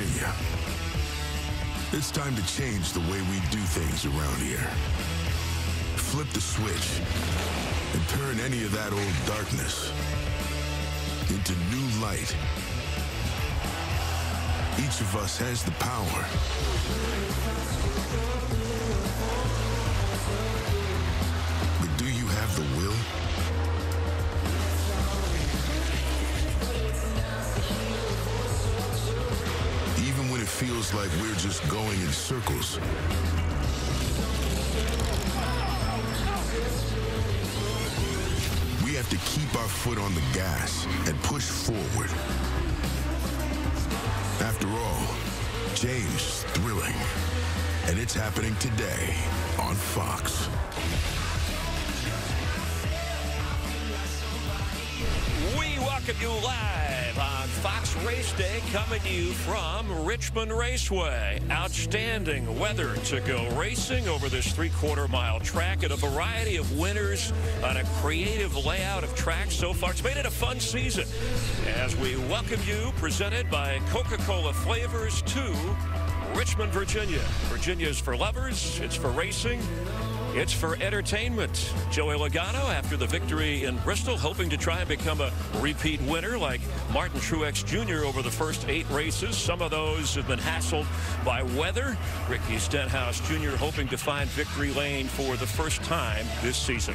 Virginia. It's time to change the way we do things around here. Flip the switch and turn any of that old darkness into new light. Each of us has the power. Feels like we're just going in circles. We have to keep our foot on the gas and push forward. After all, James is thrilling. And it's happening today on Fox. You live on Fox Race Day, coming to you from Richmond Raceway. Outstanding weather to go racing over this three-quarter mile track and a variety of winners on a creative layout of tracks so far. It's made it a fun season as we welcome you, presented by Coca-Cola Flavors to Richmond, Virginia. Virginia's for lovers, it's for racing, it's for entertainment. Joey Logano, after the victory in Bristol, hoping to try and become a repeat winner like Martin Truex Jr. over the first eight races. Some of those have been hassled by weather. Ricky Stenhouse Jr. hoping to find victory lane for the first time this season.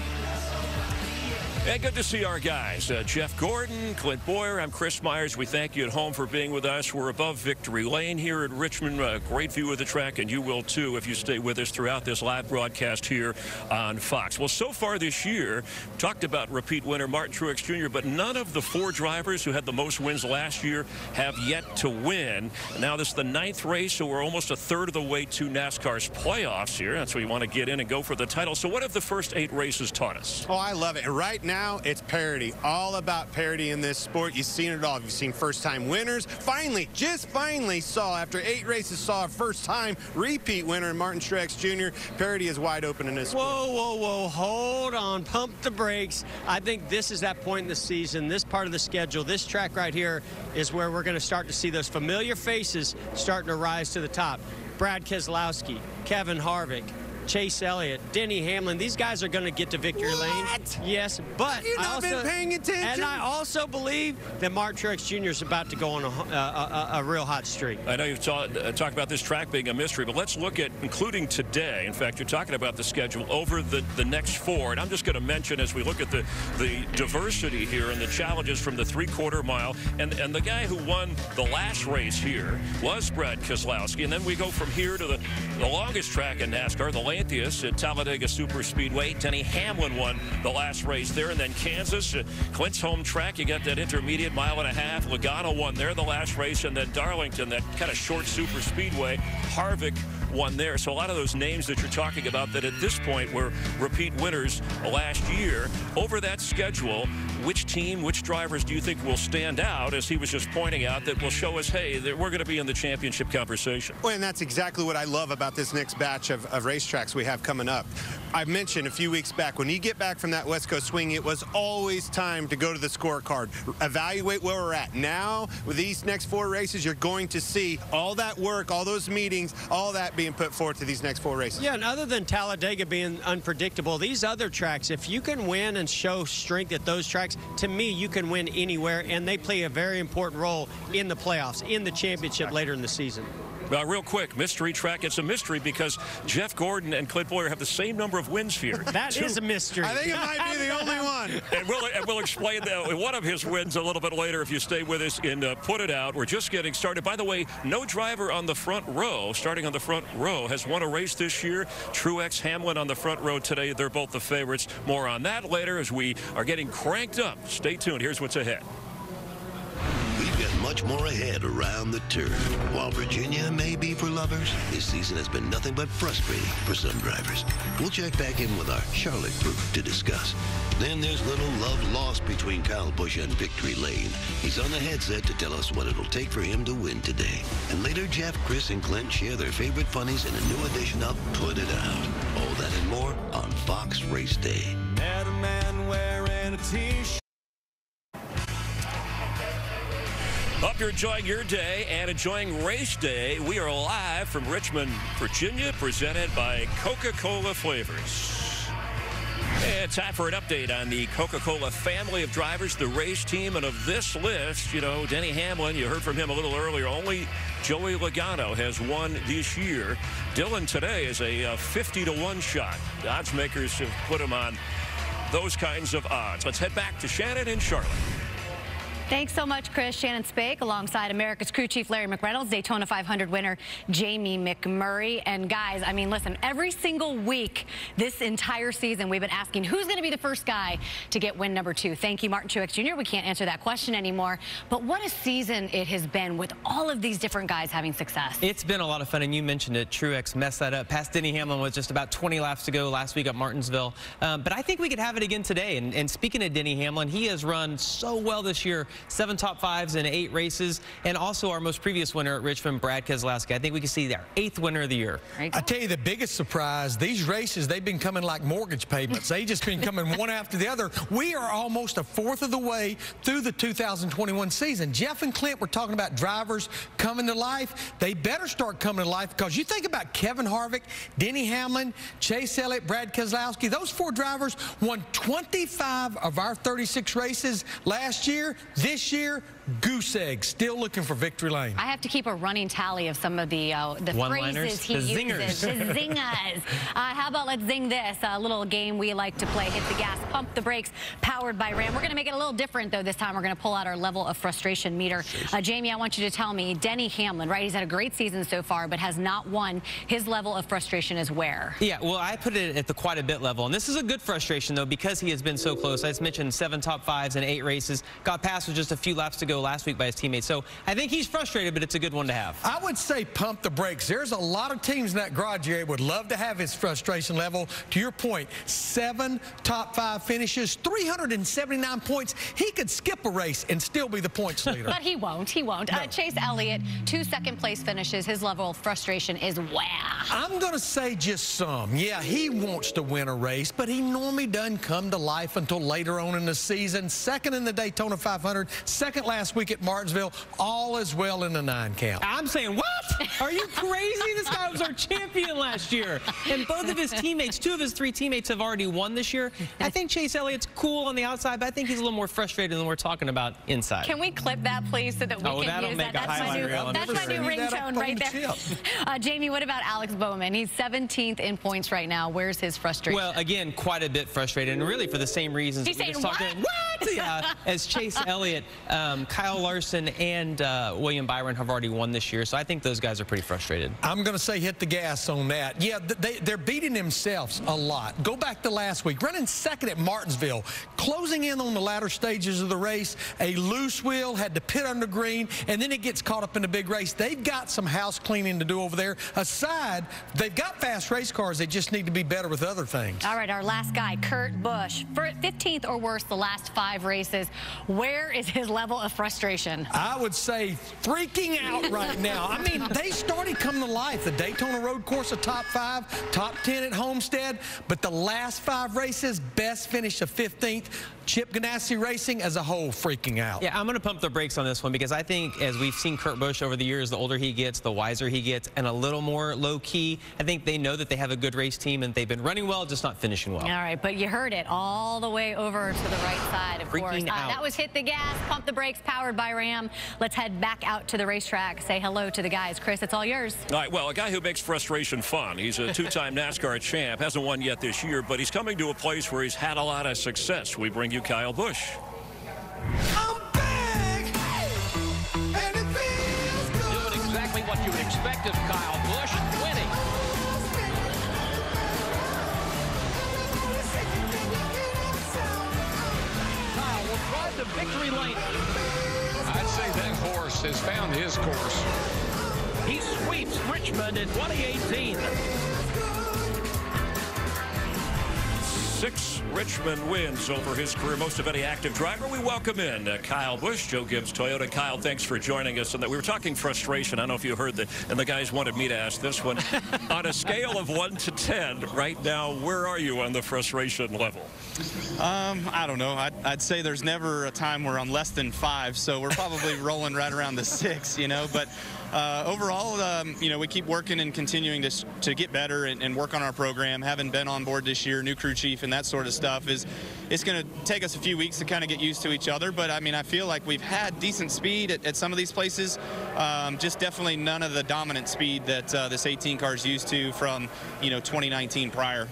And good to see our guys. Uh, Jeff Gordon, Clint Bowyer. I'm Chris Myers. We thank you at home for being with us. We're above Victory Lane here at Richmond. A great view of the track, and you will too if you stay with us throughout this live broadcast here on Fox. Well, so far this year, talked about repeat winner Martin Truex Jr., but none of the four drivers who had the most wins last year have yet to win. Now, this is the ninth race, so we're almost a third of the way to NASCAR's playoffs here. That's where you want to get in and go for the title. So, what have the first eight races taught us? Oh, I love it. Right now, it's parity. All about parity in this sport. You've seen it all. You've seen first-time winners. Finally, just finally saw, after eight races, saw a first-time repeat winner in Martin Truex Jr. Parity is wide open in this sport. Whoa, whoa, whoa. Hold on. Pump the brakes. I think this is that point in the season, this part of the schedule, this track right here is where we're going to start to see those familiar faces starting to rise to the top. Brad Keselowski, Kevin Harvick, Chase Elliott, Denny Hamlin. These guys are going to get to victory What? lane. Yes, but you I also, been paying attention? And I also believe that Mark Truex Jr. is about to go on a, a, a, uh, uh, uh, a real hot streak. I know you've ta- uh, talked about this track being a mystery, but let's look at including today. In fact, you're talking about the schedule over the, the next four. And I'm just going to mention as we look at the, the diversity here and the challenges from the three-quarter mile. And, and the guy who won the last race here was Brad Keselowski. And then we go from here to the, the longest track in NASCAR, the At Talladega Super Speedway. Denny Hamlin won the last race there. And then Kansas, uh, Clint's home track, you got that intermediate mile and a half. Logano won there the last race. And then Darlington, that kind of short super speedway. Harvick won there. So a lot of those names that you're talking about that at this point were repeat winners last year. Over that schedule, which team, which drivers do you think will stand out, as he was just pointing out, that will show us, hey, that we're going to be in the championship conversation? Well, and that's exactly what I love about this next batch of, of racetracks we have coming up. I mentioned a few weeks back, when you get back from that West Coast swing, it was always time to go to the scorecard, evaluate where we're at. Now, with these next four races, you're going to see all that work, all those meetings, all that being put forth to these next four races. Yeah, and other than Talladega being unpredictable, these other tracks, if you can win and show strength at those tracks, to me, you can win anywhere, and they play a very important role in the playoffs, in the championship later in the season. Uh, real quick, mystery track. It's a mystery because Jeff Gordon and Clint Bowyer have the same number of wins here. That is a mystery. I think it might be the only one. and we'll, and we'll explain that, one of his wins a little bit later if you stay with us in uh, Put It Out. We're just getting started. By the way, no driver on the front row, starting on the front row, has won a race this year. Truex Hamlin on the front row today. They're both the favorites. More on that later as we are getting cranked up. Stay tuned. Here's what's ahead. Much more ahead around the turn. While Virginia may be for lovers, this season has been nothing but frustrating for some drivers. We'll check back in with our Charlotte crew to discuss. Then there's little love lost between Kyle Busch and Victory Lane. He's on the headset to tell us what it'll take for him to win today. And later, Jeff, Chris, and Clint share their favorite funnies in a new edition of Put It Out. All that and more on Fox Race Day. Hope you're enjoying your day and enjoying race day. We are live from Richmond, Virginia, presented by Coca-Cola Flavors. And time for an update on the Coca-Cola family of drivers, the race team, and of this list, you know, Denny Hamlin, you heard from him a little earlier, only Joey Logano has won this year. Dillon today is a uh, 50 to 1 shot. The odds makers have put him on those kinds of odds. Let's head back to Shannon and Charlotte. Thanks so much, Chris. Shannon Spake alongside America's crew chief Larry McReynolds, Daytona 500 winner Jamie McMurray. And guys, I mean, listen, every single week this entire season, we've been asking who's going to be the first guy to get win number two. Thank you, Martin Truex Jr. We can't answer that question anymore. But what a season it has been with all of these different guys having success. It's been a lot of fun, and you mentioned it. Truex messed that up. Past Denny Hamlin with just about 20 laps to go last week at Martinsville. Um, but I think we could have it again today. And, and speaking of Denny Hamlin, he has run so well this year seven top fives in eight races, and also our most previous winner at Richmond, Brad Keselowski. I think we can see their eighth winner of the year. I tell you the biggest surprise, these races, they've been coming like mortgage payments. they just been coming one after the other. We are almost a fourth of the way through the 2021 season. Jeff and Clint were talking about drivers coming to life. They better start coming to life because you think about Kevin Harvick, Denny Hamlin, Chase Elliott, Brad Keselowski. Those four drivers won 25 of our 36 races last year. This year, goose egg, still looking for victory lane. I have to keep a running tally of some of the uh, the phrases he the uses. Zingers. The zingers. uh, how about let's zing this? A little game we like to play. Hit the gas, pump the brakes, powered by Ram. We're going to make it a little different, though, this time. We're going to pull out our level of frustration meter. Uh, Jamie, I want you to tell me, Denny Hamlin, right? He's had a great season so far, but has not won. His level of frustration is where? Yeah, well, I put it at the quite a bit level. And this is a good frustration, though, because he has been so close. I just mentioned seven top fives in eight races. Got past with just a few laps to go last week by his teammates. So I think he's frustrated, but it's a good one to have. I would say pump the brakes. There's a lot of teams in that garage area would love to have his frustration level. To your point, seven top five finishes, 379 points. He could skip a race and still be the points leader. But he won't. He won't. No. Uh, Chase Elliott, two second place finishes. His level of frustration is wow. I'm going to say just some. Yeah, he wants to win a race, but he normally doesn't come to life until later on in the season. Second in the Daytona 500, second last week at Martinsville, all is well in the nine count. I'm saying, what? Are you crazy? this guy was our champion last year. And both of his teammates, two of his three teammates have already won this year. I think Chase Elliott's cool on the outside, but I think he's a little more frustrated than we're talking about inside. Can we clip that, please, so that we Oh, can that'll use make that? a That's my highlight new, reel. I'm that's my new seen that ringtone right there. Uh, Jamie, what about Alex Bowman? He's 17th in points right now. Where's his frustration? Well, again, quite a bit frustrated, and really for the same reasons. He's we were saying, just talking, "What?" what? Yeah, as Chase Elliott, um, Kyle Larson, and uh, William Byron have already won this year, so I think those guys are pretty frustrated. I'm going to say hit the gas on that. Yeah, they, they're beating themselves a lot. Go back to last week, running second at Martinsville, closing in on the latter stages of the race. A loose wheel had to pit under green, and then it gets caught up in the big race. They've got some house cleaning to do over there. Aside, they've got fast race cars. They just need to be better with other things. All right, our last guy, Kurt Busch, for 15th or worse the last five races. Where is his level of frustration? I would say freaking out right now. I mean, they started coming to life. The Daytona Road Course, a top five, top 10 at Homestead, but the last five races, best finish of 15th. Chip Ganassi Racing as a whole freaking out. Yeah, I'm going to pump the brakes on this one because I think as we've seen Kurt Busch over the years, the older he gets, the wiser he gets, and a little more low-key. I think they know that they have a good race team and they've been running well, just not finishing well. All right, but you heard it all the way over to the right side, of Freaking course. Uh, that was Hit the Gas, Pump the Brakes, powered by Ram. Let's head back out to the racetrack. Say hello to the guys. Chris, it's all yours. All right, well, a guy who makes frustration fun. He's a two-time NASCAR champ, hasn't won yet this year, but he's coming to a place where he's had a lot of success. We bring you Kyle Busch. doing exactly what you would expect of Kyle Busch, winning. Kyle will drive to victory lane. Has found his course. He sweeps Richmond in 2018. Six Richmond wins over his career, most of any active driver. We welcome in uh, Kyle Busch, Joe Gibbs Toyota. Kyle, thanks for joining us. And we were talking frustration. I don't know if you heard that, and the guys wanted me to ask this one. on a scale of one to ten, right now, where are you on the frustration level? Um, I don't know. I'd, I'd, say there's never a time where I'm less than five, so we're probably rolling right around the six, you know. But uh, overall, um, you know, we keep working and continuing to, to get better and, and, work on our program. Having been on board this year, new crew chief and that sort of stuff is it's going to take us a few weeks to kind of get used to each other. But I mean, I feel like we've had decent speed at, at some of these places. Um, just definitely none of the dominant speed that uh, this 18 car is used to from you know 2019 prior.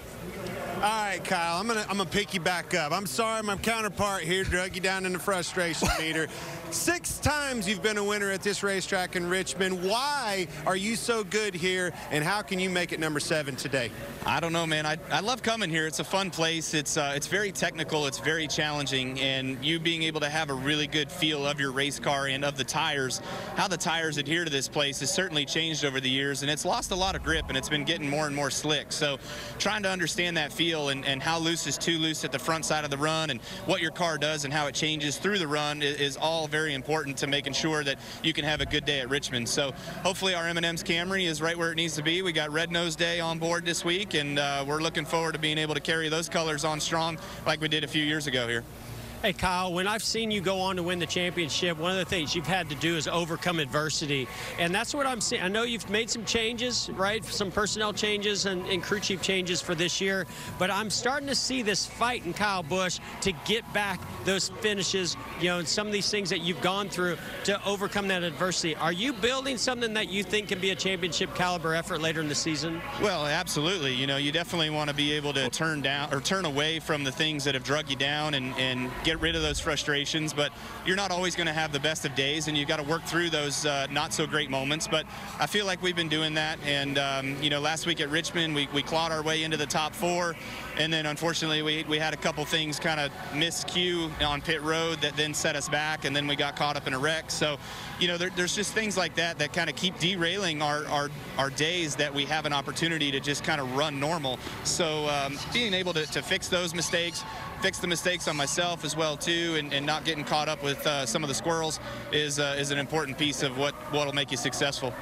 All right, Kyle, I'm gonna I'm gonna pick you back up. I'm sorry my counterpart here drug you down in the frustration meter. Six times you've been a winner at this racetrack in Richmond. Why are you so good here, and how can you make it number seven today? I don't know, man. I, I love coming here. It's a fun place. It's uh, it's very technical. It's very challenging, and you being able to have a really good feel of your race car and of the tires, how the tires adhere to this place has certainly changed over the years, and it's lost a lot of grip, and it's been getting more and more slick. So, trying to understand that feel and, and how loose is too loose at the front side of the run, and what your car does and how it changes through the run is, is all very very important to making sure that you can have a good day at Richmond. So hopefully our M&M's Camry is right where it needs to be. We got Red Nose Day on board this week, and uh, we're looking forward to being able to carry those colors on strong like we did a few years ago here. Hey, Kyle, when I've seen you go on to win the championship, one of the things you've had to do is overcome adversity. And that's what I'm seeing. I know you've made some changes, right? Some personnel changes and, and crew chief changes for this year. But I'm starting to see this fight in Kyle Busch to get back those finishes, you know, and some of these things that you've gone through to overcome that adversity. Are you building something that you think can be a championship caliber effort later in the season? Well, absolutely. You know, you definitely want to be able to turn down or turn away from the things that have drug you down and, and get get rid of those frustrations, but you're not always going to have the best of days, and you've got to work through those uh, not so great moments. But I feel like we've been doing that, and um, you know, last week at Richmond, we, we clawed our way into the top four, and then unfortunately, we, we had a couple things kind of miscue on pit road that then set us back, and then we got caught up in a wreck. So, you know, there, there's just things like that that kind of keep derailing our, our, our days that we have an opportunity to just kind of run normal. So um, being able to, to fix those mistakes, fix the mistakes on myself as well too, and, and not getting caught up with uh, some of the squirrels is uh, is an important piece of what what'll make you successful.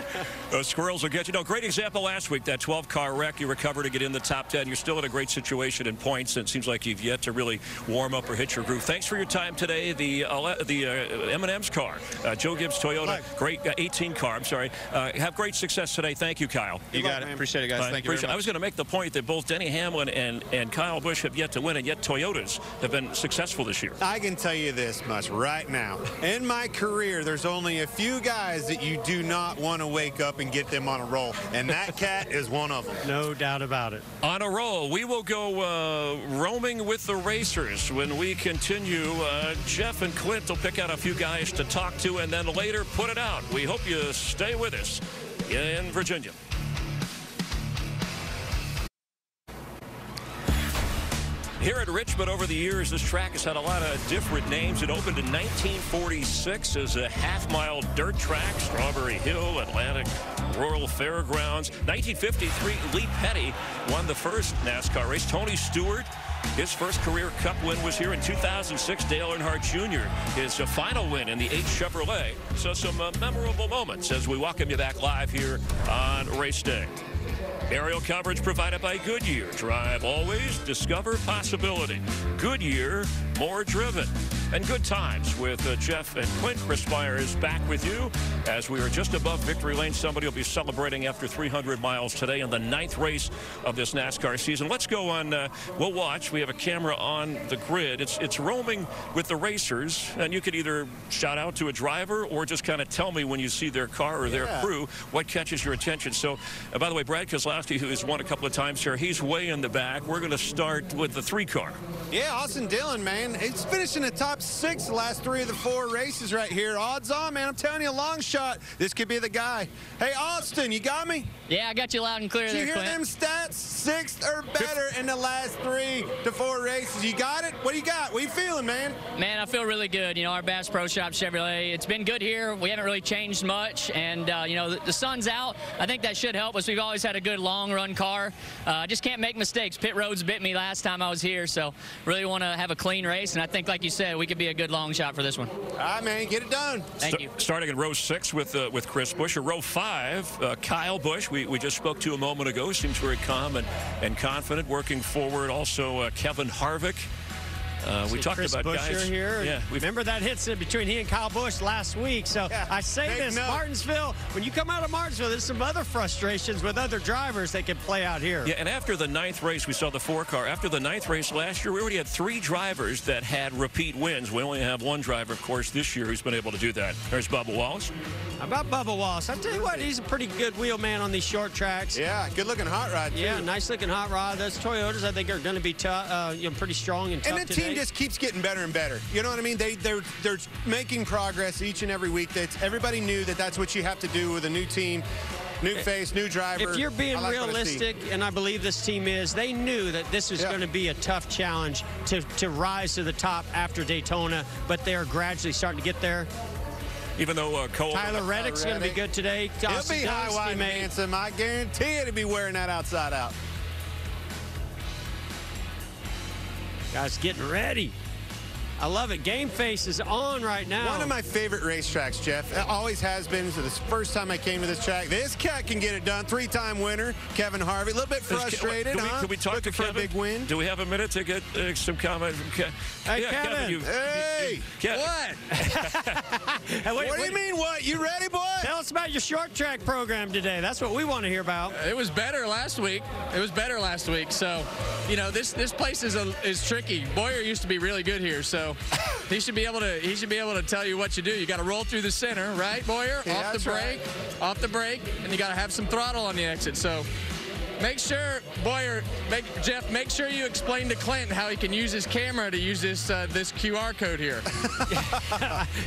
Those squirrels will get you. know, great example last week that 12-car wreck. You recover to get in the top 10. You're still in a great situation in points, and it seems like you've yet to really warm up or hit your groove. Thanks for your time today. The uh, the uh, M&M's car, uh, Joe Gibbs Toyota, great uh, 18 car. I'm sorry. have great success today. Thank you, Kyle. You got it. Appreciate it, guys. Thank you. I was going to make the point that both Denny Hamlin and and Kyle Busch have yet to win, and yet Toyotas have been successful this year. I can tell you this much right now. In my career, there's only a few guys that you do not want to wake up and get them on a roll, and that cat is one of them. No doubt about it. On a roll, we will go uh, roaming with the racers when we continue. Uh, Jeff and Clint will pick out a few guys to talk to and then later put it out. We hope you stay with us in Virginia. Here at Richmond over the years, this track has had a lot of different names. It opened in 1946 as a half-mile dirt track, Strawberry Hill, Atlantic Rural Fairgrounds. 1953, Lee Petty won the first NASCAR race. Tony Stewart his first career cup win was here in 2006. Dale Earnhardt Jr. His final win in the H Chevrolet. So some uh, memorable moments as we welcome you back live here on race day. Aerial coverage provided by Goodyear. Drive always, discover possibility. Goodyear, more driven. And good times with uh, Jeff and Clint. Chris Meyer is back with you as we are just above victory lane. Somebody will be celebrating after 300 miles today in the ninth race of this NASCAR season. Let's go on. Uh, we'll watch. We have a camera on the grid. It's it's roaming with the racers, and you could either shout out to a driver or just kind of tell me when you see their car or their crew what catches your attention. So, uh, by the way, Brad Keselowski, who has won a couple of times here, he's way in the back. We're going to start with the three car. Yeah, Austin Dillon, man, he's finishing the top six the last three of the four races right here. Odds on, man. I'm telling you, a long shot. This could be the guy. Hey, Austin, you got me? Yeah, I got you loud and clear Did you hear Clint. them stats? Sixth or better in the last three to four races. You got it? What do you got? What you feeling, man? Man, I feel really good. You know, our Bass Pro Shop Chevrolet, it's been good here. We haven't really changed much. And, uh, you know, the, the, sun's out. I think that should help us. We've always had a good long run car. Uh, I just can't make mistakes. Pit roads bit me last time I was here. So, really want to have a clean race. And I think, like you said, we could be a good long shot for this one. All right, man. Get it done. Thank St- you. Starting in row six with uh, with Chris Bush, or row five, uh, Kyle Busch. We, we just spoke to a moment ago. Seems very calm and, and confident. Working forward, also uh, Kevin Harvick. Uh, we talked Chris about Buescher guys here. Yeah, we've Remember that hit between he and Kyle Busch last week. So Yeah, I say take this, note. Martinsville, when you come out of Martinsville, there's some other frustrations with other drivers that can play out here. Yeah, and after the ninth race, we saw the four car. After the ninth race last year, we already had three drivers that had repeat wins. We only have one driver, of course, this year who's been able to do that. There's Bubba Wallace. How about Bubba Wallace? I tell you what, he's a pretty good wheel man on these short tracks. Yeah, good looking hot rod, too. Yeah, nice looking hot rod. Those Toyotas, I think, are going to be tough, uh, you know, pretty strong and tough And the today. Team just keeps getting better and better. You know what I mean? They they're they're making progress each and every week. That's everybody knew that that's what you have to do with a new team, new face, new driver. If you're being like what I realistic, and I believe this team is, they knew that this was Yeah. going to be a tough challenge to, to rise to the top after Daytona, but they're gradually starting to get there. Even though uh, Cole. Tyler Reddick's going to be good today. He'll Austin be high, Dillon's wide, and teammate. handsome. I guarantee it. He'll be wearing that outside out. Guys, getting ready. I love it. Game Face is on right now. One of my favorite racetracks, Jeff. It always has been. So this first time I came to this track. This cat can get it done. Three-time winner, Kevin Harvick. A little bit Is Ke- frustrated, Can we, huh? can we talk Looking to for Kevin? a big win. Do we have a minute to get uh, some comment from Ke- Hey, yeah, Kevin. you, Hey, What? Hey, wait, what do wait. you mean? What? You ready, boy? Tell us about your short track program today. That's what we want to hear about. It was better last week. It was better last week. So, you know, this this place is a, is tricky. Bowyer used to be really good here, so he should be able to he should be able to tell you what you do. You got to roll through the center, right, Bowyer? Yeah, off the brake, off the brake, and you got to have some throttle on the exit. So. Make sure, Bowyer, make, Jeff, make sure you explain to Clint how he can use his camera to use this uh, this QR code here.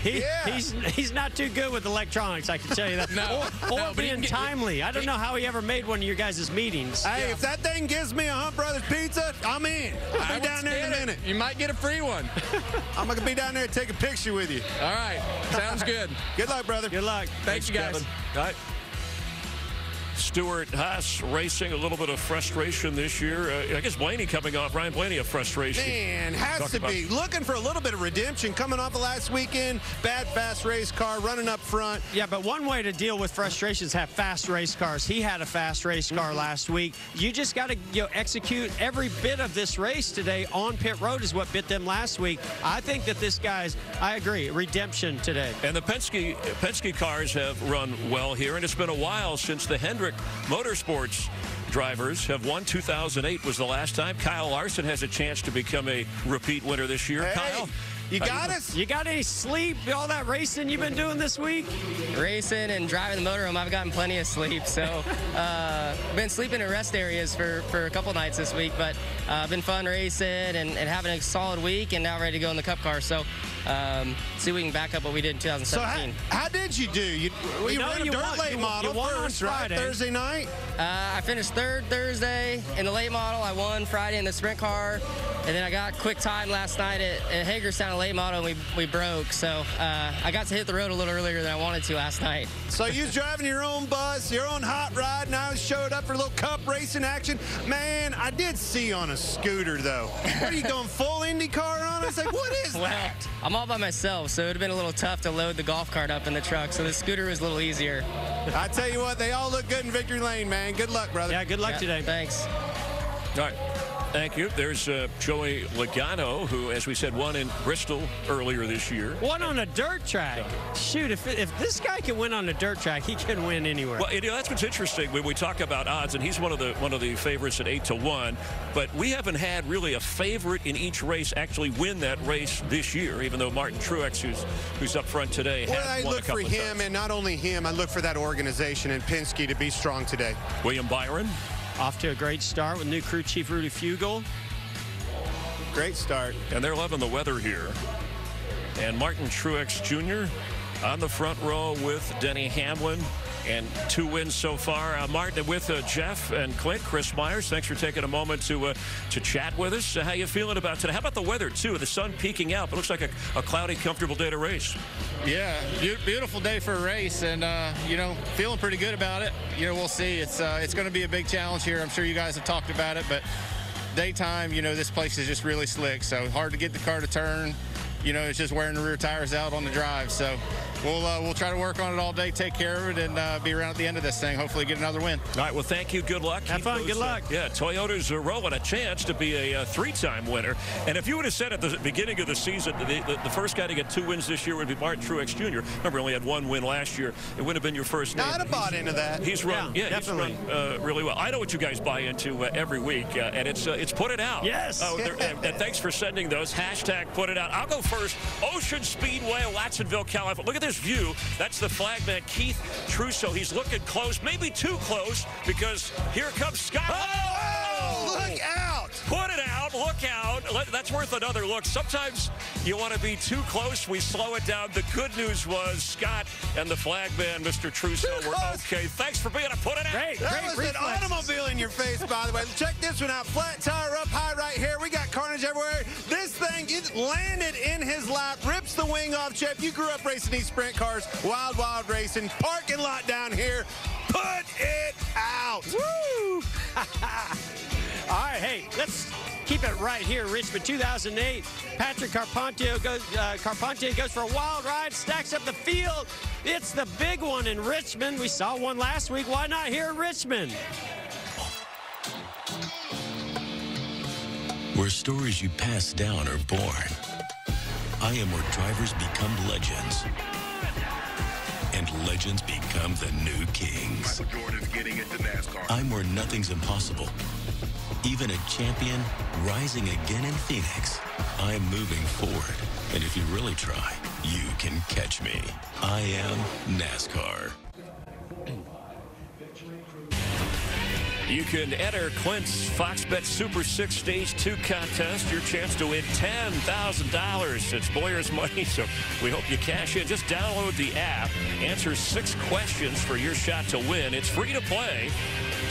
He, Yeah. he's he's not too good with electronics, I can tell you that. No, or, or no, being get- timely. I don't know how he ever made one of your guys' meetings. Hey, if that thing gives me a Hunt Brothers pizza, I'm in. I I'll be would down there in a scan it. minute. You might get a free one. I'm gonna be down there and take a picture with you. All right, sounds good. Good luck, brother. Good luck. Thanks, you guys. Kevin. All right. Stewart-Haas racing a little bit of frustration this year. Uh, I guess Blaney coming off. Ryan Blaney of frustration. Man, has Talk to about- be looking for a little bit of redemption coming off the last weekend. Bad fast race car running up front. Yeah, but one way to deal with frustrations have fast race cars. He had a fast race car Mm-hmm. last week. You just got to you know, execute every bit of this race today on pit road is what bit them last week. I think that this guy's, I agree, redemption today. And the Penske Penske cars have run well here, and it's been a while since the Hendrick Motorsports drivers have won. 2008 was the last time. Kyle Larson has a chance to become a repeat winner this year. Hey, Kyle, you got you- us? You got any sleep? All that racing you've been doing this week? racing and driving the motorhome, I've gotten plenty of sleep. So, uh, been sleeping in rest areas for, for a couple nights this week, but uh, been fun racing and, and having a solid week, and now ready to go in the Cup car. So, um, see if we can back up what we did in 2017. So how, 2017. how did you do? You, well, you know ran a you dirt won- late you- model you won on first, right? Friday. Thursday night. Uh, I finished third Thursday in the late model. I won Friday in the sprint car, and then I got quick time last night at, at Hagerstown late model, and we, we broke. So uh, I got to hit the road a little earlier than I wanted to last night. So you was driving your own bus, your own hot rod, and I showed up for a little cup racing action. Man, I did see you on a scooter though. What are you going full IndyCar on? I was like, what is Well, that? I'm all by myself, so it would have been a little tough to load the golf cart up in the truck. So the scooter was a little easier. I tell you what, they all look good in victory lane, man. Good luck, brother. Yeah, good luck Yeah, today. Thanks. All right. Thank you. There's uh, Joey Logano, who, as we said, won in Bristol earlier this year. Won on a dirt track. Shoot, if, if this guy can win on a dirt track, he can win anywhere. Well, you know, that's what's interesting when we talk about odds, and he's one of the one of the favorites at eight to one. But we haven't had really a favorite in each race actually win that race this year. Even though Martin Truex, who's who's up front today, Well, has I won a look for him, times. and not only him, I look for that organization and Penske to be strong today. William Byron. Off to a great start with new crew chief Rudy Fugle. Great start. And they're loving the weather here. And Martin Truex Jr. on the front row with Denny Hamlin. And two wins so far. Uh, Martin with uh, Jeff and Clint, Chris Myers. Thanks for taking a moment to uh, to chat with us. Uh, how are you feeling about today? How about the weather too? The sun peeking out, but looks like a, a cloudy, comfortable day to race. Yeah, be- beautiful day for a race, and uh, you know, feeling pretty good about it. You know, we'll see. It's uh, it's going to be a big challenge here. I'm sure you guys have talked about it, but daytime, you know, this place is just really slick, so hard to get the car to turn. You know, it's just wearing the rear tires out on the drive. So we'll uh, we'll try to work on it all day, take care of it, and uh, be around at the end of this thing. Hopefully, get another win. All right. Well, thank you. Good luck. Have Keep fun. those, Good uh, luck. yeah, Toyota's are rolling a chance to be a, uh three-time winner. And if you would have said at the beginning of the season, the, the, the first guy to get two wins this year would be Martin Truex Jr. Remember, he only had one win last year. It wouldn't have been your first. No, name. I'd bought He's- into that. He's run. Yeah, Yeah, definitely. He's run, uh, really well. I know what you guys buy into uh, every week, uh, and it's uh, it's put it out. Yes. Oh, and, and thanks for sending those. Hashtag put it out. I'll go first. Ocean Speedway, Watsonville, California. Look at this view. That's the flagman Keith Trusso. He's looking close, maybe too close, because here comes Scott. Oh, look out! Put it out. Look out. That's worth another look. Sometimes you want to be too close. We slow it down. The good news was Scott and the flagman, Mr. Trusso, Too were close. okay. Thanks for being a put it out. Great, That great was an automobile in your face, by the way. Check this one out. Flat tire up high right here. We got carnage everywhere. This thing it landed in his lap, rips the wing off. Chip, you grew up racing these sprint cars. Wild, wild racing. Parking lot down here. Put it out. Woo! All right, hey, let's keep it right here. Richmond 2008. Patrick Carpentier goes, uh, Carpentier goes for a wild ride, stacks up the field. It's the big one in Richmond. We saw one last week. Why not here in Richmond? where stories you pass down are born. I am where drivers become legends. And legends become the new kings. Jordan's getting into NASCAR. I'm where nothing's impossible. Even a champion rising again in Phoenix. I'm moving forward. And if you really try, you can catch me. I am NASCAR. You can enter Clint's Fox Bet Super 6 Stage 2 contest. Your chance to win $10,000. It's Bowyer's money, so we hope you cash in. Just download the app. Answer six questions for your shot to win. It's free to play.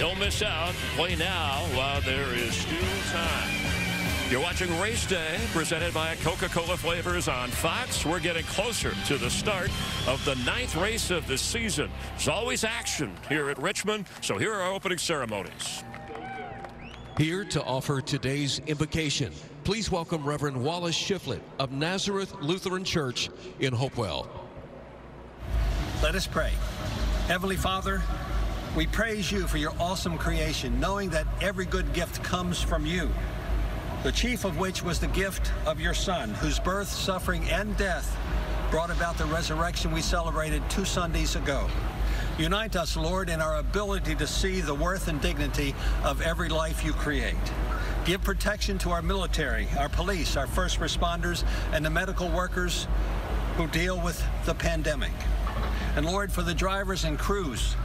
Don't miss out. Play now while there is still time. You're watching Race Day, presented by Coca-Cola Flavors on Fox. We're getting closer to the start of the ninth race of the season. There's always action here at Richmond, so here are our opening ceremonies. Here to offer today's invocation, please welcome Reverend Wallace Shiflett of Nazareth Lutheran Church in Hopewell. Let us pray. Heavenly Father, we praise you for your awesome creation, knowing that every good gift comes from you. The chief of which was the gift of your Son, whose birth, suffering, and death brought about the resurrection we celebrated two Sundays ago. Unite us, Lord, in our ability to see the worth and dignity of every life you create. Give protection to our military, our police, our first responders, and the medical workers who deal with the pandemic. And Lord, for the drivers and crews,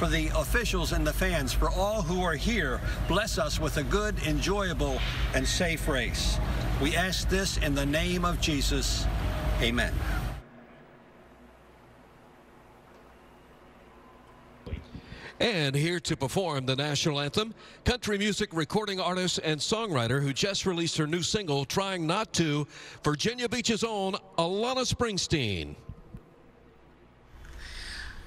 for the officials and the fans, for all who are here, bless us with a good, enjoyable, and safe race. We ask this in the name of Jesus. Amen. And here to perform the national anthem, country music recording artist and songwriter who just released her new single, Trying Not to, Virginia Beach's own Alana Springsteen.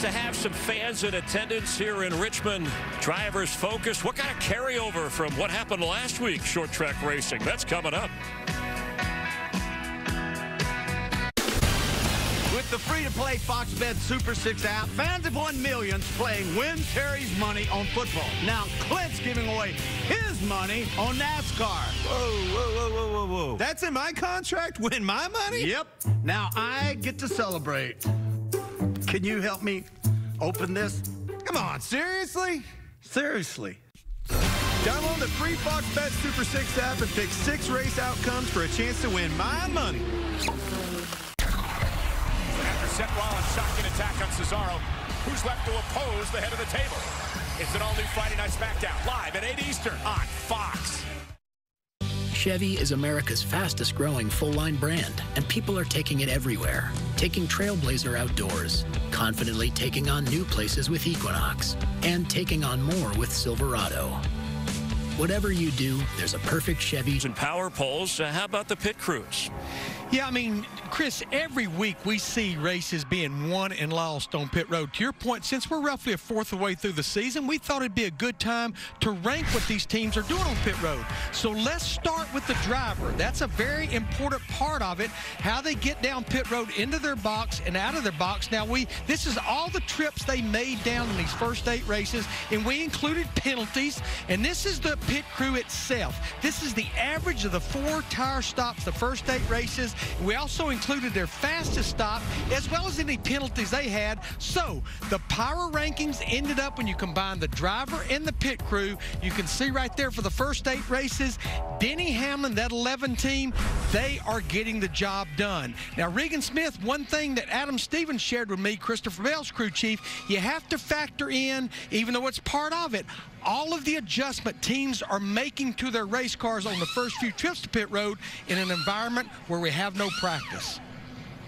to have some fans in attendance here in Richmond. Drivers focused. What kind of carryover from what happened last week, short track racing? That's coming up. With the free-to-play Fox Bet Super 6 app, fans have won millions playing Win Terry's money on football. Now Clint's giving away his money on NASCAR. Whoa, whoa, whoa, whoa, whoa, whoa. That's in my contract? Win my money? Yep. Now I get to celebrate. Can you help me open this? Come on, seriously? Seriously. Download the free Fox Bet Super 6 app and pick six race outcomes for a chance to win my money. After Seth Rollins' shotgun attack on Cesaro, who's left to oppose the head of the table? It's an all-new Friday Night SmackDown, live at 8 Eastern on Fox. Chevy is America's fastest growing full line brand, and people are taking it everywhere. Taking Trailblazer outdoors, confidently taking on new places with Equinox, and taking on more with Silverado. Whatever you do, there's a perfect Chevy. And power poles. Uh, how about the pit crews? Yeah, I mean, Chris, every week we see races being won and lost on pit road. To your point, since we're roughly a fourth of the way through the season, we thought it'd be a good time to rank what these teams are doing on pit road. So let's start with the driver. That's a very important part of it, how they get down pit road into their box and out of their box. Now, we this is all the trips they made down in these first eight races, and we included penalties, and this is the pit crew itself. This is the average of the four tire stops the first eight races. We also included their fastest stop as well as any penalties they had. So the power rankings ended up when you combine the driver and the pit crew. You can see right there for the first eight races, Denny Hamlin, that 11 team, they are getting the job done. Now, Regan Smith, one thing that Adam Stevens shared with me, Christopher Bell's crew chief, you have to factor in, even though it's part of it, all of the adjustment teams are making to their race cars on the first few trips to pit road in an environment where we have no practice.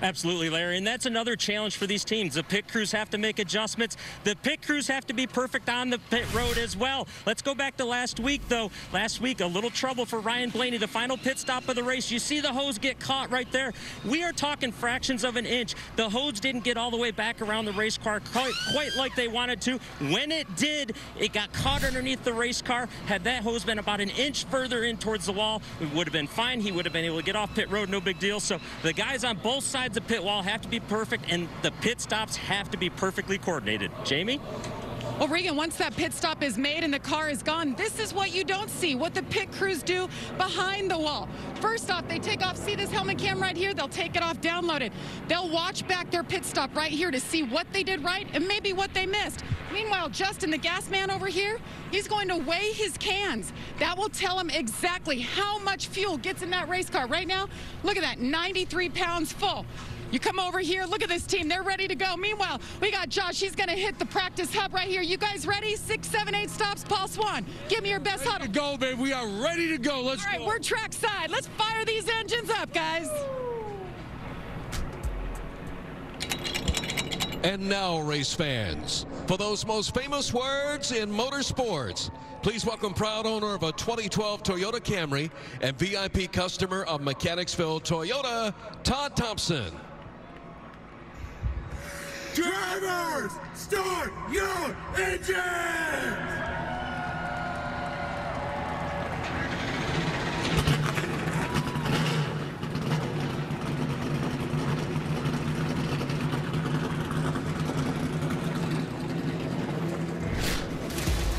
Absolutely, Larry. And that's another challenge for these teams. The pit crews have to make adjustments. The pit crews have to be perfect on the pit road as well. Let's go back to last week, though. Last week, a little trouble for Ryan Blaney, the final pit stop of the race. You see the hose get caught right there. We are talking fractions of an inch. The hose didn't get all the way back around the race car quite, quite like they wanted to. When it did, it got caught underneath the race car. Had that hose been about an inch further in towards the wall, it would have been fine. He would have been able to get off pit road, no big deal. So the guys on both sides of pit wall have to be perfect, and the pit stops have to be perfectly coordinated. Jamie? Well, Regan, once that pit stop is made and the car is gone, this is what you don't see, what the pit crews do behind the wall. First off, they take off, see this helmet cam right here? They'll take it off, download it. They'll watch back their pit stop right here to see what they did right and maybe what they missed. Meanwhile, Justin, the gas man over here, he's going to weigh his cans. That will tell him exactly how much fuel gets in that race car. Right now, look at that, 93 pounds full. You come over here, look at this team. They're ready to go. Meanwhile, we got Josh. He's going to hit the practice hub right here. You guys ready? Six, seven, eight stops. Paul Swan, give me your best huddle. go, babe. We are ready to go. Let's All right, go. we're trackside. Let's fire these engines up, guys. And now, race fans, for those most famous words in motorsports, please welcome proud owner of a 2012 Toyota Camry and VIP customer of Mechanicsville Toyota, Todd Thompson. Drivers, start your engines!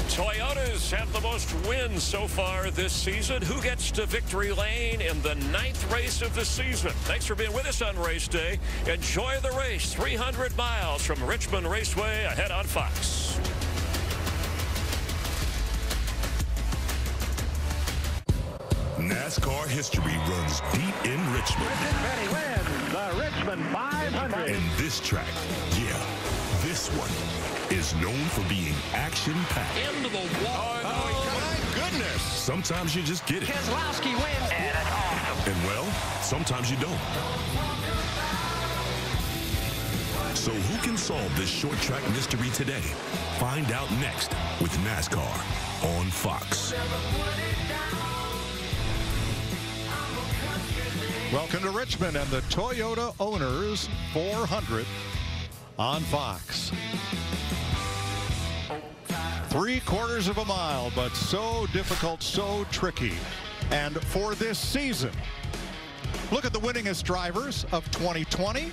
Toyotas have the most wins so far this season. Who gets to victory lane in the ninth race of the season? Thanks for being with us on race day. Enjoy the race. 300 miles from Richmond Raceway ahead on Fox. NASCAR history runs deep in Richmond. Petty wins the Richmond 500. And this track, yeah, this one is known for being action-packed. Into the wall. Oh, oh. my goodness. Sometimes you just get it. Keselowski wins. And that's awesome. And well, sometimes you don't. So who can solve this short track mystery today? Find out next with NASCAR on Fox. Welcome to Richmond and the Toyota Owners 400 on Fox. Three quarters of a mile, but so difficult, so tricky. And for this season, look at the winningest drivers of 2020.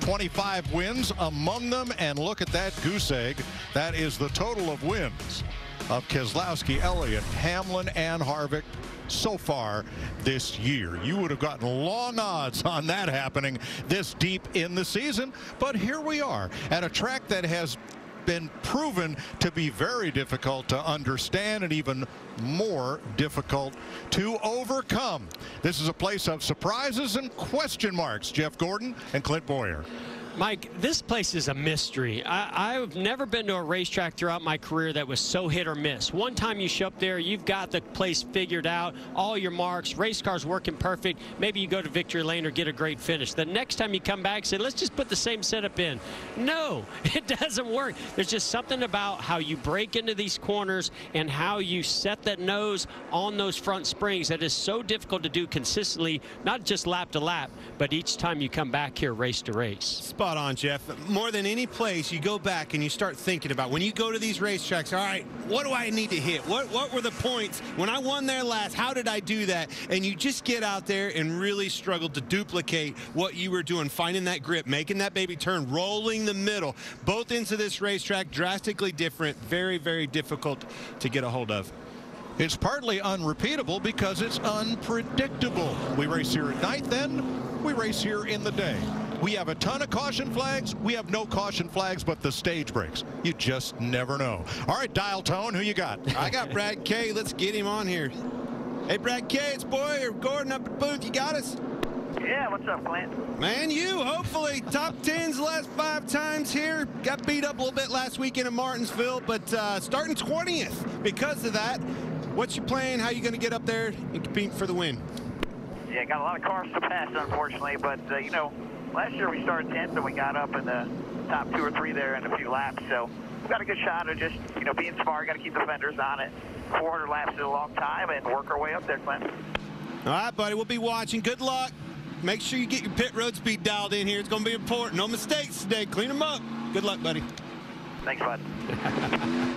25 wins among them, and look at that goose egg. That is the total of wins of Keselowski, Elliott, Hamlin, and Harvick so far this year. You would have gotten long odds on that happening this deep in the season, but here we are at a track that has been proven to be very difficult to understand and even more difficult to overcome. This is a place of surprises and question marks. Jeff Gordon and Clint Bowyer. Mike, this place is a mystery. I, have never been to a racetrack throughout my career that was so hit or miss. One time you show up there, you've got the place figured out, all your marks, race cars working perfect. Maybe you go to victory lane or get a great finish. The next time you come back, say, let's just put the same setup in. No, it doesn't work. There's just something about how you break into these corners and how you set that nose on those front springs that is so difficult to do consistently, not just lap to lap, but each time you come back here race to race. Spot on, Jeff. More than any place, you go back and you start thinking about when you go to these racetracks. All right, what do I need to hit? What what were the points when I won there last? How did I do that? And you just get out there and really struggle to duplicate what you were doing, finding that grip, making that baby turn, rolling the middle. Both ends of this racetrack drastically different, very very difficult to get a hold of. It's partly unrepeatable because it's unpredictable. We race here at night, then we race here in the day. We have a ton of caution flags. We have no caution flags, but the stage breaks. You just never know. All right, dial tone, who you got? I got Brad K. Let's get him on here. Hey, Brad K. It's Bowyer Gordon up at the booth. You got us? Yeah, what's up, Clint? Man, you hopefully top tens the last five times here. Got beat up a little bit last weekend in Martinsville, but uh, starting 20th because of that. What's your plan? How you going to get up there and compete for the win? Yeah, got a lot of cars to pass, unfortunately, but uh, you know, last year we started 10th and we got up in the top two or three there in a few laps. So we've got a good shot of just, you know, being smart. Got to keep the fenders on it. 400 laps is a long time and work our way up there, Clint. All right, buddy. We'll be watching. Good luck. Make sure you get your pit road speed dialed in here. It's going to be important. No mistakes today. Clean them up. Good luck, buddy. Thanks, bud.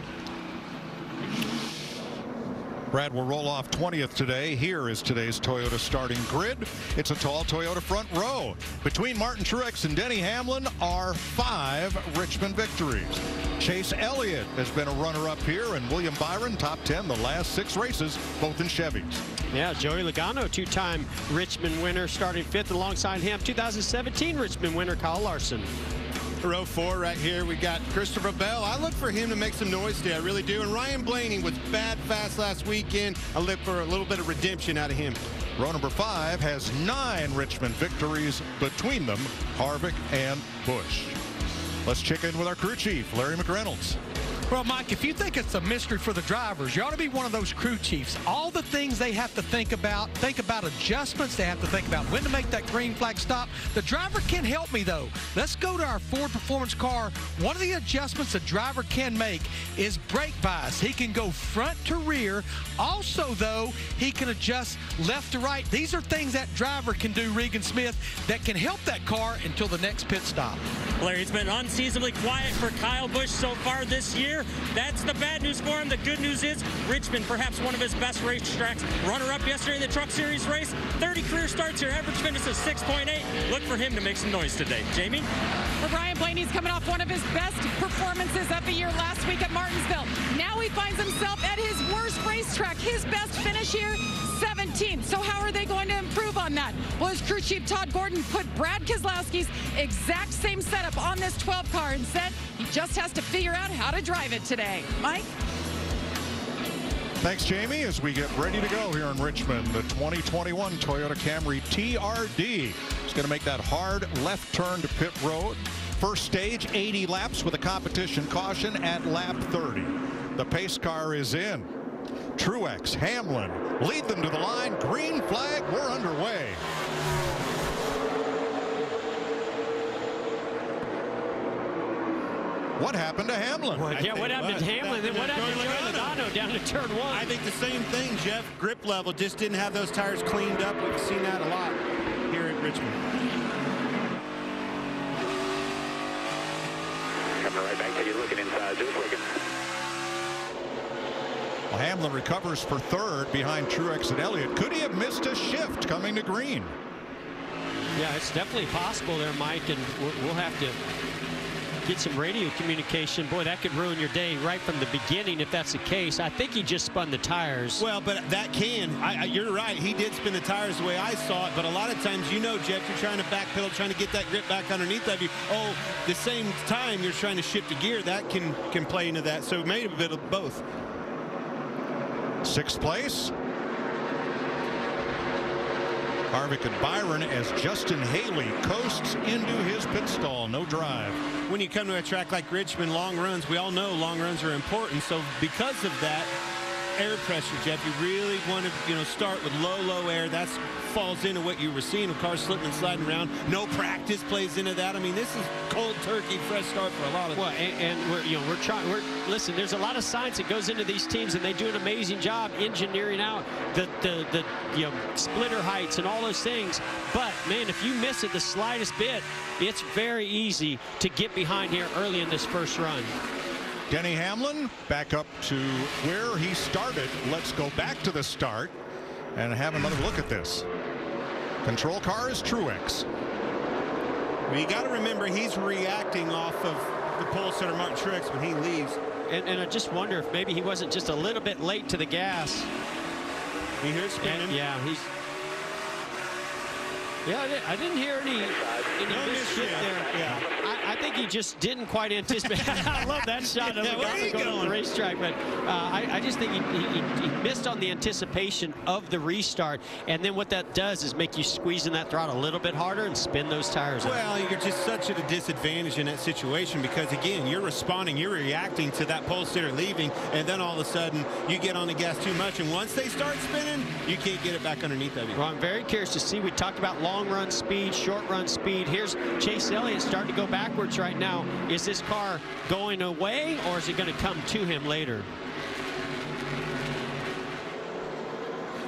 Brad will roll off 20th today. Here is today's Toyota starting grid. It's a tall Toyota front row. Between Martin Truex and Denny Hamlin are five Richmond victories. Chase Elliott has been a runner-up here, and William Byron top 10 the last six races, both in Chevys. Yeah, Joey Logano, two-time Richmond winner, starting fifth alongside him. 2017 Richmond winner, Kyle Larson row four right here. We got Christopher Bell. I look for him to make some noise today. I really do. And Ryan Blaney was bad fast last weekend. I look for a little bit of redemption out of him. Row number five has nine Richmond victories between them, Harvick and Busch. Let's check in with our crew chief, Larry McReynolds. Well, Mike, if you think it's a mystery for the drivers, you ought to be one of those crew chiefs. All the things they have to think about, think about adjustments, they have to think about when to make that green flag stop. The driver can help me, though. Let's go to our Ford Performance car. One of the adjustments a driver can make is brake bias. He can go front to rear. Also, though, he can adjust left to right. These are things that driver can do, Regan Smith, that can help that car until the next pit stop. Larry, it's been unseasonably quiet for Kyle Busch so far this year. That's the bad news for him. The good news is Richmond, perhaps one of his best racetracks. Runner-up yesterday in the Truck Series race. 30 career starts here. Average finish is 6.8. Look for him to make some noise today. Jamie? For Ryan Blaney's coming off one of his best performances of the year last week at Martinsville. Now he finds himself at his worst racetrack. His best finish here, 17th. So how are they going to improve on that? Well, his crew chief Todd Gordon put Brad Keselowski's exact same setup on this 12 car and said just has to figure out how to drive it today. Mike? Thanks, Jamie. As we get ready to go here in Richmond, the 2021 Toyota Camry TRD is going to make that hard left turn to pit road. First stage, 80 laps with a competition caution at lap 30. The pace car is in. Truex, Hamlin lead them to the line. Green flag, we're underway. What happened to Hamlin? yeah, what happened to Hamlin? Then what happened to Joey Logano down to turn one? I think the same thing, Jeff. Grip level just didn't have those tires cleaned up. We've seen that a lot here at Richmond. Coming right back to you looking inside. Just looking. Well, Hamlin recovers for third behind Truex and Elliott. Could he have missed a shift coming to green? Yeah, it's definitely possible there, Mike, and we'll we'll have to get some radio communication. Boy, that could ruin your day right from the beginning if that's the case. I think he just spun the tires. Well, but that can. I, I, you're right. He did spin the tires the way I saw it. But a lot of times, you know, Jeff, you're trying to backpedal, trying to get that grip back underneath of you. Oh, the same time you're trying to shift a gear, that can can play into that. So maybe a bit of both. Sixth place. Harvick and Byron as Justin Haley coasts into his pit stall. No drive. When you come to a track like Richmond, long runs, we all know long runs are important. So because of that, air pressure, Jeff, you really want to, you know, start with low, low air. That falls into what you were seeing with cars slipping and sliding around. No practice plays into that. I mean, this is cold turkey, fresh start for a lot of. Well, and, and we're you know we're trying. We're listen. There's a lot of science that goes into these teams, and they do an amazing job engineering out the the the you know splitter heights and all those things. But man, if you miss it the slightest bit, it's very easy to get behind here early in this first run. Denny Hamlin back up to where he started. Let's go back to the start and have another look at this. Control car is Truex. Well, you got to remember he's reacting off of the pole setter Martin Truex when he leaves. And, and I just wonder if maybe he wasn't just a little bit late to the gas. You hear it spinning? And, yeah, he's. Yeah, I didn't, hear any any No missed yeah, there. yeah. I, I think he just didn't quite anticipate. I love that shot of Yeah, the where guy are you going on the racetrack, but uh, I, I just think he, he, he missed on the anticipation of the restart, and then what that does is make you squeeze in that throttle a little bit harder and spin those tires. out. Well, you're just such at a disadvantage in that situation because, again, you're responding, you're reacting to that pole sitter leaving, and then all of a sudden you get on the gas too much, and once they start spinning, you can't get it back underneath of you. Well, I'm very curious to see. We talked about long run speed, short run speed. Here's Chase Elliott starting to go backwards right now. Is this car going away or is it going to come to him later?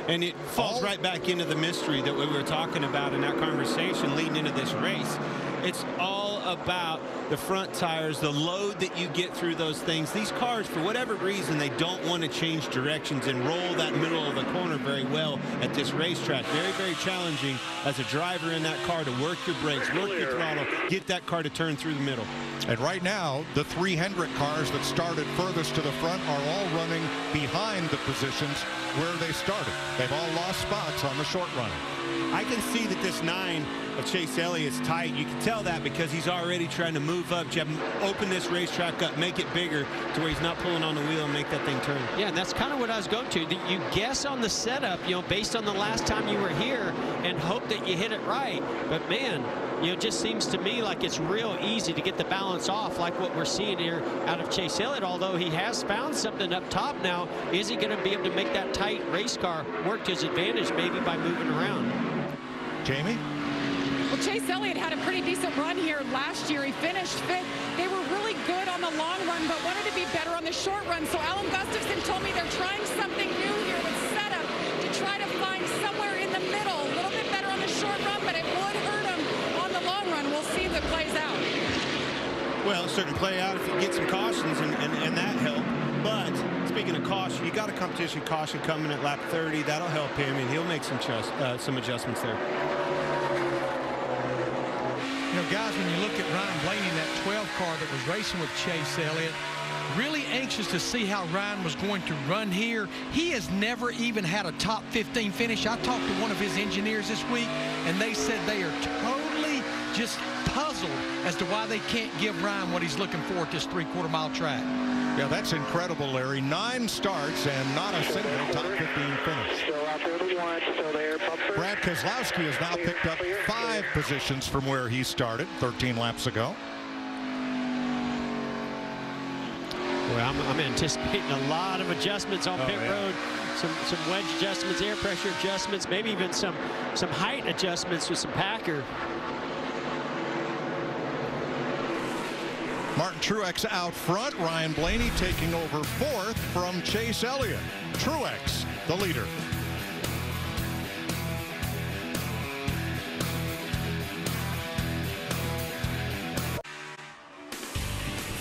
And it falls right back into the mystery that we were talking about in that conversation leading into this race. It's all about the front tires, the load that you get through those things. These cars, for whatever reason, they don't want to change directions and roll that middle of the corner very well at this racetrack. Very, very challenging as a driver in that car to work your brakes, work your throttle, get that car to turn through the middle. And right now, the three Hendrick cars that started furthest to the front are all running behind the positions where they started. They've all lost spots on the short run. I can see that this nine of Chase Elliott's tight. You can tell that because he's already trying to move up, open this racetrack up, make it bigger to where he's not pulling on the wheel and make that thing turn. Yeah, and that's kind of what I was going to. You guess on the setup, you know, based on the last time you were here and hope that you hit it right. But man, you know, it just seems to me like it's real easy to get the balance off like what we're seeing here out of Chase Elliott, although he has found something up top now. Is he going to be able to make that tight race car work to his advantage maybe by moving around? Jamie? Well, Chase Elliott had a pretty decent run here last year. He finished fifth. They were really good on the long run, but wanted to be better on the short run. So Alan Gustafson told me they're trying something new here with setup to try to find somewhere in the middle. A little bit better on the short run, but it would hurt him on the long run. We'll see if it plays out. Well, certainly play out if you get some cautions and, and, and that help. But speaking of caution, you got a competition caution coming at lap 30. That'll help him, and he'll make some uh, some adjustments there. You know, guys, when you look at Ryan Blaney, that 12 car that was racing with Chase Elliott, really anxious to see how Ryan was going to run here. He has never even had a top 15 finish. I talked to one of his engineers this week, and they said they are totally just puzzled as to why they can't give Ryan what he's looking for at this three-quarter mile track. Yeah, that's incredible, Larry. Nine starts and not a single top 15 finish. Brad Keselowski has now picked up five positions from where he started 13 laps ago. Well, I'm, I'm anticipating a lot of adjustments on Oh, pit yeah. road. Some some wedge adjustments, air pressure adjustments, maybe even some some height adjustments with some Packer. Martin Truex out front. Ryan Blaney taking over fourth from Chase Elliott. Truex, the leader.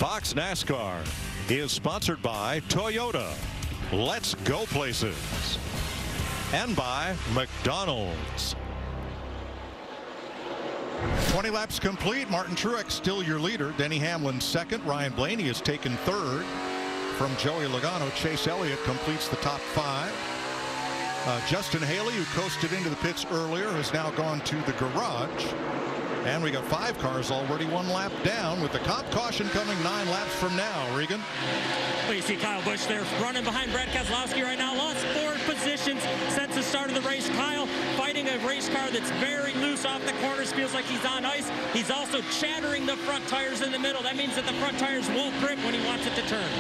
Fox NASCAR is sponsored by Toyota. Let's go places. And by McDonald's. 20 laps complete. Martin Truex still your leader. Denny Hamlin second. Ryan Blaney is taken third from Joey Logano. Chase Elliott completes the top five. Uh, Justin Haley, who coasted into the pits earlier, has now gone to the garage. And we got five cars already one lap down with the cop caution coming nine laps from now. Regan. Well, you see Kyle Busch there running behind Brad Keselowski right now. Lost four positions since the start of the race. Kyle fighting a race car that's very loose off the corners. Feels like he's on ice. He's also chattering the front tires in the middle. That means that the front tires won't grip when he wants it to turn.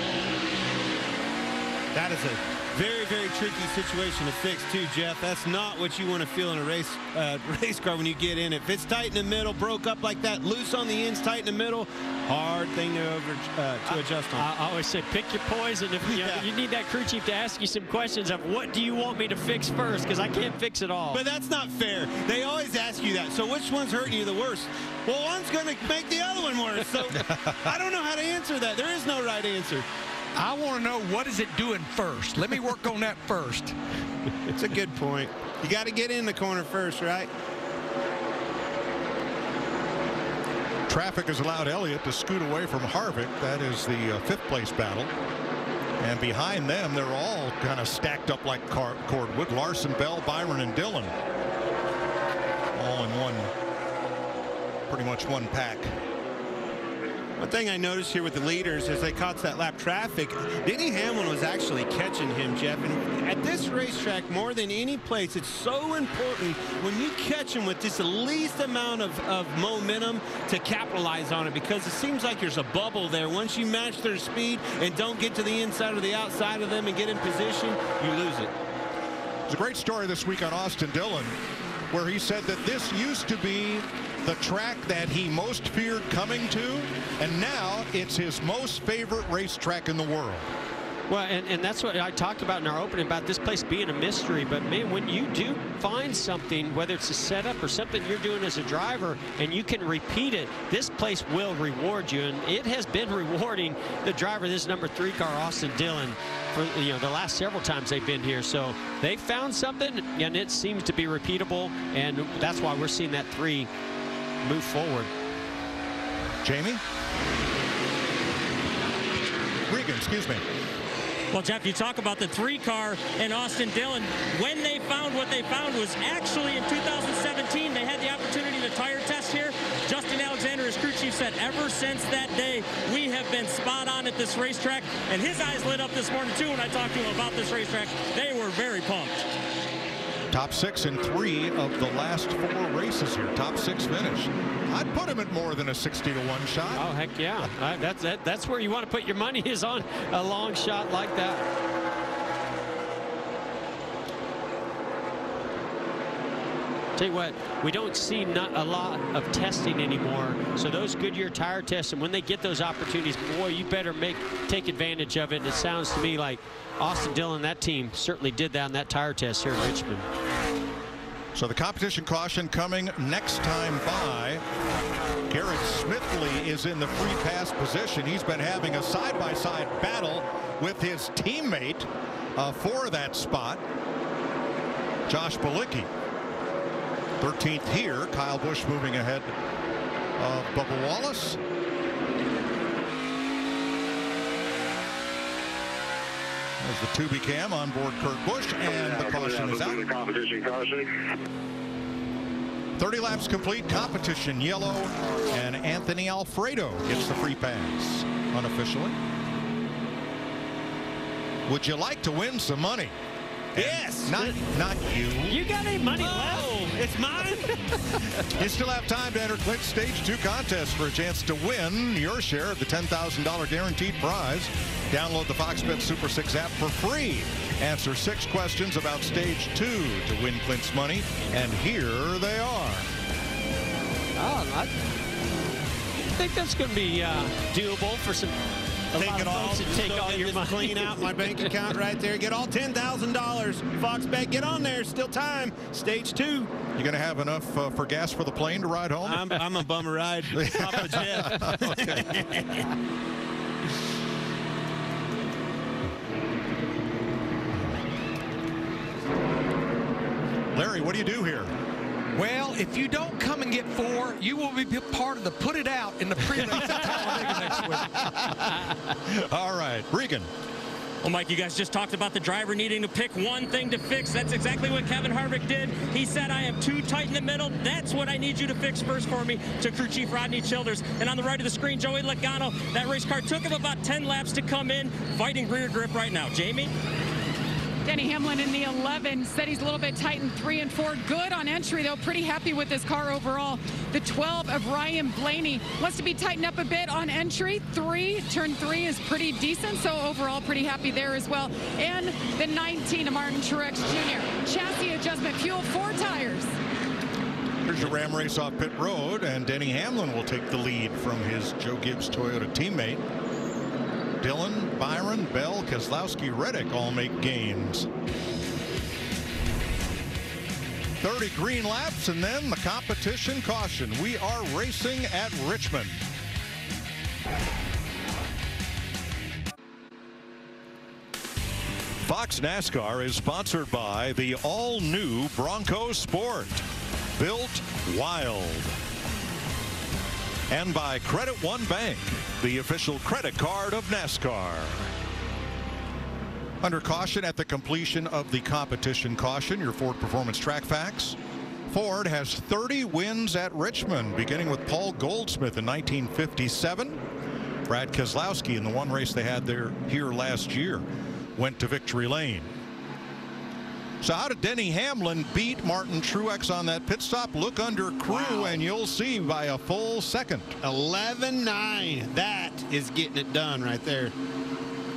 That is a very, very tricky situation to fix, too, Jeff. That's not what you want to feel in a race uh, race car when you get in. If it's tight in the middle, broke up like that, loose on the ends, tight in the middle, hard thing to over uh, to adjust on. I, I always say pick your poison. If you, know, you need that crew chief to ask you some questions of what do you want me to fix first because I can't fix it all. But that's not fair. They always ask you that. So which one's hurting you the worst? Well, one's going to make the other one worse. So I don't know how to answer that. There is no right answer. I want to know what is it doing first. Let me work on that first. It's a good point. You got to get in the corner first, right? Traffic has allowed Elliott to scoot away from Harvick. That is the uh, fifth place battle. And behind them, they're all kind of stacked up like car- cordwood. Larson, Bell, Byron, and Dillon. All in one, pretty much one pack. One thing I noticed here with the leaders as they caught that lap traffic, Denny Hamlin was actually catching him, Jeff. And at this racetrack, more than any place, it's so important when you catch him with just the least amount of, of momentum to capitalize on it because it seems like there's a bubble there. Once you match their speed and don't get to the inside or the outside of them and get in position, you lose it. There's a great story this week on Austin Dillon where he said that this used to be the track that he most feared coming to, and now it's his most favorite racetrack in the world. Well, and, and that's what I talked about in our opening about this place being a mystery. But man, when you do find something, whether it's a setup or something you're doing as a driver, and you can repeat it, this place will reward you. And it has been rewarding the driver, this number three car, Austin Dillon, for you know the last several times they've been here. So they found something, and it seems to be repeatable, and that's why we're seeing that three move forward. Jamie? Regan, excuse me. Well, Jeff, you talk about the three car and Austin Dillon. When they found what they found was actually in 2017. They had the opportunity to tire test here. Justin Alexander, as crew chief, said ever since that day, we have been spot on at this racetrack. And his eyes lit up this morning, too, when I talked to him about this racetrack. They were very pumped. Top six in three of the last four races here. Top six finish. I'd put him at more than a 60 to 1 shot. Oh, heck yeah. That's, that, that's where you want to put your money is on a long shot like that. Tell you what, we don't see not a lot of testing anymore. So those Goodyear tire tests, and when they get those opportunities, boy, you better make take advantage of it. And it sounds to me like Austin Dillon, that team, certainly did that in that tire test here in Richmond. So the competition caution coming next time by. Garrett Smithley is in the free pass position. He's been having a side-by-side battle with his teammate uh, for that spot. Josh Bilicki. 13th here. Kyle Busch moving ahead of Bubba Wallace. There's the Tubi cam on board Kurt Busch, and the caution is out. Competition caution. 30 laps complete, competition yellow, and Anthony Alfredo gets the free pass unofficially. Would you like to win some money? Yes. Not, not you. You got any money left? It's mine. You still have time to enter Clint's Stage 2 contest for a chance to win your share of the $10,000 guaranteed prize. Download the Fox Bet Super 6 app for free. Answer six questions about Stage 2 to win Clint's money. And here they are. Oh, I think that's going to be uh, doable for some. A Take it of all. folks to Just take all your this money. Clean out my bank account right there. Get all $10,000. Fox Bet, get on there. Still time. Stage two. You going to have enough uh, for gas for the plane to ride home? I'm, I'm a bummer ride. Papa Jeff. Larry, what do you do here? Well, if you don't come and get four, you will be part of the put it out in the pre-race at Talladega next week. All right, Regan. Well, Mike, you guys just talked about the driver needing to pick one thing to fix. That's exactly what Kevin Harvick did. He said, I am too tight in the middle. That's what I need you to fix first for me, to crew chief Rodney Childers. And on the right of the screen, Joey Logano. That race car took him about 10 laps to come in, fighting rear grip right now. Jamie? Denny Hamlin in the 11 said he's a little bit tight in three and four. Good on entry, though. Pretty happy with his car overall. The 12 of Ryan Blaney wants to be tightened up a bit on entry. Three, turn three is pretty decent, so overall pretty happy there as well. And the 19 of Martin Truex Jr. Chassis adjustment, fuel, four tires. Here's your Ram race off pit road, and Denny Hamlin will take the lead from his Joe Gibbs Toyota teammate. Dillon, Byron, Bell, Keselowski, Reddick all make gains. 30 green laps and then the competition caution. We are racing at Richmond. Fox NASCAR is sponsored by the all-new Bronco Sport, built wild. And by Credit One Bank, the official credit card of NASCAR. Under caution at the completion of the competition caution, your Ford Performance track facts. Ford has 30 wins at Richmond, beginning with Paul Goldsmith in 1957. Brad Keselowski in the one race they had there here last year went to victory lane. So how did Denny Hamlin beat Martin Truex on that pit stop? Look under crew and you'll see by a full second. 11-9. That is getting it done right there.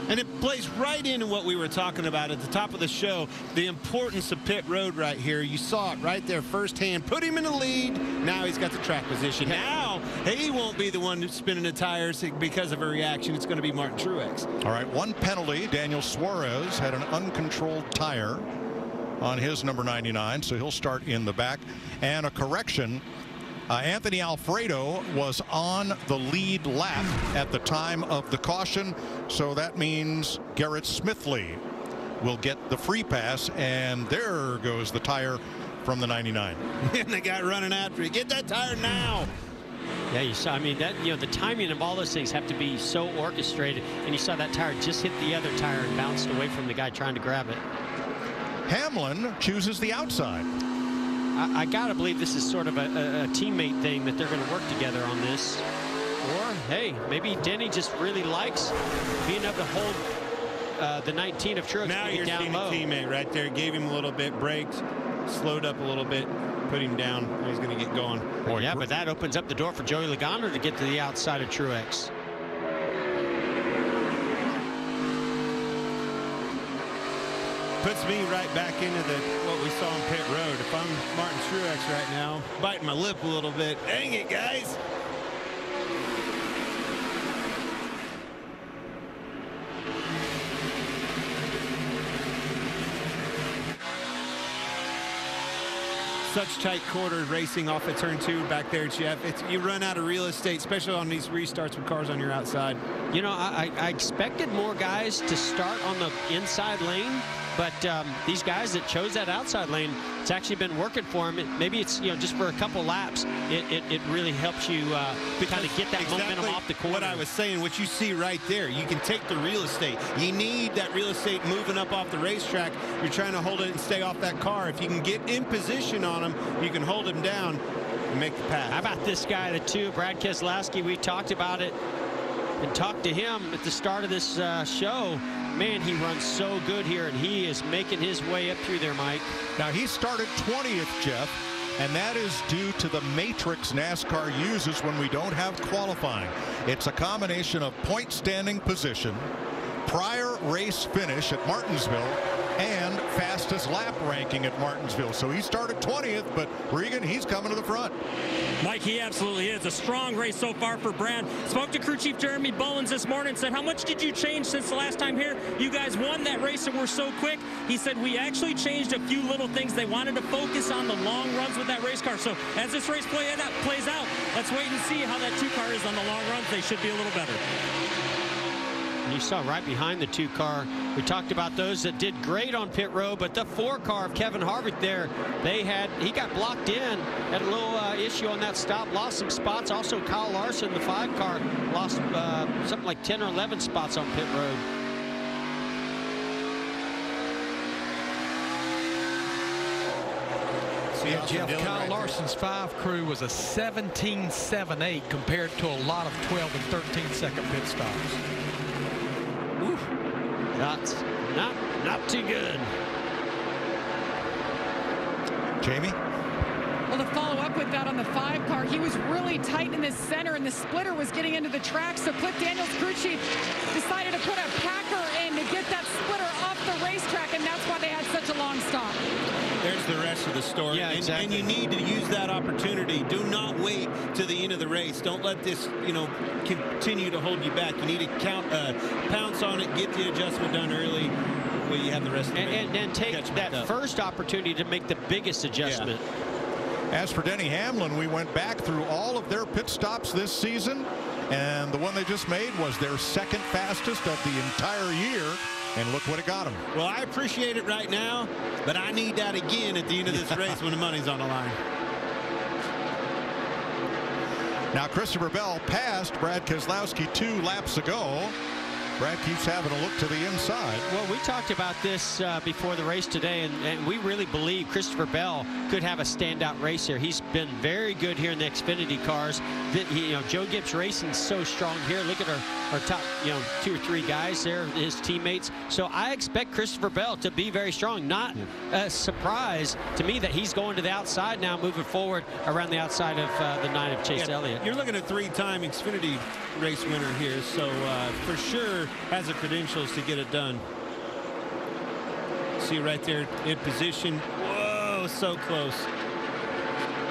And it plays right into what we were talking about at the top of the show, the importance of pit road right here. You saw it right there firsthand. Put him in the lead. Now he's got the track position. Now he won't be the one spinning the tires because of a reaction. It's going to be Martin Truex. All right, one penalty. Daniel Suarez had an uncontrolled tire on his number 99, so he'll start in the back. And a correction. Uh, Anthony Alfredo was on the lead lap at the time of the caution, so that means Garrett Smithley will get the free pass, and there goes the tire from the 99. and the guy running after you, Get that tire now. Yeah, you saw. I mean, that you know, the timing of all those things have to be so orchestrated. And you saw that tire just hit the other tire and bounced away from the guy trying to grab it. Hamlin chooses the outside. I, I got to believe this is sort of a, a, a teammate thing that they're going to work together on this. Or, hey, maybe Denny just really likes being able to hold uh, the 19 of Truex Now when he you're down seeing low. a teammate right there. Gave him a little bit, braked, slowed up a little bit, put him down. He's going to get going. Boy, yeah, but that opens up the door for Joey Logano to get to the outside of Truex. Puts me right back into the what we saw on pit road. If I'm Martin Truex right now, biting my lip a little bit. Dang it, guys. Such tight quarters racing off at turn two back there, Jeff. It's, you run out of real estate, especially on these restarts with cars on your outside. You know, I, I expected more guys to start on the inside lane, but um, these guys that chose that outside lane, it's actually been working for them. Maybe it's, you know, just for a couple laps, it, it, it really helps you uh, kind of get that momentum off the corner. What I was saying, what you see right there, you can take the real estate. You need that real estate moving up off the racetrack. You're trying to hold it and stay off that car. If you can get in position on him, you can hold him down and make the pass. How about this guy, the two, Brad Keselowski? We talked about it. and talked to him at the start of this uh, show. Man, he runs so good here, and he is making his way up through there, Mike. Now, he started 20th, Jeff, and that is due to the matrix NASCAR uses when we don't have qualifying. It's a combination of point standing position, prior race finish at Martinsville, and fastest lap ranking at Martinsville. So he started 20th, but Regan, he's coming to the front. Mike, he absolutely is. A strong race so far for Brad. Spoke to crew chief Jeremy Bullins this morning and said, how much did you change since the last time here? You guys won that race and were so quick. He said, we actually changed a few little things. They wanted to focus on the long runs with that race car. So as this race play plays out, let's wait and see how that two car is on the long runs. They should be a little better. You saw right behind the two car. We talked about those that did great on pit road, but the four car of Kevin Harvick there, they had he got blocked in, had a little uh, issue on that stop, lost some spots. Also, Kyle Larson, the five car, lost uh, something like 10 or 11 spots on pit road. Yeah, Jeff, Kyle Larson's five crew was a 17-7-8 compared to a lot of 12 and 13 second pit stops. That's not not too good. Jamie? Well, to follow up with that on the five car, he was really tight in the center, and the splitter was getting into the track. So Cliff Daniels, crew chief, decided to put a packer in to get that splitter off the racetrack, and that's why they had such a long stop. There's the rest of the story. Yeah, and, exactly. and you need to use that opportunity. Do not wait to the end of the race. Don't let this, you know, continue to hold you back. You need to count, uh, pounce on it, get the adjustment done early. Well, you have the rest of the And, and, and take that up. first opportunity to make the biggest adjustment. As for Denny Hamlin, we went back through all of their pit stops this season, and the one they just made was their second fastest of the entire year. And look what it got them. Well, I appreciate it right now, but I need that again at the end of this race when the money's on the line. Now, Christopher Bell passed Brad Keselowski two laps ago. Brad keeps having a look to the inside. Well, we talked about this uh, before the race today, and, and we really believe Christopher Bell could have a standout race here. He's been very good here in the Xfinity cars. The, you know, Joe Gibbs Racing so strong here. Look at our, our top, you know, two or three guys there, his teammates. So I expect Christopher Bell to be very strong. Not a surprise to me that he's going to the outside now, moving forward around the outside of uh, the nine of Chase Yeah, Elliott. You're looking at three-time Xfinity race winner here, so uh, for sure has the credentials to get it done. See right there in position. Whoa, so close.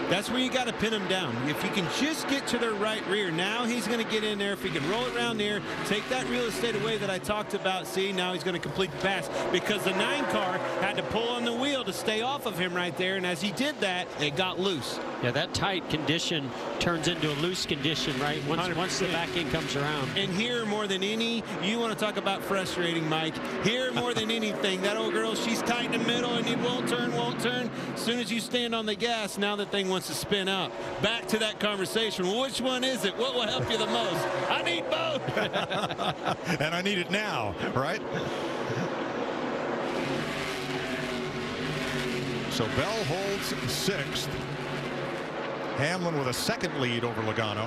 That's where you got to pin him down. If you can just get to their right rear, now he's going to get in there. If he can roll it around there, take that real estate away that I talked about. See, now he's going to complete the pass because the nine car had to pull on the wheel to stay off of him right there. And as he did that, it got loose. Yeah, that tight condition turns into a loose condition, right? Once, once the 100%. back end comes around. And here more than any, you want to talk about frustrating, Mike. Here more than anything, that old girl, she's tight in the middle and it won't turn, won't turn. As soon as you stand on the gas, now the thing wants to spin out. Back to that conversation. Which one is it? What will help you the most? I need both. and I need it now, right? So Bell holds sixth. Hamlin with a second lead over Logano.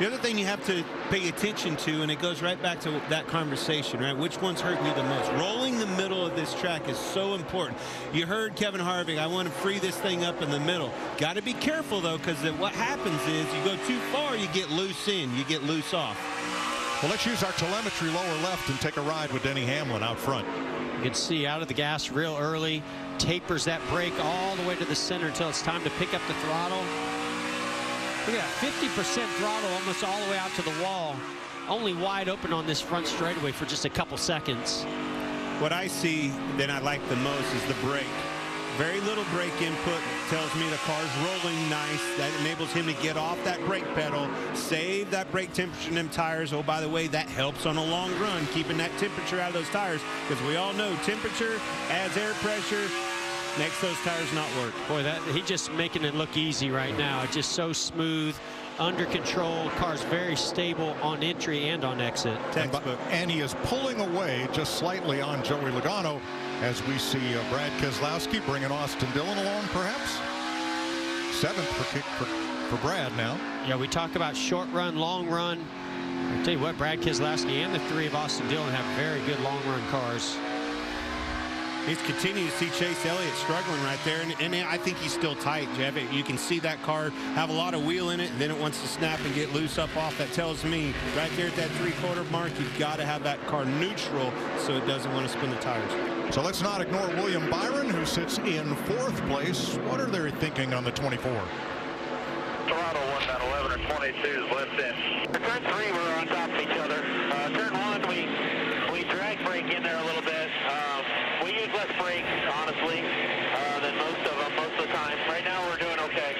The other thing you have to pay attention to, and it goes right back to that conversation, right? Which one's hurting you the most? Rolling the middle of this track is so important. You heard Kevin Harvick, I want to free this thing up in the middle. Got to be careful, though, because what happens is you go too far, you get loose in, you get loose off. Well, let's use our telemetry lower left and take a ride with Denny Hamlin out front. You can see out of the gas real early, tapers that brake all the way to the center until it's time to pick up the throttle. Look at that, 50% throttle almost all the way out to the wall. Only wide open on this front straightaway for just a couple seconds. What I see that I like the most is the brake. Very little brake input tells me the car's rolling nice. That enables him to get off that brake pedal, save that brake temperature in them tires. Oh, by the way, that helps on a long run, keeping that temperature out of those tires. Because we all know temperature adds air pressure, makes those tires not work. Boy, that he just making it look easy right now. It's just so smooth, under control. Car's very stable on entry and on exit. And, and he is pulling away just slightly on Joey Logano as we see uh, Brad Keselowski bringing Austin Dillon along, perhaps. Seventh for, kick for, for Brad now. Yeah, we talk about short run, long run. I tell you what, Brad Keselowski and the three of Austin Dillon have very good long run cars. He's continuing to see Chase Elliott struggling right there, and, and I think he's still tight, Jeff. You can see that car have a lot of wheel in it, and then it wants to snap and get loose up off. That tells me right there at that three-quarter mark, you've got to have that car neutral so it doesn't want to spin the tires. So let's not ignore William Byron, who sits in fourth place. What are they thinking on the 24? Toronto won that 11 or 22 is left in. For turn three, we're on top of each other. Uh, turn one, we we drag brake in there a little bit. Um, we use less brake, honestly, uh, than most of them most of the time. Right now, we're doing okay.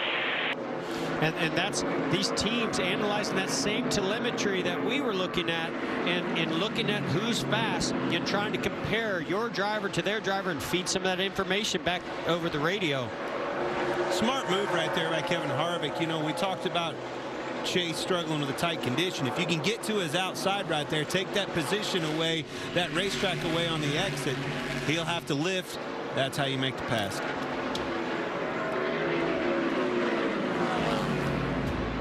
And, and that's these teams analyzing that same telemetry that we were looking at and, and looking at who's fast and trying to compare your driver to their driver and feed some of that information back over the radio. Smart move right there by Kevin Harvick. You know, we talked about Chase struggling with a tight condition. If you can get to his outside right there, take that position away, that racetrack away on the exit, he'll have to lift. That's how you make the pass.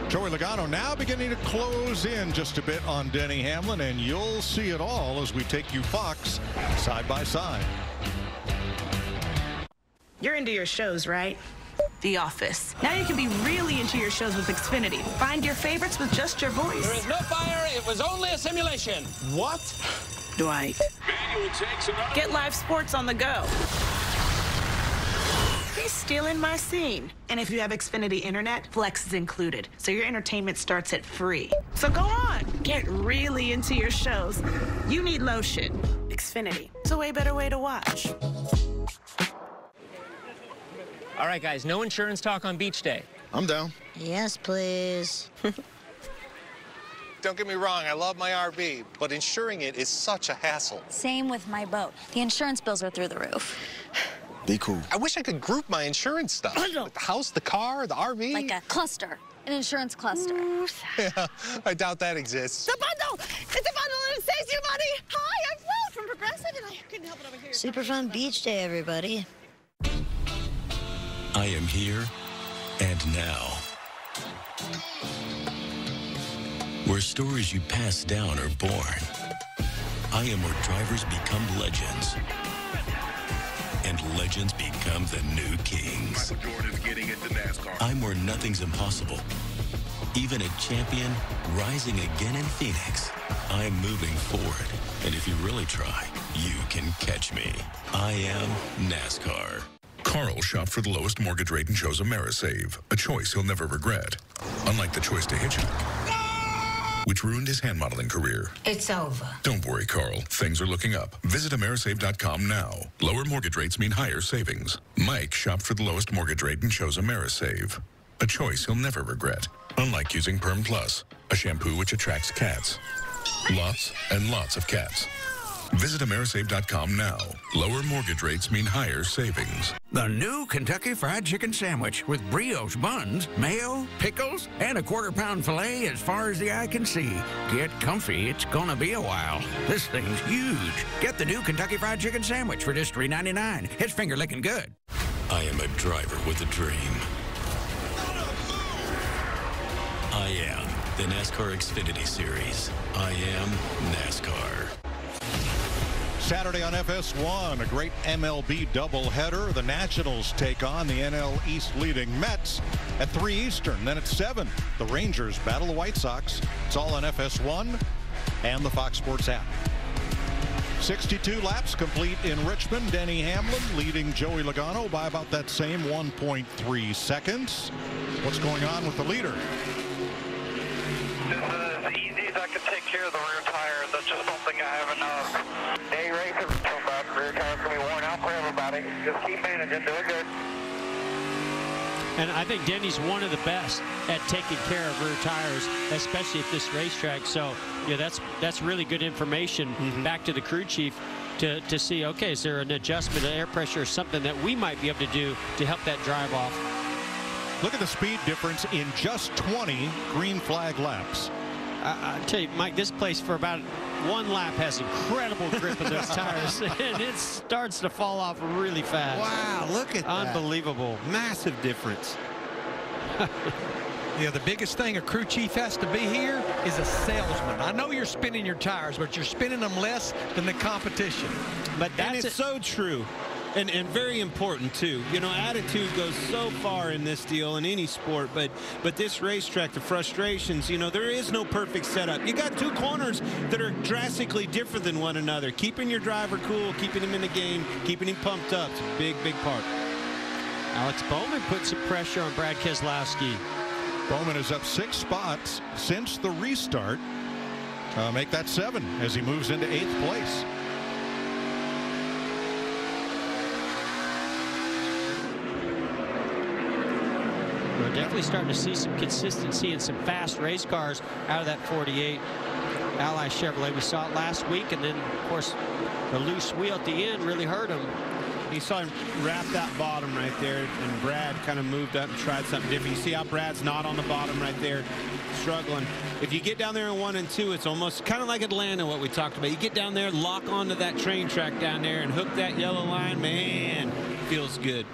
Joey Logano now beginning to close in just a bit on Denny Hamlin, and you'll see it all as we take you Fox side by side. You're into your shows, right? The Office. Now you can be really into your shows with Xfinity. Find your favorites with just your voice. There is no fire. It was only a simulation. What? Dwight. Get live sports on the go. He's stealing my scene. And if you have Xfinity Internet, Flex is included. So your entertainment starts at free. So go on. Get really into your shows. You need lotion. Xfinity. It's a way better way to watch. All right, guys, no insurance talk on beach day. I'm down. Yes, please. Don't get me wrong, I love my RV, but insuring it is such a hassle. Same with my boat. The insurance bills are through the roof. Be cool. I wish I could group my insurance stuff. Like the house, the car, the RV. Like a cluster, an insurance cluster. Yeah, I doubt that exists. The bundle! It's a bundle and it saves you money! Hi, I'm Flo from Progressive and I couldn't help it over here. Super fun beach day, everybody. I am here and now. Where stories you pass down are born. I am where drivers become legends. And legends become the new kings. Michael Jordan's getting into NASCAR. I'm where nothing's impossible. Even a champion rising again in Phoenix. I'm moving forward. And if you really try, you can catch me. I am NASCAR. Carl shopped for the lowest mortgage rate and chose Amerisave, a choice he'll never regret. Unlike the choice to hitchhike, which ruined his hand modeling career. It's over. Don't worry, Carl. Things are looking up. Visit Amerisave.com now. Lower mortgage rates mean higher savings. Mike shopped for the lowest mortgage rate and chose Amerisave, a choice he'll never regret. Unlike using Perm Plus, a shampoo which attracts cats. Lots and lots of cats. Visit Amerisave.com now. Lower mortgage rates mean higher savings. The new Kentucky Fried Chicken Sandwich with brioche buns, mayo, pickles, and a quarter pound filet as far as the eye can see. Get comfy, it's gonna be a while. This thing's huge. Get the new Kentucky Fried Chicken Sandwich for just $3.99. It's finger licking good. I am a driver with a dream. I am the NASCAR Xfinity Series. I am NASCAR. Saturday on FS1, a great MLB doubleheader. The Nationals take on the NL East leading Mets at 3 Eastern. Then at 7, the Rangers battle the White Sox. It's all on FS1 and the Fox Sports app. 62 laps complete in Richmond. Denny Hamlin leading Joey Logano by about that same 1.3 seconds. What's going on with the leader? This is as easy as I can take care of the rear tires. That's just something I have enough. Day racer, talking about rear tires gonna be worn out for everybody. Just keep managing, doing good. And I think Denny's one of the best at taking care of rear tires, especially at this racetrack. So, yeah, that's that's really good information mm-hmm. back to the crew chief to, to see, okay, is there an adjustment of air pressure or something that we might be able to do to help that drive off? Look at the speed difference in just 20 green flag laps. I, I tell you, Mike, this place for about one lap has incredible grip of those tires, and it starts to fall off really fast. Wow, look at that. Unbelievable. Massive difference. Yeah, the biggest thing a crew chief has to be here is a salesman. I know you're spinning your tires, but you're spinning them less than the competition. But and it's so true. And, and very important too. You know, attitude goes so far in this deal in any sport, but but this racetrack, the frustrations, you know, there is no perfect setup. You got two corners that are drastically different than one another. Keeping your driver cool, keeping him in the game, keeping him pumped up, it's a big, big part. Alex Bowman put some pressure on Brad Keselowski. Bowman is up six spots since the restart. Uh, make that seven as he moves into eighth place. We're definitely starting to see some consistency and some fast race cars out of that 48 Ally Chevrolet. We saw it last week, and then, of course, the loose wheel at the end really hurt him. You saw him wrap that bottom right there, and Brad kind of moved up and tried something different. You see how Brad's not on the bottom right there, struggling. If you get down there in one and two, it's almost kind of like Atlanta, what we talked about. You get down there, lock onto that train track down there, and hook that yellow line, man, feels good.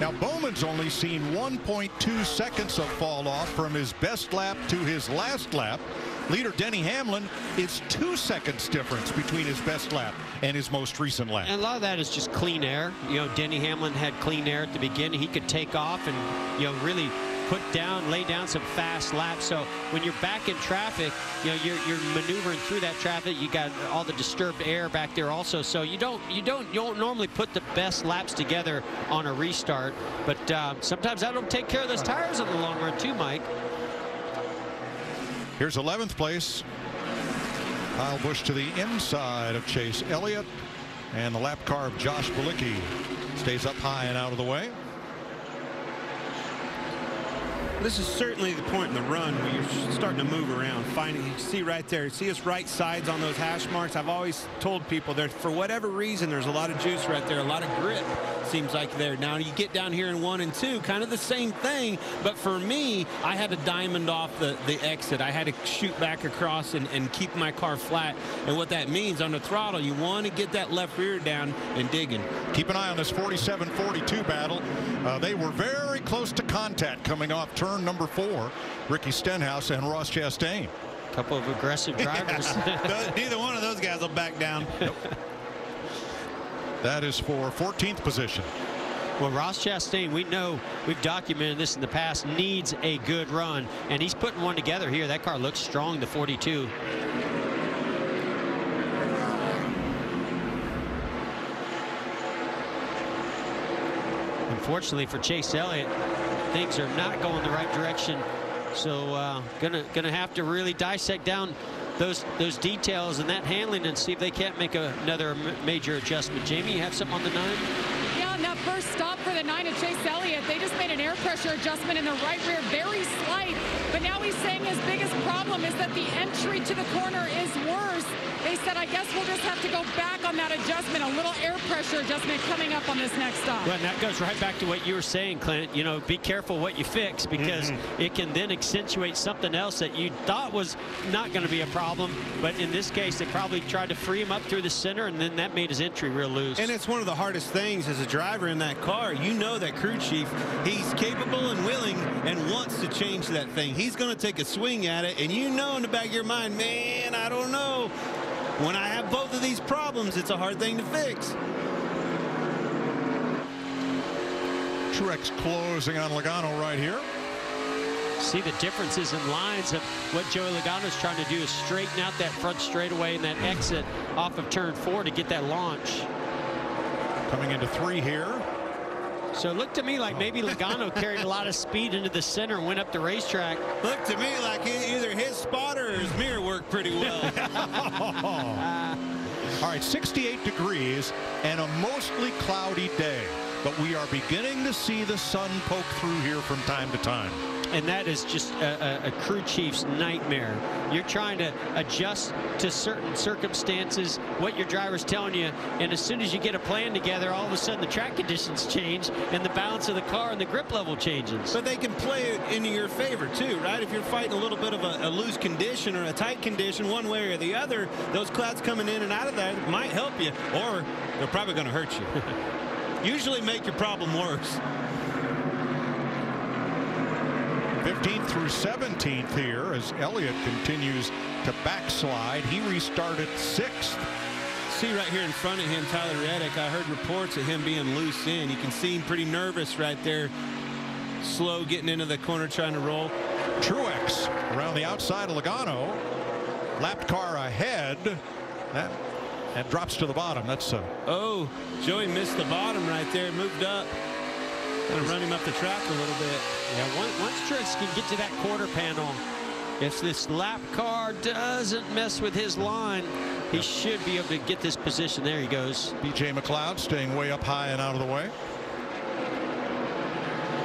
Now, Bowman's only seen 1.2 seconds of fall off from his best lap to his last lap. Leader Denny Hamlin is two seconds difference between his best lap and his most recent lap. And a lot of that is just clean air. You know, Denny Hamlin had clean air at the beginning. He could take off and, you know, really put down, lay down some fast laps. So when you're back in traffic, you know, you're, you're maneuvering through that traffic. You got all the disturbed air back there also. So you don't, you don't, you don't normally put the best laps together on a restart. But uh, sometimes that'll take care of those tires in the long run too, Mike. Here's 11th place. Kyle Busch to the inside of Chase Elliott. And the lap car of Josh Bilicki stays up high and out of the way. This is certainly the point in the run where you're starting to move around. Finding, you see right there, see his right sides on those hash marks. I've always told people that for whatever reason, there's a lot of juice right there, a lot of grip seems like there. Now you get down here in one and two, kind of the same thing. But for me, I had to diamond off the, the exit. I had to shoot back across and, and keep my car flat. And what that means on the throttle, you want to get that left rear down and digging. Keep an eye on this 47-42 battle. Uh, they were very close to contact coming off turn number four. Ricky Stenhouse and Ross Chastain. A couple of aggressive drivers. Neither one of those guys will back down. Nope. That is for 14th position. Well, Ross Chastain, we know we've documented this in the past, needs a good run, and he's putting one together here. That car looks strong, the 42. Unfortunately for Chase Elliott, things are not going the right direction. So uh, gonna gonna have to really dissect down those those details and that handling and see if they can't make a, another major adjustment. Jamie, you have something on the nine? Yeah, on that first stop for the nine of Chase Elliott, they just made an air pressure adjustment in the right rear, very slight. But now he's saying his biggest problem is that the entry to the corner is worse. They said, I guess we'll just have to go back on that adjustment, a little air pressure adjustment coming up on this next stop. Well, and that goes right back to what you were saying, Clint. You know, be careful what you fix because mm -hmm. it can then accentuate something else that you thought was not going to be a problem. But in this case, they probably tried to free him up through the center, and then that made his entry real loose. And it's one of the hardest things as a driver in that car. You know that crew chief, he's capable and willing and wants to change that thing. He's going to take a swing at it, and you know in the back of your mind, man, I don't know. When I have both of these problems, it's a hard thing to fix. Truex closing on Logano right here. See the differences in lines of what Joey Logano is trying to do is straighten out that front straightaway and that exit off of turn four to get that launch. Coming into three here. So it looked to me like maybe Logano carried a lot of speed into the center and went up the racetrack. Looked to me like either his spotter or his mirror worked pretty well. All right, 68 degrees and a mostly cloudy day, but we are beginning to see the sun poke through here from time to time and that is just a, a, crew chief's nightmare. You're trying to adjust to certain circumstances, what your driver's telling you, and as soon as you get a plan together, all of a sudden the track conditions change, and the balance of the car and the grip level changes. But they can play it into your favor, too, right? If you're fighting a little bit of a, a loose condition or a tight condition, one way or the other, those clouds coming in and out of that might help you, or they're probably going to hurt you. Usually make your problem worse. 15th through 17th here as Elliott continues to backslide. He restarted sixth. See right here in front of him, Tyler Reddick. I heard reports of him being loose in. You can see him pretty nervous right there. Slow getting into the corner trying to roll. Truex around the outside of Logano. Lapped car ahead. That, that drops to the bottom. That's uh, Oh, Joey missed the bottom right there. Moved up. Gonna run him up the track a little bit. Yeah, once, once Truex can get to that quarter panel, if this lap car doesn't mess with his line, he should be able to get this position. There he goes. BJ McLeod staying way up high and out of the way.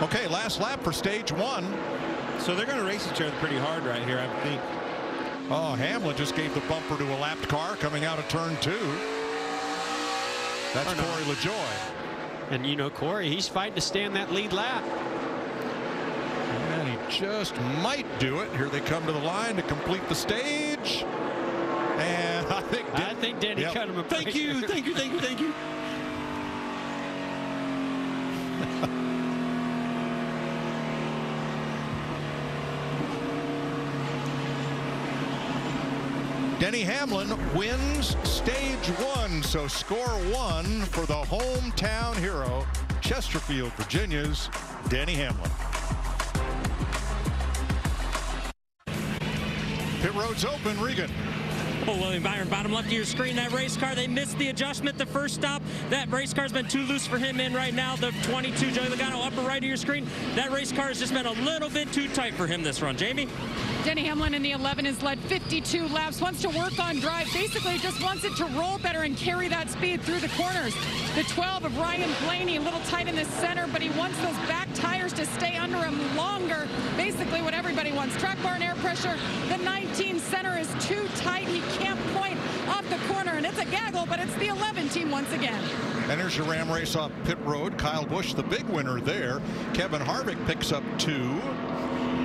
Okay, last lap for stage one. So they're going to race each other pretty hard right here, I think. Oh, Hamlin just gave the bumper to a lapped car coming out of turn two. That's Corey LaJoie. And you know, Corey, he's fighting to stay in that lead lap. And he just might do it. Here they come to the line to complete the stage. And I think I think Danny Yep. cut him a Thank you, thank you, thank you, thank you. Denny Hamlin wins stage one. So score one for the hometown hero, Chesterfield, Virginia's Denny Hamlin. Pit road's open, Regan. Oh, William Byron, bottom left of your screen. That race car, they missed the adjustment the first stop. That race car's been too loose for him in right now. The 22, Joey Logano, upper right of your screen. That race car has just been a little bit too tight for him this run. Jamie? Denny Hamlin in the 11 has led 52 laps, wants to work on drive, basically just wants it to roll better and carry that speed through the corners. The 12 of Ryan Blaney, a little tight in the center, but he wants those back tires to stay under him longer. Basically what everybody wants. Track bar and air pressure. The 19 center is too tight. He off the corner, and it's a gaggle, but it's the 11 team once again. And there's your Ram race off pit road. Kyle Busch, the big winner there. Kevin Harvick picks up two.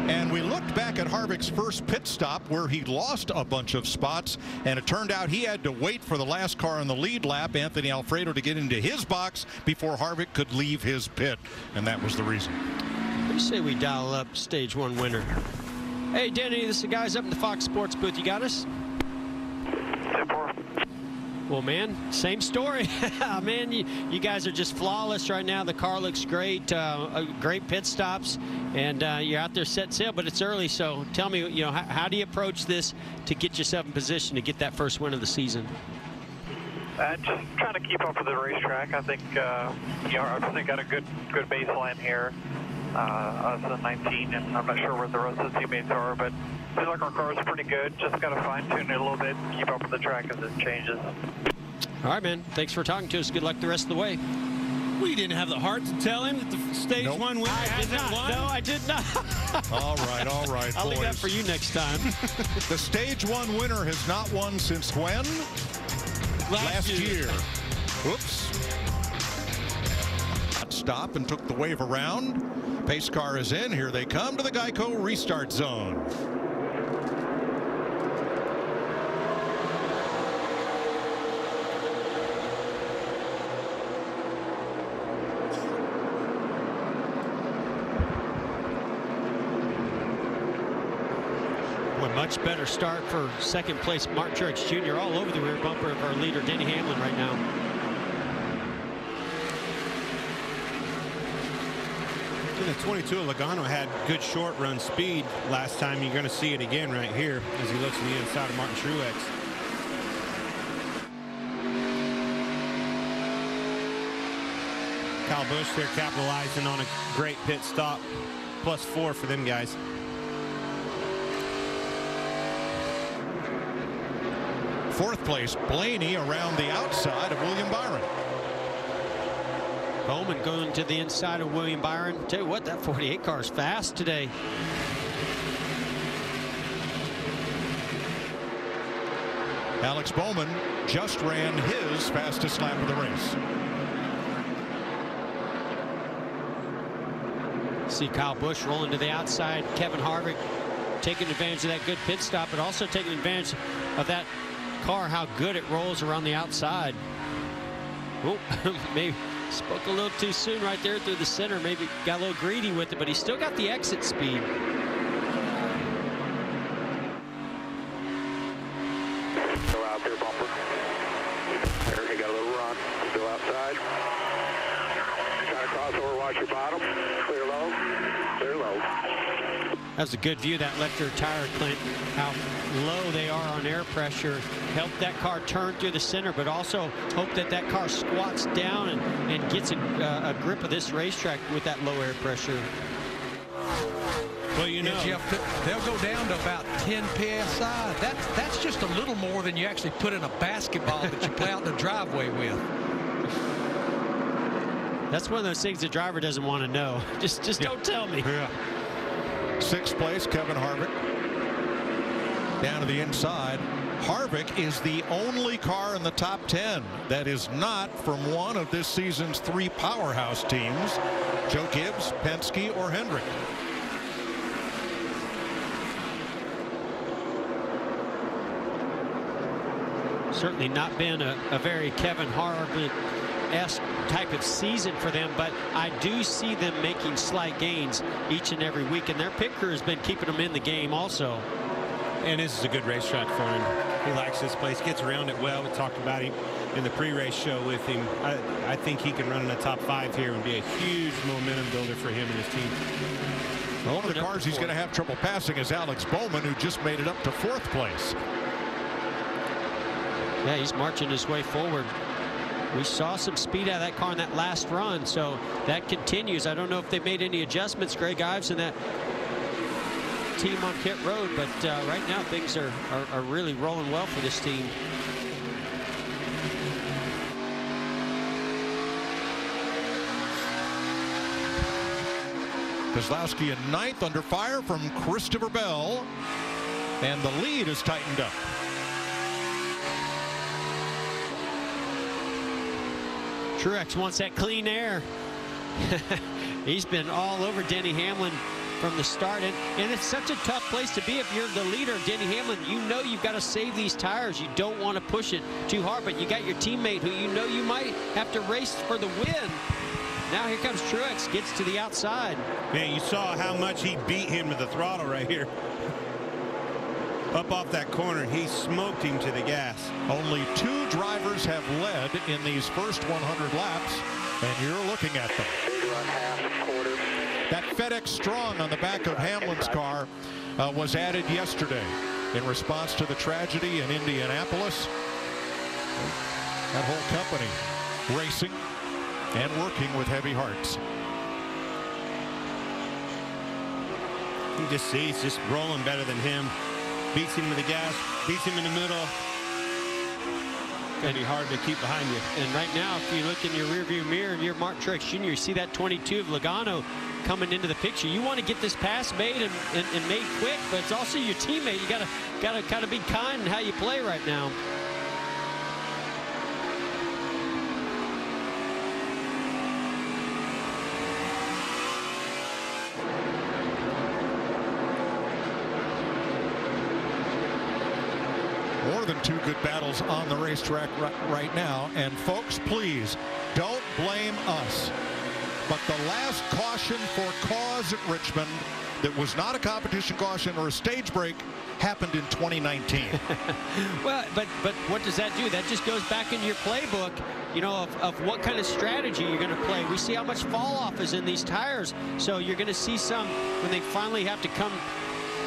And we looked back at Harvick's first pit stop where he lost a bunch of spots. And it turned out he had to wait for the last car in the lead lap, Anthony Alfredo, to get into his box before Harvick could leave his pit. And that was the reason. Let me say we dial up stage one winner. Hey, Danny, this is the guys up in the Fox Sports booth. You got us? Well, man, same story. man, you, you guys are just flawless right now. The car looks great. Uh, uh, great pit stops. And uh, you're out there set sail, but it's early. So tell me, you know, how, how do you approach this to get yourself in position to get that first win of the season? Uh, just trying to keep up with the racetrack. I think uh, you know, I think got a good good baseline here. Uh, us at 19, and I'm not sure where the rest of the teammates are, but I feel like our car is pretty good. Just got to fine tune it a little bit, keep up with the track as it changes. All right, man. Thanks for talking to us. Good luck the rest of the way. We didn't have the heart to tell him that the stage Nope. one winner I did hasn't not. won. No, I did not. All right, all right, I'll leave that for you next time. The stage one winner has not won since when? Last year. year. Whoops. Stop and took the wave around. Pace car is in. Here they come to the Geico restart zone. Boy, much better start for second place Mark Truex Jr. all over the rear bumper of our leader Denny Hamlin right now. In the 22, Logano had good short run speed last time. You're going to see it again right here as he looks to the inside of Martin Truex. Kyle Busch there capitalizing on a great pit stop. Plus four for them guys. Fourth place, Blaney around the outside of William Byron. Bowman going to the inside of William Byron. Tell you what, that 48 car is fast today. Alex Bowman just ran his fastest lap of the race. See Kyle Busch rolling to the outside. Kevin Harvick taking advantage of that good pit stop, but also taking advantage of that car, how good it rolls around the outside. Oh, maybe spoke a little too soon right there through the center. Maybe got a little greedy with it, but he still got the exit speed. out there, bumper. There, he got a little run. Still outside. Trying to cross over, watch your bottom. Clear low. Clear low. That was a good view, that left rear tire, Clint, how low they are on air pressure. Help that car turn through the center, but also hope that that car squats down and, and gets a, uh, a grip of this racetrack with that low air pressure. Well, you know, Jeff, they'll go down to about 10 psi. That's that's just a little more than you actually put in a basketball that you play out in the driveway with. That's one of those things the driver doesn't want to know. Just just don't tell me. Yeah. Sixth place, Kevin Harvick. Down to the inside. Harvick is the only car in the top 10 that is not from one of this season's three powerhouse teams, Joe Gibbs, Penske, or Hendrick. Certainly not been a, a very Kevin Harvick-esque type of season for them, but I do see them making slight gains each and every week, and their pit crew has been keeping them in the game also. And this is a good racetrack for him. He likes this place, gets around it well. We talked about him in the pre-race show with him. I, I think he can run in the top five here and be a huge momentum builder for him and his team. One of the cars he's going to have trouble passing is Alex Bowman, who just made it up to fourth place. Yeah, he's marching his way forward. We saw some speed out of that car in that last run, so that continues. I don't know if they made any adjustments, Greg Ives, and that team on pit road, but uh, right now things are, are, are really rolling well for this team. Keselowski in ninth under fire from Christopher Bell. And the lead is tightened up. Truex wants that clean air. He's been all over Denny Hamlin from the start. And, and it's such a tough place to be if you're the leader, Denny Hamlin. You know you've got to save these tires. You don't want to push it too hard, but you got your teammate who you know you might have to race for the win. Now here comes Truex, gets to the outside. Man, you saw how much he beat him to the throttle right here. Up off that corner, he smoked him to the gas. Only two drivers have led in these first 100 laps, and you're looking at them. That FedEx Strong on the back of Hamlin's car uh, was added yesterday in response to the tragedy in Indianapolis. That whole company racing and working with heavy hearts. You just see he's just rolling better than him. Beats him with the gas, beats him in the middle. Gonna be hard to keep behind you. And right now, if you look in your rearview mirror and you're Mark Truex Jr., you see that 22 of Logano coming into the picture. You want to get this pass made and, and, and made quick, but it's also your teammate. You got to got to kind of be kind in how you play right now. More than battles on the racetrack right, right now. And folks, please don't blame us. But the last caution for cause at Richmond that was not a competition caution or a stage break happened in 2019. well, but but what does that do? That just goes back into your playbook, you know, of, of what kind of strategy you're going to play. We see how much fall off is in these tires. So you're going to see some when they finally have to come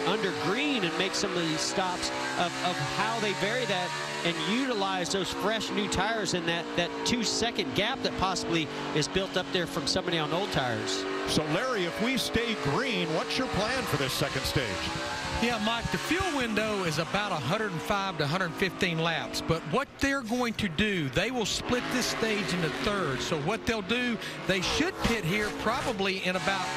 under green and make some of these stops of, of how they vary that and utilize those fresh new tires in that, that two second gap that possibly is built up there from somebody on old tires. So Larry, if we stay green, what's your plan for this second stage? Yeah, Mike, the fuel window is about 105 to 115 laps, but what they're going to do, they will split this stage into thirds. So what they'll do, they should pit here probably in about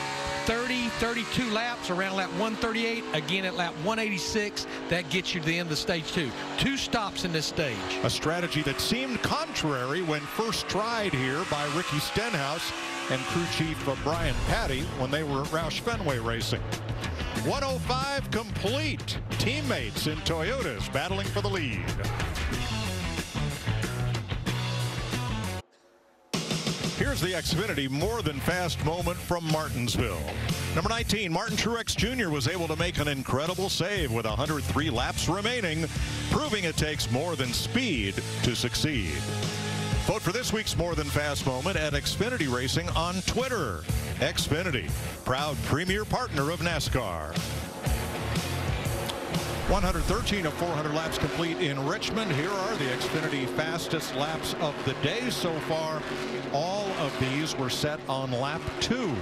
30, 32 laps around lap 138. Again, at lap 186, that gets you to the end of stage two. Two stops in this stage. A strategy that seemed contrary when first tried here by Ricky Stenhouse and crew chief Brian Pattie when they were at Roush Fenway racing. 105 complete. Teammates in Toyotas battling for the lead. Here's the Xfinity more than fast moment from Martinsville. Number 19, Martin Truex Jr. was able to make an incredible save with 103 laps remaining, proving it takes more than speed to succeed. Vote for this week's More Than Fast moment at Xfinity Racing on Twitter. Xfinity, proud premier partner of NASCAR. 113 of 400 laps complete in Richmond. Here are the Xfinity fastest laps of the day so far. All of these were set on lap two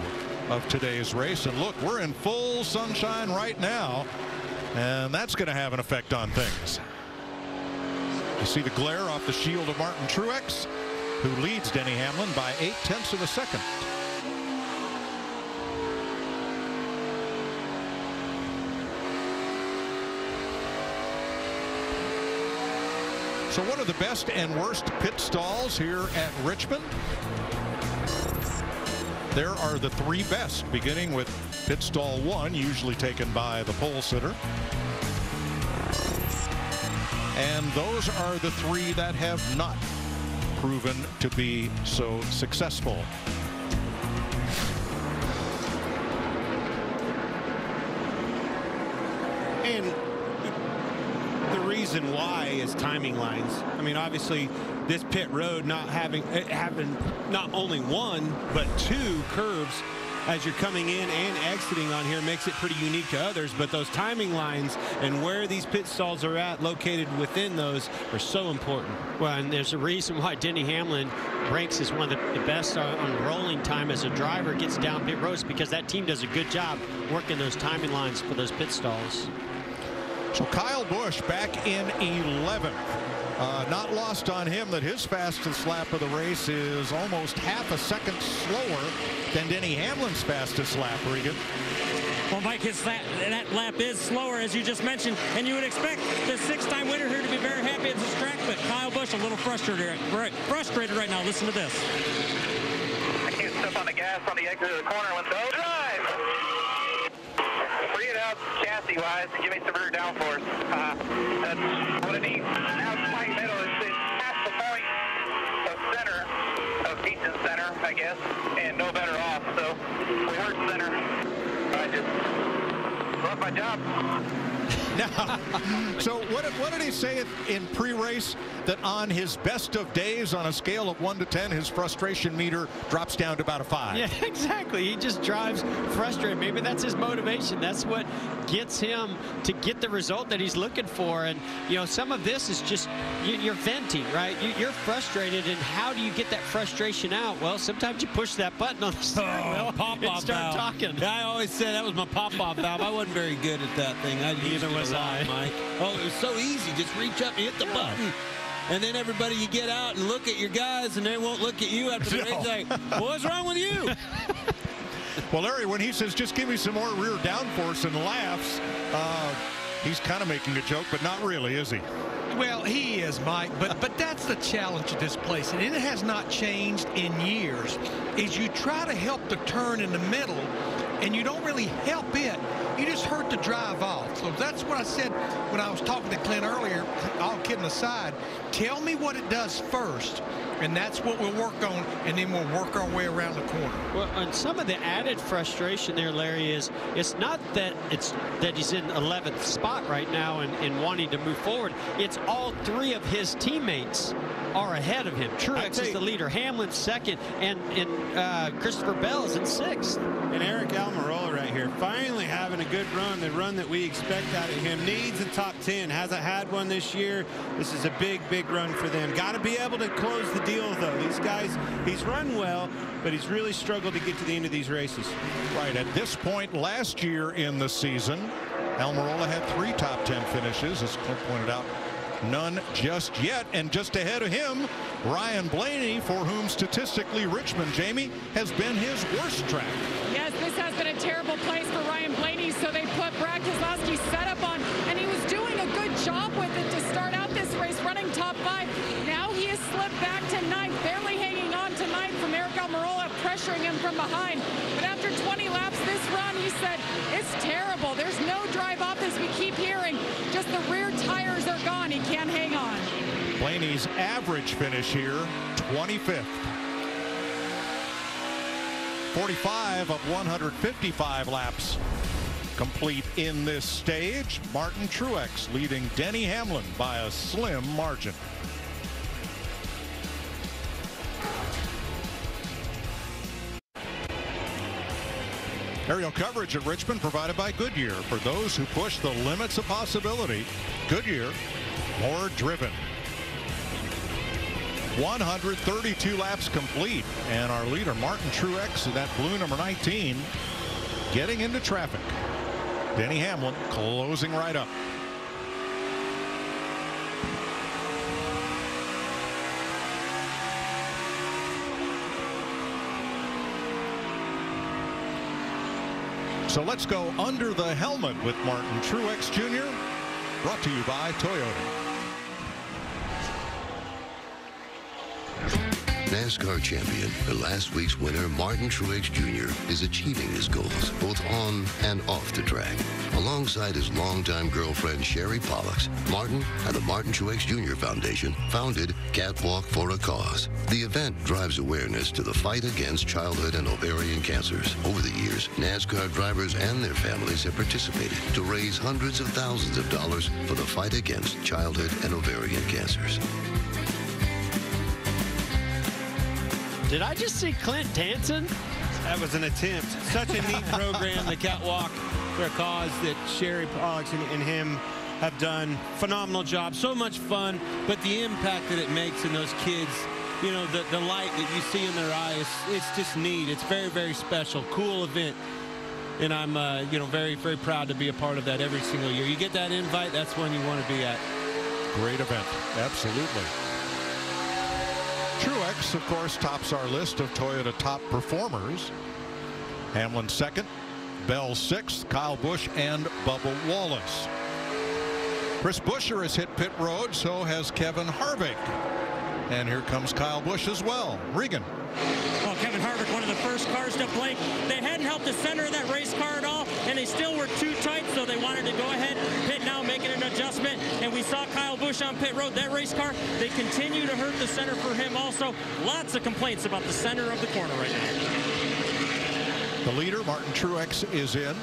of today's race. And look, we're in full sunshine right now. And that's going to have an effect on things. You see the glare off the shield of Martin Truex, who leads Denny Hamlin by eight tenths of a second. So what are the best and worst pit stalls here at Richmond? There are the three best, beginning with pit stall one, usually taken by the pole sitter. And those are the three that have not proven to be so successful. And reason why is timing lines. I mean, obviously, this pit road not having eh, having not only one but two curves as you're coming in and exiting on here makes it pretty unique to others. But those timing lines and where these pit stalls are at, located within those, are so important. Well, and there's a reason why Denny Hamlin ranks as one of the, best on, rolling time as a driver gets down pit roads because that team does a good job working those timing lines for those pit stalls. So Kyle Busch back in 11th. Uh, not lost on him that his fastest lap of the race is almost half a second slower than Denny Hamlin's fastest lap, Regan. Well, Mike, his that, that lap is slower, as you just mentioned, and you would expect the six-time winner here to be very happy at this track, but Kyle Busch a little frustrated right, frustrated right now. Listen to this. I can't step on the gas on the exit of the corner when go drive. Up chassis-wise to give me some rear downforce. Uh, that's what it needs. Now it's tight middle. It's, it's past the point of center, of decent center, I guess, and no better off. So we hurt center. I just love my job. Now, so what, what did he say in pre-race that on his best of days on a scale of 1 to 10 his frustration meter drops down to about a 5 yeah exactly. He just drives frustrated. Maybe that's his motivation. That's what gets him to get the result that he's looking for. And you know some of this is just you, are venting right? You, are frustrated. And how do you get that frustration out? Well sometimes you push that button on the steering oh, wheel pop and start valve. talking. I always said that was my pop-off valve. I wasn't very good at that thing. I Neither was I Mike. Oh, it was so easy. Just reach up and hit the yeah. button. And then everybody, you get out and look at your guys, and they won't look at you after the no. race. Like, well, what's wrong with you? well, Larry, when he says, just give me some more rear downforce and laughs, uh, he's kind of making a joke, but not really, is he? Well, he is, Mike, but but that's the challenge of this place, and it has not changed in years. Is you try to help the turn in the middle, and you don't really help it. You just hurt the drive off. So that's what I said when I was talking to Clint earlier, all kidding aside. Tell me what it does first, and that's what we'll work on, and then we'll work our way around the corner. Well, and some of the added frustration there, Larry, is it's not that it's that he's in 11th spot right now and, and wanting to move forward. It's all three of his teammates are ahead of him. Truex is the leader, Hamlin second, and, and uh, Christopher Bell is in sixth. And Aric Almirola right here, finally having a good run, the run that we expect out of him. Needs a top 10, hasn't had one this year. This is a big, big run for them. Got to be able to close the deal, though. These guys, he's run well, but he's really struggled to get to the end of these races. Right, at this point last year in the season, Almirola had three top 10 finishes, as Clint pointed out None just yet. And just ahead of him, Ryan Blaney, for whom statistically Richmond, Jamie, has been his worst track. Yes, this has been a terrible place for Ryan Blaney, so they put Brad Keselowski set up on, and he was doing a good job with it to start out this race, running top five. Now he has slipped back to ninth, barely hanging on to ninth from Aric Almirola, pressuring him from behind. But after 20 laps this run, he said, it's terrible. There's no drive off as we keep hearing. Blaney's average finish here, 25th. 45 of 155 laps complete in this stage. Martin Truex leading Denny Hamlin by a slim margin. Aerial coverage at Richmond provided by Goodyear. For those who push the limits of possibility, Goodyear, more driven. 132 laps complete. And our leader, Martin Truex, in that blue number 19, getting into traffic. Denny Hamlin closing right up. So let's go under the helmet with Martin Truex Jr. Brought to you by Toyota. NASCAR champion and last week's winner, Martin Truex Jr., is achieving his goals both on and off the track. Alongside his longtime girlfriend, Sherry Pollex, Martin and the Martin Truex Jr. Foundation founded Catwalk for a Cause. The event drives awareness to the fight against childhood and ovarian cancers. Over the years, NASCAR drivers and their families have participated to raise hundreds of thousands of dollars for the fight against childhood and ovarian cancers. Did I just see Clint dancing? That was an attempt. Such a neat program, the Catwalk for a Cause that Sherry Pollex and, and him have done. Phenomenal job. So much fun, but the impact that it makes in those kids, you know, the, the light that you see in their eyes, it's just neat. It's very, very special. Cool event. And I'm, uh, you know, very, very proud to be a part of that every single year. You get that invite, that's when you want to be at. Great event. Absolutely. Truex, of course, tops our list of Toyota top performers. Hamlin second, Bell sixth, Kyle Busch and Bubba Wallace. Chris Buescher has hit pit road, so has Kevin Harvick. And here comes Kyle Busch as well. Regan. Well, Kevin Harvick, one of the first cars to blink. They hadn't helped the center of that race car at all, and they still were too tight, so they wanted to go ahead, pit now, making an adjustment. And we saw Kyle Busch on pit road. That race car, they continue to hurt the center for him also. Lots of complaints about the center of the corner right now. The leader, Martin Truex, is in.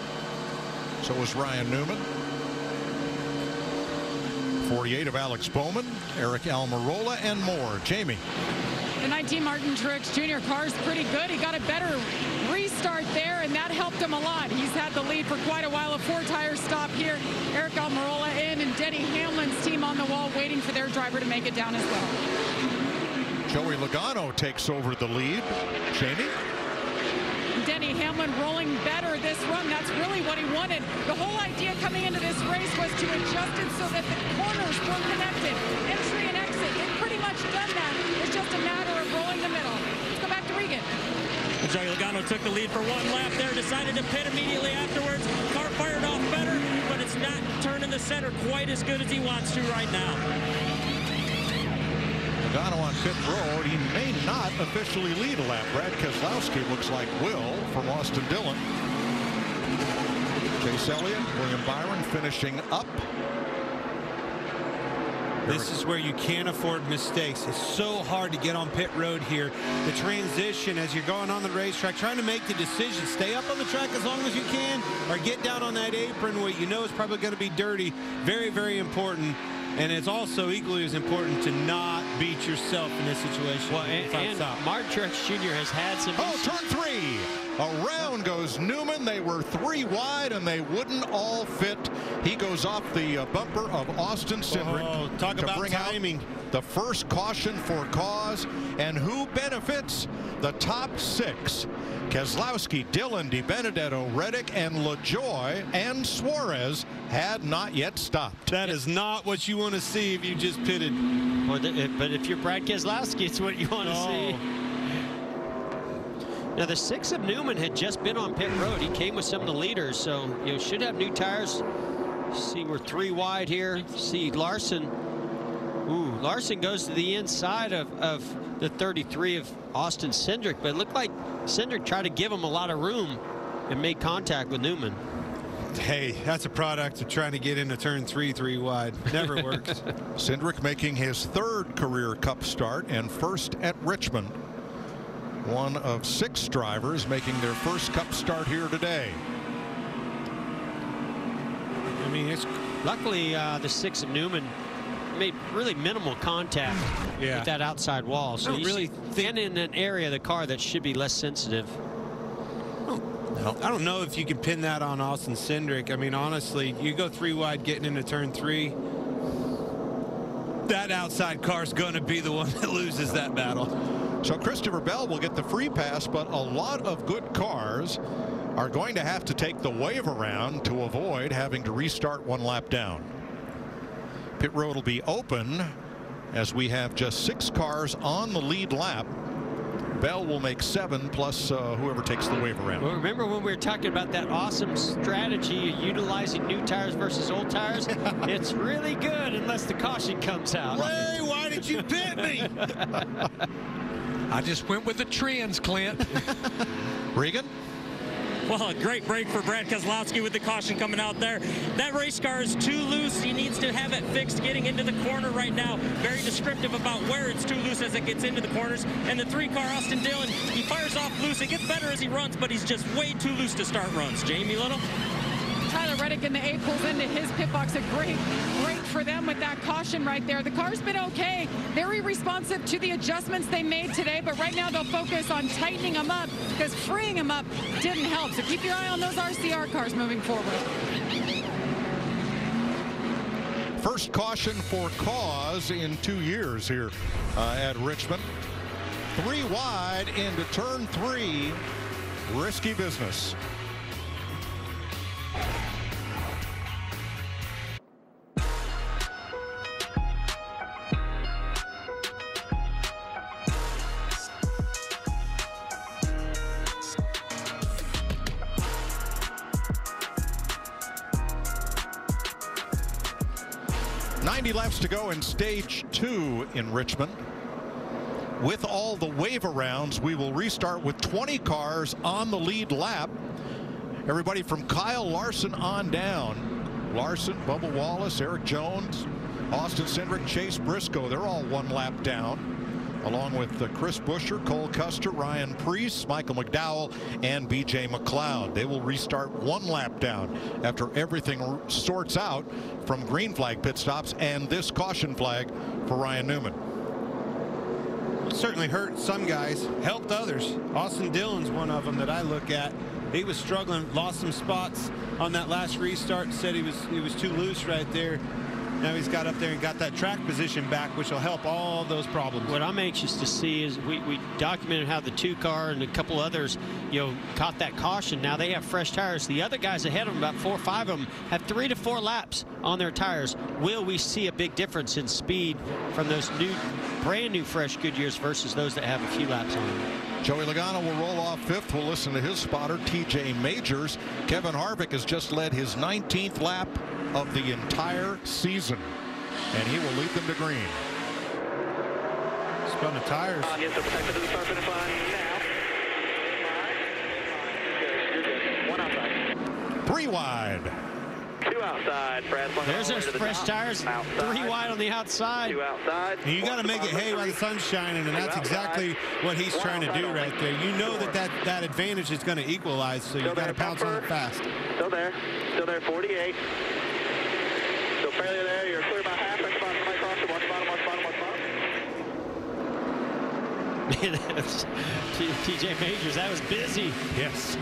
So is Ryan Newman. 48 of Alex Bowman, Aric Almirola, and more. Jamie. The 19 Martin Truex Jr. car is pretty good. He got a better restart there, and that helped him a lot. He's had the lead for quite a while. A four-tire stop here. Aric Almirola in, and Denny Hamlin's team on the wall waiting for their driver to make it down as well. Joey Logano takes over the lead. Jamie? Denny Hamlin rolling better this run. That's really what he wanted. The whole idea coming into this race was to adjust it so that the corners were connected. Entry and exit. They've pretty much done that. It's just a matter of rolling the middle. Let's go back to Regan. Joey Logano took the lead for one lap there, decided to pit immediately afterwards. Car fired off better, but it's not turning the center quite as good as he wants to right now. Logano on pit road. He may not officially lead a lap. Brad Keselowski looks like will from Austin Dillon. Chase Elliott, William Byron finishing up. This is where you can't afford mistakes. It's so hard to get on pit road here. The transition as you're going on the racetrack, trying to make the decision, stay up on the track as long as you can, or get down on that apron where you know it's probably going to be dirty. Very, very important. And it's also equally as important to not beat yourself in this situation. Well, and, and Martin Truex Jr. has had some. Oh, turn three. Around goes Newman. They were three wide, and they wouldn't all fit. He goes off the uh, bumper of Austin Cindric. Oh, talk to about bring timing. Out the first caution for cause. And who benefits? The top six. Keselowski, Dillon, DiBenedetto, Reddick, and LaJoie and Suarez had not yet stopped. That is not what you want to see if you just pitted. Well, but if you're Brad Keselowski, it's what you want to Oh. see. Now the six of Newman had just been on pit road. He came with some of the leaders, so you know should have new tires. See, we're three wide here. See Larson. Ooh, Larson goes to the inside of, of the 33 of Austin Cindric, but it looked like Cindric tried to give him a lot of room and made contact with Newman. Hey, that's a product of trying to get into turn three, three wide. Never works. Cindric making his third career cup start and first at Richmond. One of six drivers making their first Cup start here today. I mean, it's luckily uh, the six of Newman made really minimal contact Yeah. with that outside wall. So I really think in an area of the car that should be less sensitive. I don't know if you can pin that on Austin Cindric. I mean, honestly, you go three wide getting into turn three. That outside car's going to be the one that loses that battle. So Christopher Bell will get the free pass, but a lot of good cars are going to have to take the wave around to avoid having to restart one lap down. Pit road will be open as we have just six cars on the lead lap. Bell will make seven plus uh, whoever takes the wave around. Well, remember when we were talking about that awesome strategy of utilizing new tires versus old tires? it's really good unless the caution comes out. Ray, why did you pit me? I just went with the trends, Clint. Regan? Well, a great break for Brad Keselowski with the caution coming out there. That race car is too loose. He needs to have it fixed getting into the corner right now. Very descriptive about where it's too loose as it gets into the corners. And the three car, Austin Dillon, he fires off loose. It gets better as he runs, but he's just way too loose to start runs. Jamie Little? Tyler Reddick in the eight pulls into his pit box. A great break for them with that caution right there. The car's been okay. Very responsive to the adjustments they made today, but right now they'll focus on tightening them up because freeing them up didn't help. So keep your eye on those RCR cars moving forward. First caution for cause in two years here uh, at Richmond. Three wide into turn three. Risky business. Ninety laps to go in stage two in Richmond. With all the wave arounds, we will restart with 20 cars on the lead lap. Everybody from Kyle Larson on down. Larson, Bubba Wallace, Erik Jones, Austin Cindric, Chase Briscoe. They're all one lap down. Along with uh, Chris Buescher, Cole Custer, Ryan Preece, Michael McDowell, and BJ McLeod. They will restart one lap down after everything sorts out from green flag pit stops and this caution flag for Ryan Newman. certainly hurt some guys, helped others. Austin Dillon's one of them that I look at. He was struggling, lost some spots on that last restart. Said he was he was too loose right there. Now he's got up there and got that track position back, which will help all those problems. What I'm anxious to see is we, we documented how the two car and a couple others, you know, caught that caution. Now they have fresh tires. The other guys ahead of them, about four or five of them, have three to four laps on their tires. Will we see a big difference in speed from those new, brand new fresh Goodyears versus those that have a few laps on them? Joey Logano will roll off fifth. We'll listen to his spotter, TJ Majors. Kevin Harvick has just led his 19th lap of the entire season, and he will lead them to green. Spun the tires. Uh, Get the protector to the start finish line now. Three wide. Two outside. Brad There's all those the the fresh tires. Outside. Three wide on the outside. Two outside. And you got to make it hay while the sun's shining, and that's exactly what he's trying to do right there. You know that that, that advantage is going to equalize, so you Still got to pounce on it fast. Still there. Still there. 48. Still fairly there. You're clear about half inch bottom. Right cross. Watch bottom. Watch bottom. Watch bottom. Man, TJ Majors, that was busy. Yes.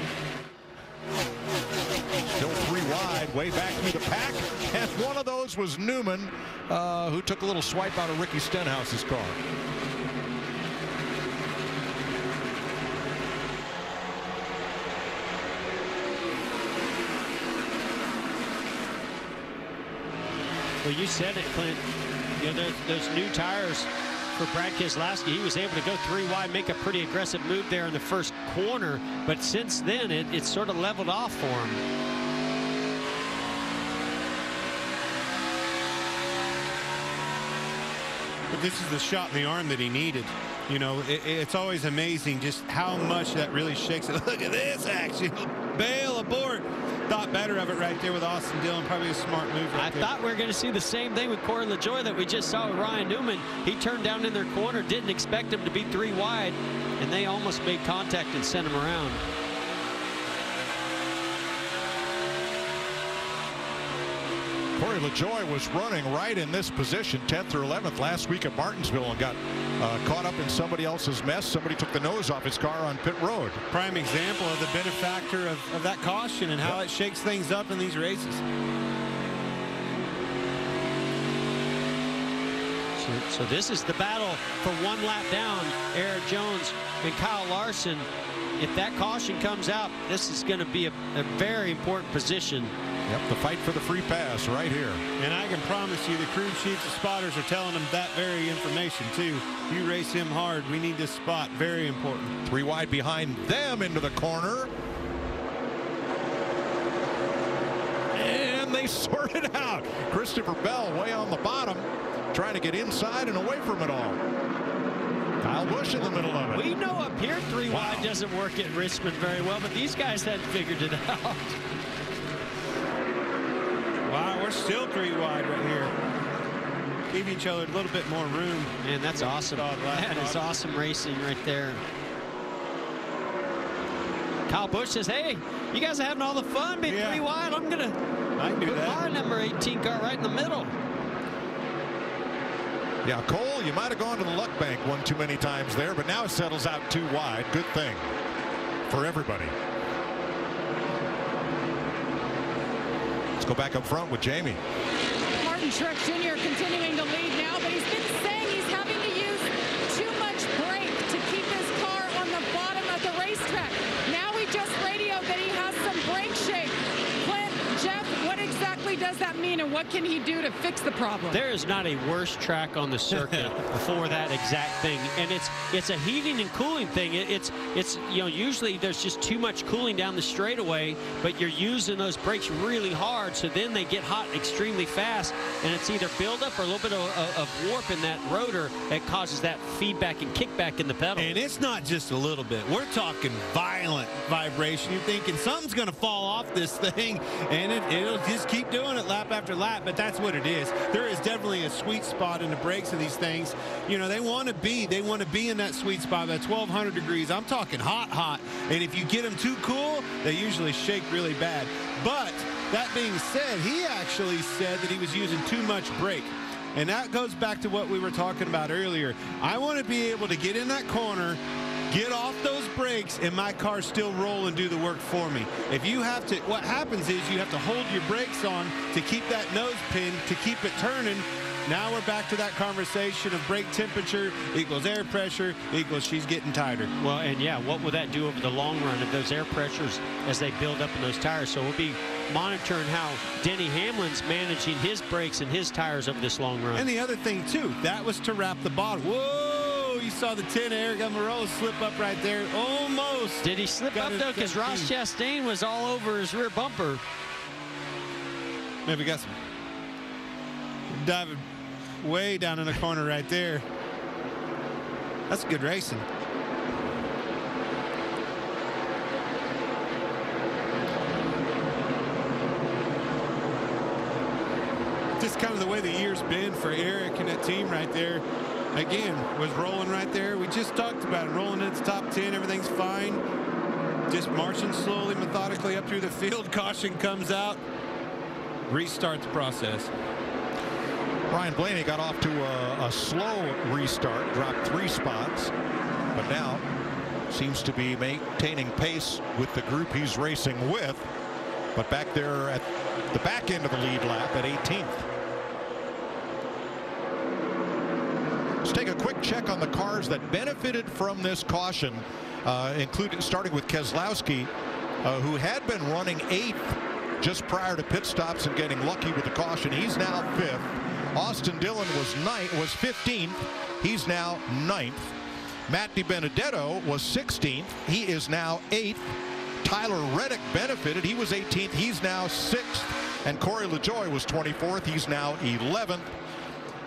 Way back through the pack. And one of those was Newman, uh, who took a little swipe out of Ricky Stenhouse's car. Well, you said it, Clint. You know, those, those new tires for Brad Keselowski, he was able to go three wide, make a pretty aggressive move there in the first corner. But since then, it, it's sort of leveled off for him. But this is the shot in the arm that he needed. You know, it, it's always amazing just how much that really shakes it. Look at this action. Bail abort. Thought better of it right there with Austin Dillon. Probably a smart move right I there. thought we were going to see the same thing with Corey LaJoie that we just saw with Ryan Newman. He turned down in their corner, didn't expect him to be three wide, and they almost made contact and sent him around. Corey LaJoie was running right in this position, 10th or 11th last week at Martinsville and got uh, caught up in somebody else's mess. Somebody took the nose off his car on pit road. Prime example of the benefactor of, of that caution and how it shakes things up in these races. So, so this is the battle for one lap down. Erik Jones and Kyle Larson. If that caution comes out, this is going to be a, a very important position. Yep, the fight for the free pass right here. And I can promise you the crew chiefs and spotters are telling them that very information too. You race him hard. We need this spot. Very important. Three wide behind them into the corner. And they sort it out. Christopher Bell way on the bottom, trying to get inside and away from it all. Kyle Busch in the middle of it. We know up here three wow. wide doesn't work at Richmond very well, but these guys hadn't figured it out. Wow, we're still three wide right here. Give each other a little bit more room. Man, that's awesome. That is awesome racing right there. Kyle Busch says, hey, you guys are having all the fun being yeah. three wide. I'm going to I put that. my number 18 car right in the middle. Yeah, Cole, you might have gone to the luck bank one too many times there, but now it settles out too wide. Good thing for everybody. Go back up front with Jamie. Martin Truex Jr. continuing to lead now, but he's been saying he's having to use too much brake to keep his car on the bottom of the racetrack. Now he just radioed that he has some brake shake. Clint, Jeff, what exactly does mean, and what can he do to fix the problem? There is not a worse track on the circuit for that exact thing, and it's it's a heating and cooling thing. It, it's it's you know usually there's just too much cooling down the straightaway, but you're using those brakes really hard, so then they get hot extremely fast, and it's either buildup or a little bit of, of warp in that rotor that causes that feedback and kickback in the pedal. And it's not just a little bit. We're talking violent vibration. You're thinking something's going to fall off this thing, and it, it'll just keep doing it lap after lap, but that's what it is. There is definitely a sweet spot in the brakes of these things. You know, they want to be, they want to be in that sweet spot, that 1200 degrees. I'm talking hot, hot. And if you get them too cool, they usually shake really bad. But that being said, he actually said that he was using too much brake. And that goes back to what we were talking about earlier. I want to be able to get in that corner, get off those brakes, and my car still roll and do the work for me. If you have to, what happens is you have to hold your brakes on to keep that nose pin, to keep it turning, now we're back to that conversation of brake temperature equals air pressure equals she's getting tighter. Well, and yeah, what will that do over the long run of those air pressures as they build up in those tires? So we'll be monitoring how Denny Hamlin's managing his brakes and his tires over this long run. And the other thing, too, that was to wrap the bottom. Whoa! You saw the 10 Aric Almirola slip up right there. Almost. Did he slip up, though? Because Ross Chastain was all over his rear bumper. Maybe got some diving way down in the corner right there. That's good racing. Just kind of the way the year's been for Aric and that team right there. Again, was rolling right there. We just talked about it, rolling into the top 10. Everything's fine. Just marching slowly, methodically up through the field. Caution comes out. Restart the process. Ryan Blaney got off to a, a, slow restart, dropped three spots, but now seems to be maintaining pace with the group he's racing with. But back there at the back end of the lead lap at 18th. Let's take a quick check on the cars that benefited from this caution, uh, including starting with Keselowski, uh, who had been running eighth just prior to pit stops and getting lucky with the caution. He's now fifth. Austin Dillon was ninth, was 15th. He's now ninth. Matt DiBenedetto was 16th. He is now eighth. Tyler Reddick benefited. He was 18th. He's now sixth. And Corey LaJoie was 24th. He's now 11th.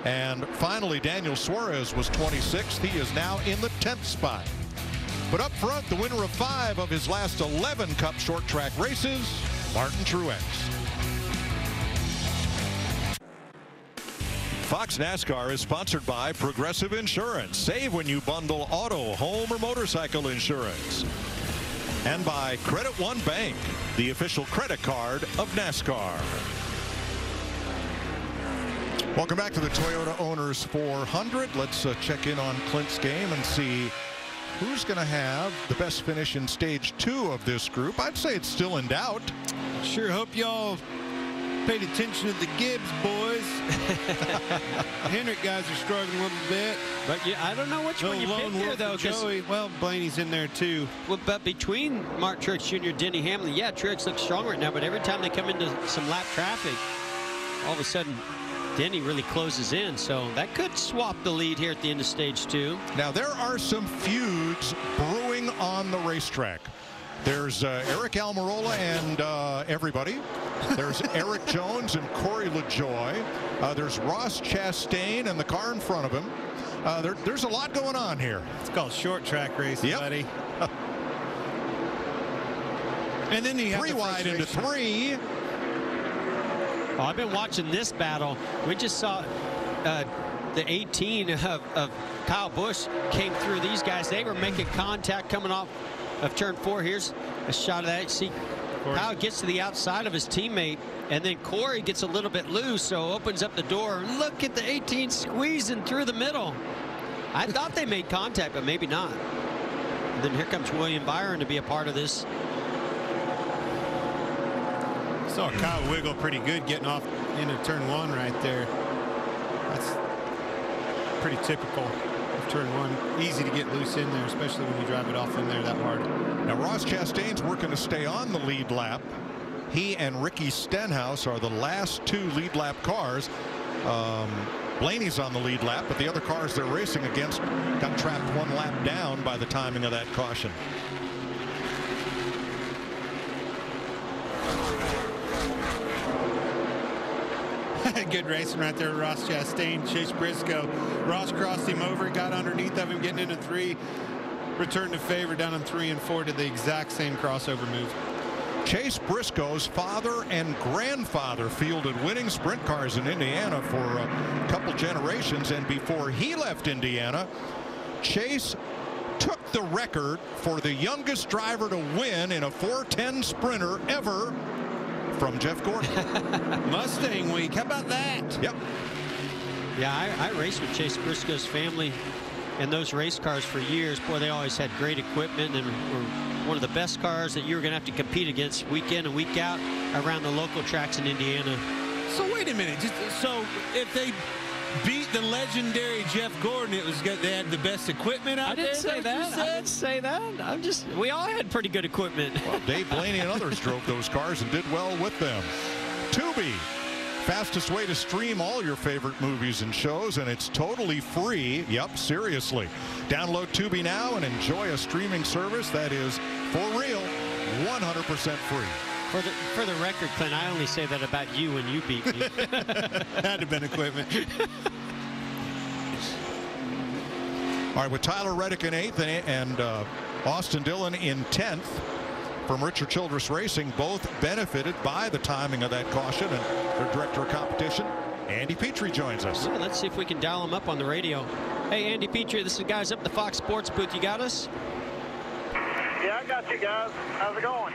And finally, Daniel Suarez was 26th. He is now in the 10th spot. But up front, the winner of five of his last 11 Cup short track races, Martin Truex. Fox NASCAR is sponsored by Progressive Insurance. Save when you bundle auto, home, or motorcycle insurance. And by Credit One Bank, the official credit card of NASCAR. Welcome back to the Toyota Owners 400. Let's uh, check in on Clint's game and see who's going to have the best finish in stage two of this group. I'd say it's still in doubt. Sure hope y'all paid attention to the Gibbs boys. Hendrick guys are struggling a little bit. But yeah, I don't know which one you pick here, though. Joey, well, Blaney's in there too. Well, but between Martin Truex Jr. and Denny Hamlin, yeah, Truex looks strong right now, but every time they come into some lap traffic, all of a sudden, Denny really closes in. So that could swap the lead here at the end of stage two. Now, there are some feuds brewing on the racetrack. There's uh, Aric Almirola and uh, everybody. There's Erik Jones and Corey LaJoie. Uh, there's Ross Chastain and the car in front of him. Uh, there, there's a lot going on here. It's called short track racing, Yep. buddy. and then you have Three the wide into three. Oh, I've been watching this battle. We just saw uh, the 18 of, of Kyle Busch came through these guys. They were making contact coming off of turn four. Here's a shot of that. See, Kyle gets to the outside of his teammate, and then Corey gets a little bit loose, so opens up the door. Look at the 18 squeezing through the middle. I thought they made contact, but maybe not. And then here comes William Byron to be a part of this. Saw Kyle wiggle pretty good getting off into turn one right there. That's pretty typical of turn one. Easy to get loose in there, especially when you drive it off in there that hard. Now, Ross Chastain's working to stay on the lead lap. He and Ricky Stenhouse are the last two lead lap cars. Um, Blaney's on the lead lap, but the other cars they're racing against got trapped one lap down by the timing of that caution. Good racing right there, Ross Chastain, Chase Briscoe. Ross crossed him over, got underneath of him, getting into three, returned to favor down in three and four to the exact same crossover move. Chase Briscoe's father and grandfather fielded winning sprint cars in Indiana for a couple generations, and before he left Indiana, Chase took the record for the youngest driver to win in a 410 sprinter ever from Jeff Gordon. Mustang week, how about that? Yep. Yeah, I, I raced with Chase Briscoe's family and those race cars for years. Boy, they always had great equipment and were one of the best cars that you were going to have to compete against week in and week out around the local tracks in Indiana. So wait a minute. Just, so if they beat the legendary Jeff Gordon, it was good. They had the best equipment out I didn't there. say Is what you that. I didn't say that. I'm just, we all had pretty good equipment. Well, Dave Blaney and others drove those cars and did well with them. Tubi, fastest way to stream all your favorite movies and shows, and it's totally free. Yep, seriously. Download Tubi now and enjoy a streaming service that is, for real, 100% free. For the, for the record, Clint, I only say that about you when you beat me. Had to have been equipment. All right, with Tyler Reddick in eighth and, and uh, Austin Dillon in 10th from Richard Childress Racing, both benefited by the timing of that caution. And their director of competition, Andy Petree, joins us. Yeah, let's see if we can dial him up on the radio. Hey, Andy Petree, this is guys up at the Fox Sports booth. You got us? Yeah, I got you guys. How's it going?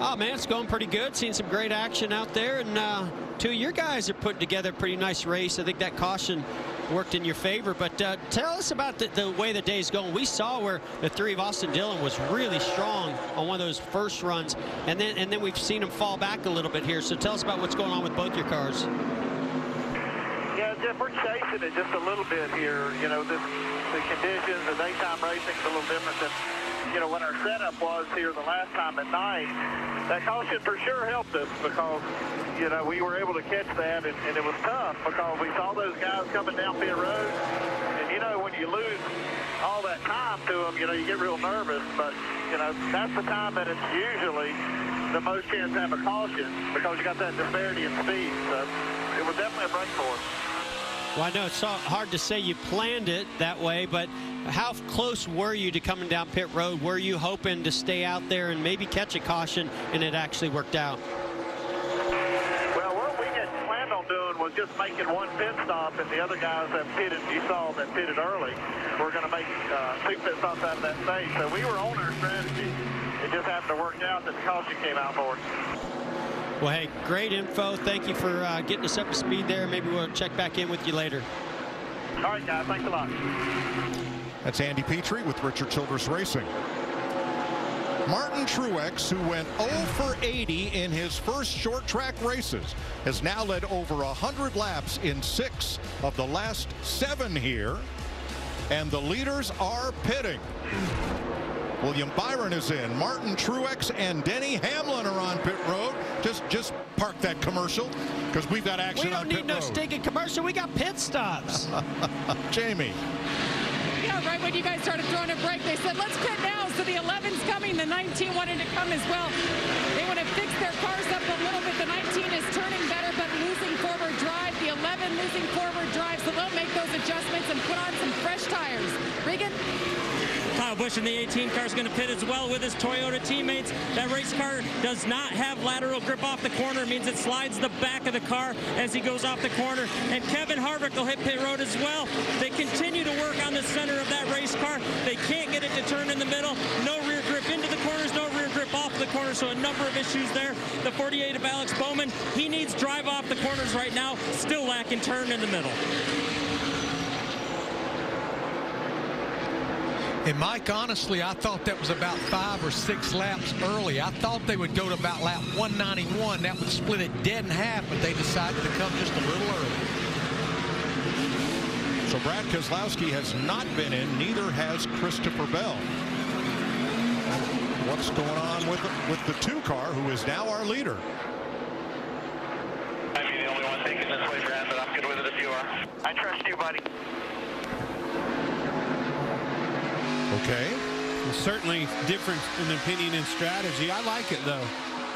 Oh, man, it's going pretty good. Seeing some great action out there. And uh, two of your guys are putting together a pretty nice race. I think that caution worked in your favor. But uh, tell us about the, the way the day's going. We saw where the three of Austin Dillon was really strong on one of those first runs. And then, and then we've seen him fall back a little bit here. So tell us about what's going on with both your cars. Yeah, Jeff, we're chasing it just a little bit here. You know, this, the conditions, the daytime racing's a little different than, you know, when our setup was here the last time at night. That caution for sure helped us because, you know, we were able to catch that, and, and it was tough because we saw those guys coming down pit road. And, you know, when you lose all that time to them, you know, you get real nervous. But, you know, that's the time that it's usually the most chance to have a caution because you got that disparity in speed. So it was definitely a break for us. Well, I know it's hard to say you planned it that way, but how close were you to coming down pit road? Were you hoping to stay out there and maybe catch a caution, and it actually worked out? Well, what we had planned on doing was just making one pit stop and the other guys that pitted, you saw that pitted early, we're going to make uh, two pit stops out of that stage. So we were on our strategy. It just happened to work out that the caution came out for us. Well, hey, great info. Thank you for uh, getting us up to speed there. Maybe we'll check back in with you later. All right, guys. Thanks a lot. That's Andy Petree with Richard Childress Racing. Martin Truex, who went 0 for 80 in his first short track races, has now led over 100 laps in six of the last seven here. And the leaders are pitting. William Byron is in. Martin Truex and Denny Hamlin are on pit road. Just just park that commercial because we've got action we don't need no road. stinking commercial. We got pit stops. Jamie. Right when you guys started throwing a break, they said, let's pit now. So the 11's coming. The 19 wanted to come as well. They want to fix their cars up a little bit. The 19 is turning better, but losing forward drive. The 11 losing forward drive. So they'll make those adjustments and put on some fresh tires. Regan? Kyle Busch in the 18 car is going to pit as well with his Toyota teammates. That race car does not have lateral grip off the corner. It means it slides the back of the car as he goes off the corner. And Kevin Harvick will hit pit road as well. They continue to work on the center of that race car. They can't get it to turn in the middle. No rear grip into the corners, no rear grip off the corner. So a number of issues there. The 48 of Alex Bowman, he needs drive off the corners right now. Still lacking turn in the middle. And Mike, honestly, I thought that was about five or six laps early. I thought they would go to about lap 191. That would split it dead in half, but they decided to come just a little early. So Brad Keselowski has not been in, neither has Christopher Bell. What's going on with with the two car, who is now our leader? I mean, the only one taking this way, Brad, but I'm good with it if you are. I trust you, buddy. Okay. Well, certainly different in opinion and strategy. I like it though.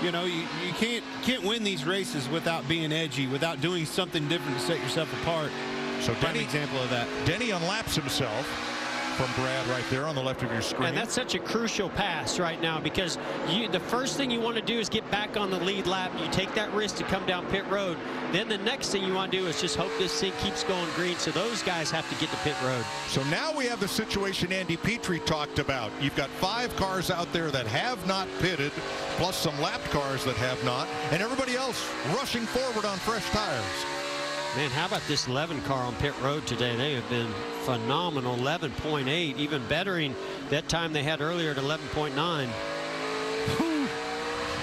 You know, you, you can't can't win these races without being edgy, without doing something different to set yourself apart. So Prime Denny, example of that. Denny unlaps himself from Brad right there on the left of your screen. And that's such a crucial pass right now because you, the first thing you want to do is get back on the lead lap. You take that risk to come down pit road. Then the next thing you want to do is just hope this thing keeps going green. So those guys have to get to pit road. So now we have the situation Andy Petree talked about. You've got five cars out there that have not pitted, plus some lapped cars that have not, and everybody else rushing forward on fresh tires. Man, how about this 11 car on pit road today? They have been phenomenal. 11.8, even bettering that time they had earlier at 11.9.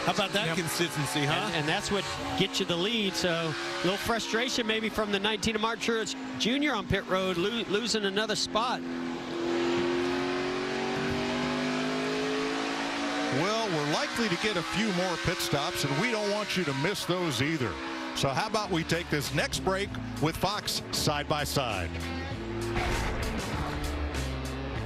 How about that consistency, huh? And, and that's what gets you the lead. So a little frustration maybe from the 19 of Martin Truex Jr. on pit road, lo losing another spot. Well, we're likely to get a few more pit stops, and we don't want you to miss those either. So how about we take this next break with Fox side by side.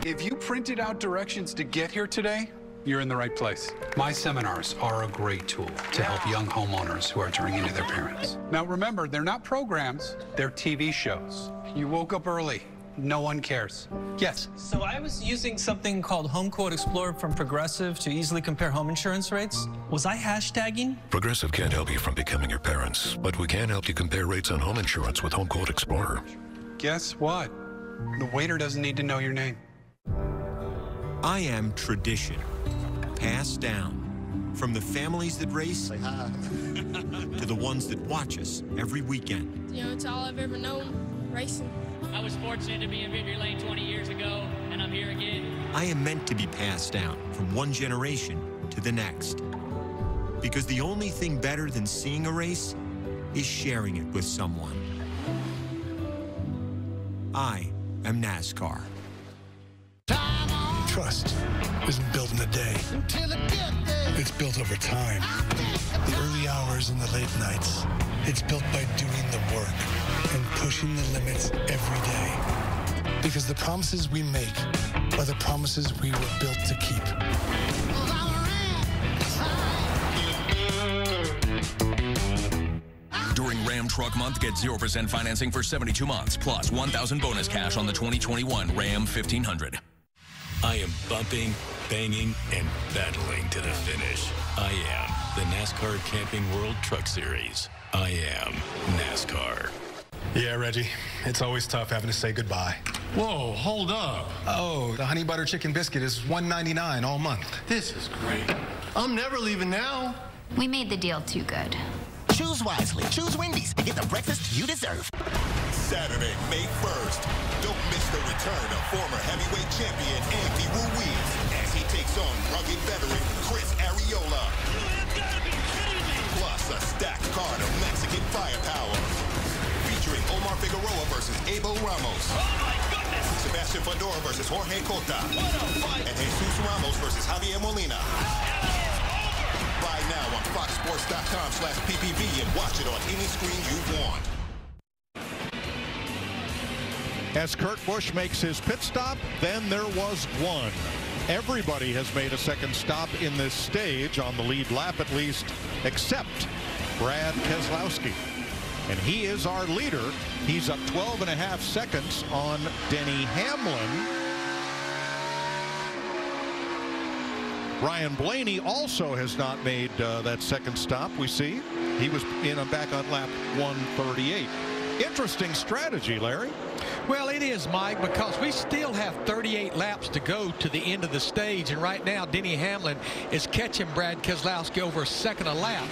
If you printed out directions to get here today, you're in the right place. My seminars are a great tool to help young homeowners who are turning into their parents. Now remember, they're not programs, they're TV shows. You woke up early. No one cares. Yes. So I was using something called Home Quote Explorer from Progressive to easily compare home insurance rates. Was I hashtagging? Progressive can't help you from becoming your parents, but we can help you compare rates on home insurance with Home Quote Explorer. Guess what? The waiter doesn't need to know your name. I am tradition, passed down from the families that race to the ones that watch us every weekend. You know, it's all I've ever known, racing. I was fortunate to be in victory lane 20 years ago, and I'm here again. I am meant to be passed down from one generation to the next. Because the only thing better than seeing a race is sharing it with someone. I am NASCAR. Trust isn't built in a day. It's built over time. The early hours and the late nights. It's built by doing the work and pushing the limits every day. Because the promises we make are the promises we were built to keep. During Ram Truck Month, get 0% financing for 72 months, plus 1,000 bonus cash on the 2021 Ram 1500. I am bumping, banging, and battling to the finish. I am the NASCAR Camping World Truck Series. I am NASCAR. Yeah, Reggie. It's always tough having to say goodbye. Whoa, hold up. Oh, the honey butter chicken biscuit is $1.99 all month. This is great. I'm never leaving now. We made the deal too good. Choose wisely. Choose Wendy's and get the breakfast you deserve. Saturday, May 1st. Don't miss the return of former heavyweight champion Andy Ruiz as he takes on rugged veteran Chris Arreola. Plus a stacked card of Mexican firepower. Featuring Omar Figueroa versus Abel Ramos. Oh my goodness! Sebastian Fundora versus Jorge Cota. And Jesus Ramos versus Javier Molina. Buy now on foxsports.com slash PPV and watch it on any screen you want. As Kurt Busch makes his pit stop, then there was one. Everybody has made a second stop in this stage on the lead lap at least, except Brad Keselowski. And he is our leader. He's up 12 and a half seconds on Denny Hamlin. Ryan Blaney also has not made uh, that second stop. We see he was in a back on lap 138. Interesting strategy, Larry. Well, it is, Mike, because we still have 38 laps to go to the end of the stage. And right now, Denny Hamlin is catching Brad Keselowski over a second a lap.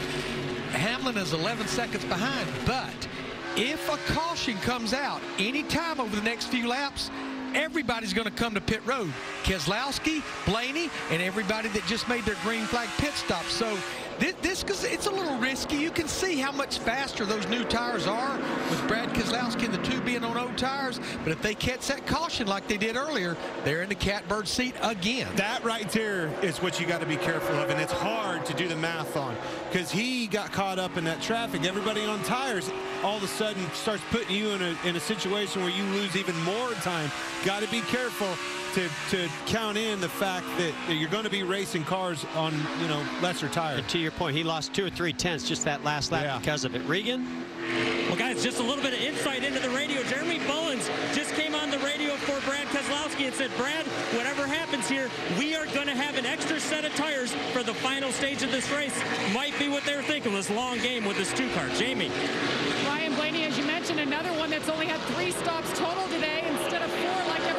Hamlin is 11 seconds behind. But if a caution comes out anytime over the next few laps, everybody's going to come to pit road. Keselowski, Blaney, and everybody that just made their green flag pit stop. So this, this it's a little risky. You can see how much faster those new tires are with Brad Keselowski and the two being on old tires. But if they catch that caution like they did earlier, they're in the catbird seat again. That right there is what you got to be careful of, and it's hard to do the math on because he got caught up in that traffic. Everybody on tires all of a sudden starts putting you in a, in a situation where you lose even more time. Got to be careful to, to count in the fact that you're going to be racing cars on, you know, lesser tires. And to your point, he lost two or three tenths just that last lap yeah. because of it. Regan? Well, guys, just a little bit of insight into the radio. Jeremy Bullins just came on the radio for Brad Keselowski and said, Brad, whatever happens here, we are going to have an extra set of tires for the final stage of this race. Might be what they were thinking, this long game with this two-car. Jamie. Ryan Blaney, as you mentioned, another one that's only had three stops total today instead of four like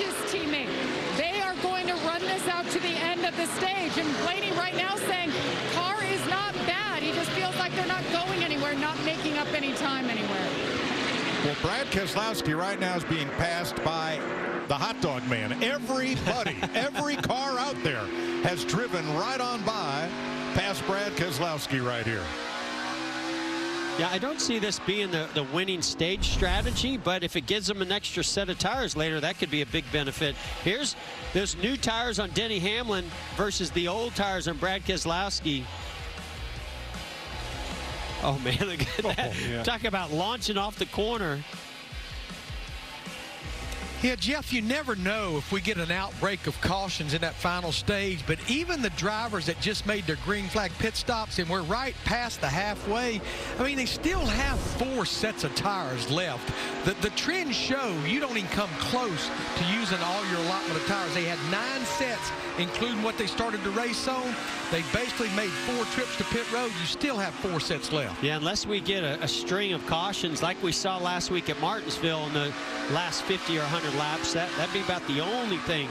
everyone else his teammate. They are going to run this out to the end of the stage. And Blaney right now saying, car is not bad. He just feels like they're not going anywhere, not making up any time anywhere. Well, Brad Keselowski right now is being passed by the hot dog man. Everybody, every car out there has driven right on by past Brad Keselowski right here. Yeah, I don't see this being the, the winning stage strategy, but if it gives them an extra set of tires later, that could be a big benefit. Here's those new tires on Denny Hamlin versus the old tires on Brad Keselowski. Oh, man, look at oh, that. Oh, yeah. Talk about launching off the corner. Yeah, Jeff, you never know if we get an outbreak of cautions in that final stage, but even the drivers that just made their green flag pit stops and we're right past the halfway, I mean, they still have four sets of tires left. The, the trends show you don't even come close to using all your allotment of tires. They had nine sets, including what they started to race on. They basically made four trips to pit road. You still have four sets left. Yeah, unless we get a, a string of cautions like we saw last week at Martinsville in the last 50 or 100 laps, that, that'd be about the only thing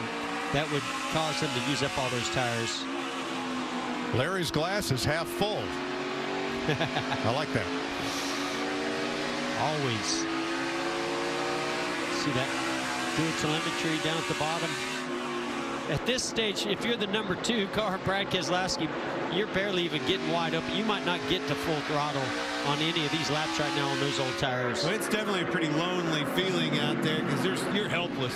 that would cause them to use up all those tires. Larry's glass is half full. I like that. Always. See that good telemetry down at the bottom? At this stage, if you're the number two car, Brad Keselowski, you're barely even getting wide open. You might not get to full throttle on any of these laps right now on those old tires. Well, it's definitely a pretty lonely feeling out there because you're helpless.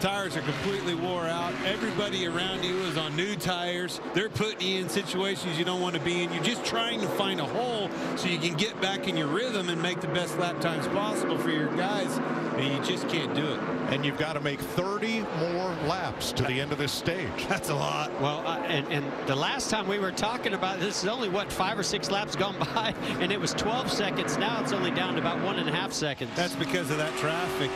Tires are completely wore out. Everybody around you is on new tires. They're putting you in situations you don't want to be in. You're just trying to find a hole so you can get back in your rhythm and make the best lap times possible for your guys. And you just can't do it. And you've got to make 30 more laps to the end of this stage. That's a lot. Well, uh, and, and the last time we were talking about this is only, what, five or six laps gone by, and it was 12 seconds. Now it's only down to about one and a half seconds. That's because of that traffic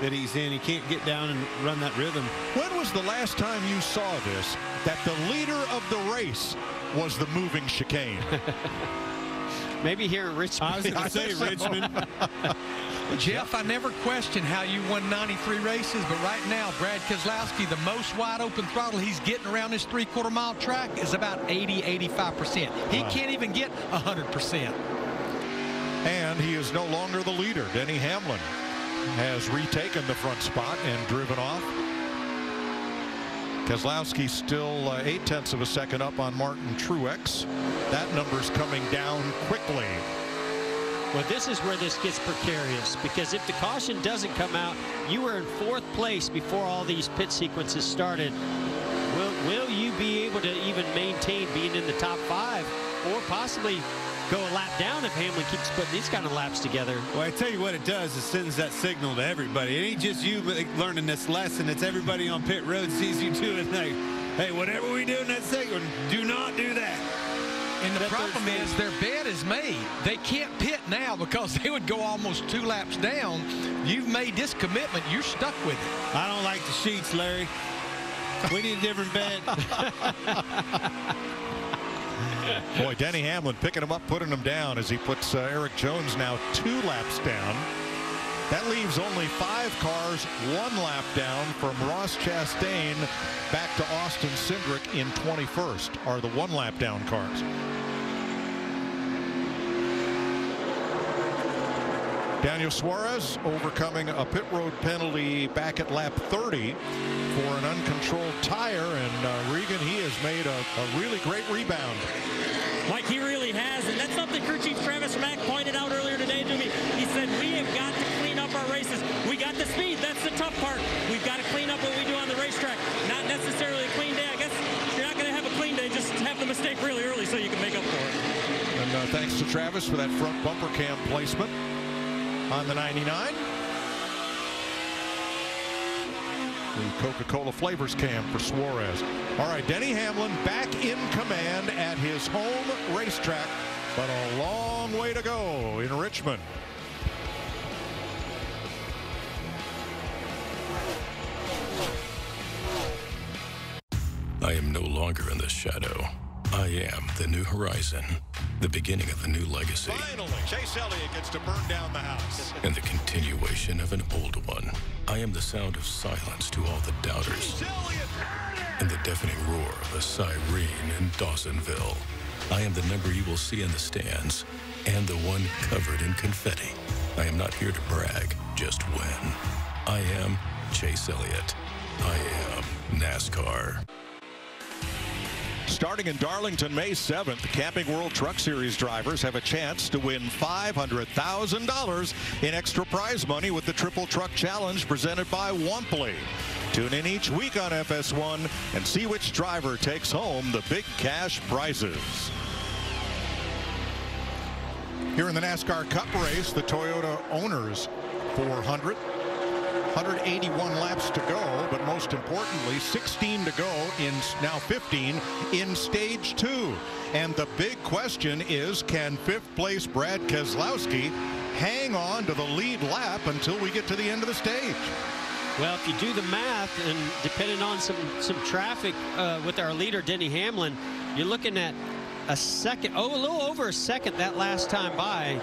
that he's in. He can't get down and run that rhythm. When was the last time you saw this, that the leader of the race was the moving chicane? Maybe here in Richmond. I was going to say Richmond. Jeff, I never questioned how you won 93 races, but right now, Brad Keselowski, the most wide open throttle he's getting around this three-quarter mile track is about 80, 85%. He Wow. can't even get 100%. And he is no longer the leader. Denny Hamlin has retaken the front spot and driven off. Keselowski still uh, eight tenths of a second up on Martin Truex. That number's coming down quickly. Well, this is where this gets precarious because if the caution doesn't come out, you were in fourth place before all these pit sequences started. Will, will you be able to even maintain being in the top five or possibly go a lap down if Hamlin keeps putting these kind of laps together? Well, I tell you what it does, it sends that signal to everybody. It ain't just you learning this lesson. It's everybody on pit road sees you doing like, hey, whatever we do in that segment, do not do that. And the That problem third is their bed is made. They can't pit now because they would go almost two laps down. You've made this commitment. You're stuck with it. I don't like the sheets, Larry. We need a different bed. Boy, Denny Hamlin picking him up, putting him down as he puts uh, Erik Jones now two laps down. That leaves only five cars one lap down from Ross Chastain back to Austin Cindric in 21st are the one lap down cars. Daniel Suarez overcoming a pit road penalty back at lap 30 for an uncontrolled tire and uh, Regan he has made a, a really great rebound. Mike, he really has, and that's something crew chief Travis Mack pointed out earlier today to me. He said, we have got to clean up our races. We got the speed. That's the tough part. We've got to clean up what we do on the racetrack. Not necessarily a clean day. I guess you're not going to have a clean day, just have the mistake really early so you can make up for it. And uh, thanks to Travis for that front bumper cam placement on the 99. The Coca-Cola flavors cam for Suarez. All right, Denny Hamlin back in command at his home racetrack, but a long way to go in Richmond. I am no longer in the shadow. I am the new horizon, the beginning of a new legacy, Finally, Chase Elliott gets to burn down the house. and the continuation of an old one. I am the sound of silence to all the doubters, and the deafening roar of a siren in Dawsonville. I am the number you will see in the stands, and the one covered in confetti. I am not here to brag, just win. I am Chase Elliott. I am NASCAR. Starting in Darlington May 7th, Camping World Truck Series drivers have a chance to win $500,000 in extra prize money with the Triple Truck Challenge presented by Wampley. Tune in each week on FS1 and see which driver takes home the big cash prizes. Here in the NASCAR Cup race, the Toyota Owners 400. 181 laps to go, but most importantly, 16 to go in now 15 in stage two. And the big question is, can fifth place Brad Keselowski hang on to the lead lap until we get to the end of the stage? Well, if you do the math and depending on some some traffic uh, with our leader Denny Hamlin, you're looking at a second, oh, a little over a second that last time by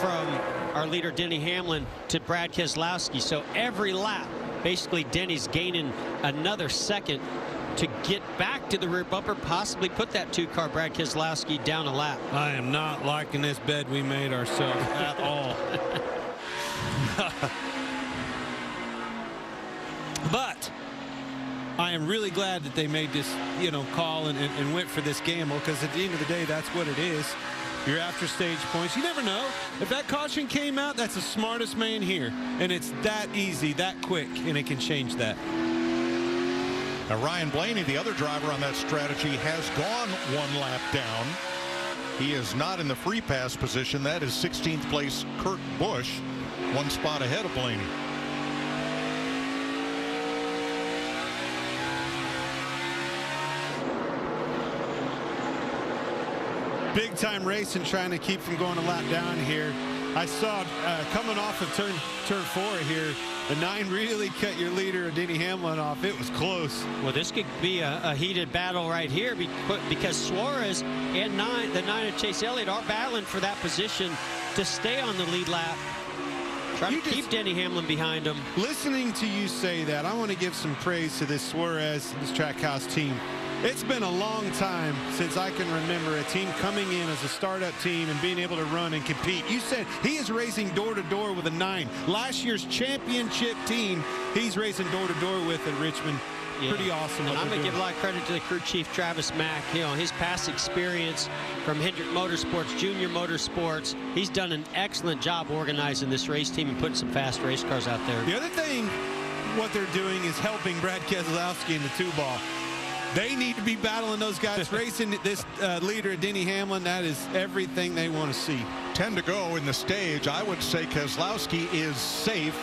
from our leader Denny Hamlin to Brad Keselowski. So every lap, basically Denny's gaining another second to get back to the rear bumper, possibly put that two-car Brad Keselowski down a lap. I am not liking this bed we made ourselves at all. but I am really glad that they made this, you know, call and, and, and went for this gamble because at the end of the day, that's what it is. You're after stage points. You never know. If that caution came out, that's the smartest man here. And it's that easy, that quick, and it can change that. Now, Ryan Blaney, the other driver on that strategy, has gone one lap down. He is not in the free pass position. That is 16th place Kurt Busch, one spot ahead of Blaney. Big time racing trying to keep from going a lap down here. I saw uh, coming off of turn turn four here, the nine really cut your leader, Denny Hamlin, off. It was close. Well, this could be a, a heated battle right here because Suarez and nine, the nine of Chase Elliott are battling for that position to stay on the lead lap. Try you to keep Denny Hamlin behind him. Listening to you say that, I want to give some praise to this Suarez, and this Trackhouse team. It's been a long time since I can remember a team coming in as a startup team and being able to run and compete. You said he is racing door to door with a nine. Last year's championship team, he's racing door to door with at Richmond. Yeah. Pretty awesome. And I'm going to give a lot of credit to the crew chief, Travis Mack. You know, his past experience from Hendrick Motorsports, Junior Motorsports, he's done an excellent job organizing this race team and putting some fast race cars out there. The other thing, what they're doing is helping Brad Keselowski in the two ball. They need to be battling those guys, racing this uh, leader, Denny Hamlin. That is everything they want to see. 10 to go in the stage. I would say Keselowski is safe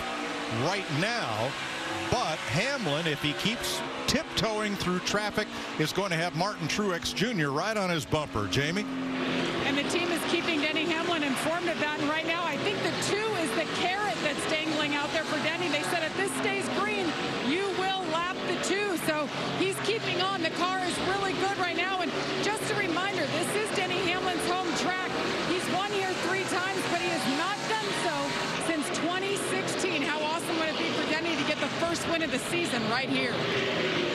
right now. But Hamlin, if he keeps tiptoeing through traffic, is going to have Martin Truex Jr. right on his bumper. Jamie? And the team is keeping Denny Hamlin informed of that. And right now, I think the two is the carrot that's dangling out there for Denny. They said if this stays green, you will lap the two. So he's keeping on. The car is really good right now. And just a reminder, this is Denny Hamlin's home track. He's won here three times, but he has not done so since 2016. How awesome would it be for Denny to get the first win of the season right here?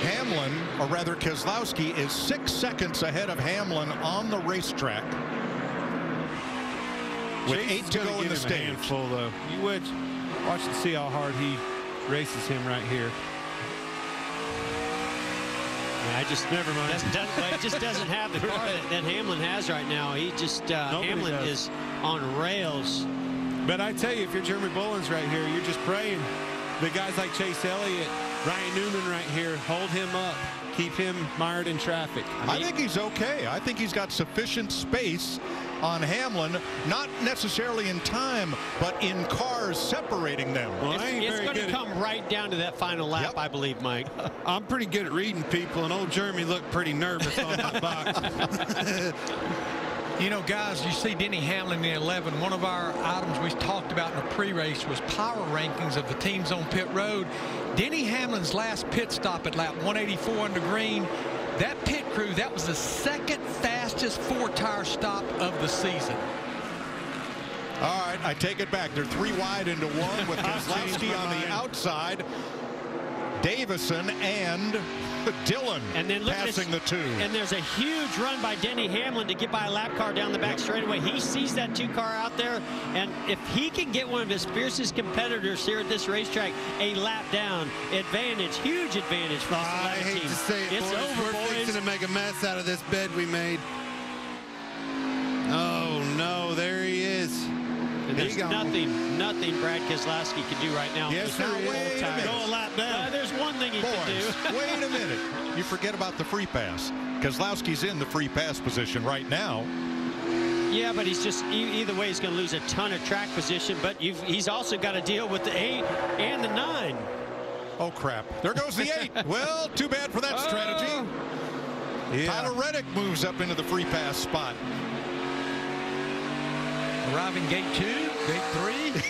Hamlin, or rather Keselowski, is six seconds ahead of Hamlin on the racetrack. With Chase eight to go in the stage. Full though. You would watch and see how hard he races him right here. Yeah, I just never mind. Does, just doesn't have the car that, that, Hamlin has right now. He just uh, Hamlin does. is on rails. But I tell you, if you're Jeremy Bullins right here, you're just praying. The guys like Chase Elliott, Ryan Newman right here, hold him up, keep him mired in traffic. I, mean, I think he's okay. I think he's got sufficient space on Hamlin, not necessarily in time, but in cars separating them. Well, it's, it's going to come right down to that final lap, yep. I believe, Mike. I'm pretty good at reading people, and old Jeremy looked pretty nervous on my box. You know, guys, you see Denny Hamlin in 11. One of our items we talked about in the pre-race was power rankings of the teams on pit road. Denny Hamlin's last pit stop at lap 184 under green that pit crew, that was the second fastest four-tire stop of the season. All right, I take it back. They're three wide into one with Keselowski on the outside. Davison and Dillon and then look passing the two. And there's a huge run by Denny Hamlin to get by a lap car down the back straightaway. He sees that two car out there, and if he can get one of his fiercest competitors here at this racetrack a lap down, advantage, huge advantage for this I hate team. to say it, it's boys. over, We're boys. fixing to make a mess out of this bed we made. Oh there's nothing, nothing Brad Keselowski can do right now. Yes, sir. Wait a minute. Go a lap down. Uh, there's one thing he Boys, can do. wait a minute. You forget about the free pass. Keselowski's in the free pass position right now. Yeah, but he's just either way he's going to lose a ton of track position. But he's also got to deal with the eight and the nine. Oh crap! There goes the eight. well, too bad for that strategy. Oh. Yeah. Tyler Reddick moves up into the free pass spot. Arriving gate two, gate three.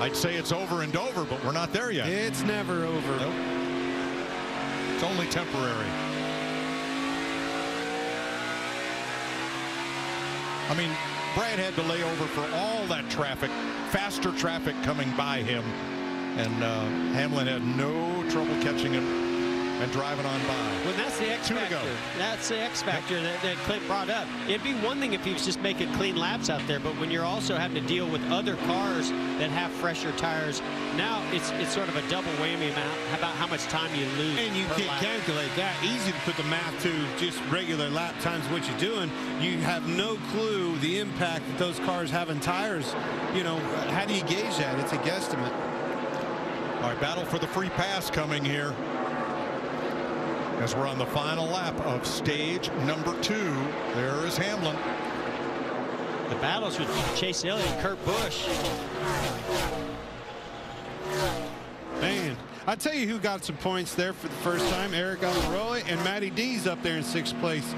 I'd say it's over and over, but we're not there yet. It's never over. Nope. It's only temporary. I mean, Brad had to lay over for all that traffic, faster traffic coming by him. And uh, Hamlin had no trouble catching him and driving on by. Well, that's the X Two factor. That's the X factor yep. that, that Clint brought up. It'd be one thing if he was just making clean laps out there, but when you're also having to deal with other cars that have fresher tires, now it's it's sort of a double whammy about, about how much time you lose. And you can't lap. calculate that. Easy to put the math to just regular lap times what you're doing. You have no clue the impact that those cars have in tires. You know, how do you gauge that? It's a guesstimate. All right, battle for the free pass coming here as we're on the final lap of stage number two. There is Hamlin. The battles with Chase Elliott and Kurt Busch. Man, I tell you who got some points there for the first time. Aric Almirola and Matty D's up there in sixth place.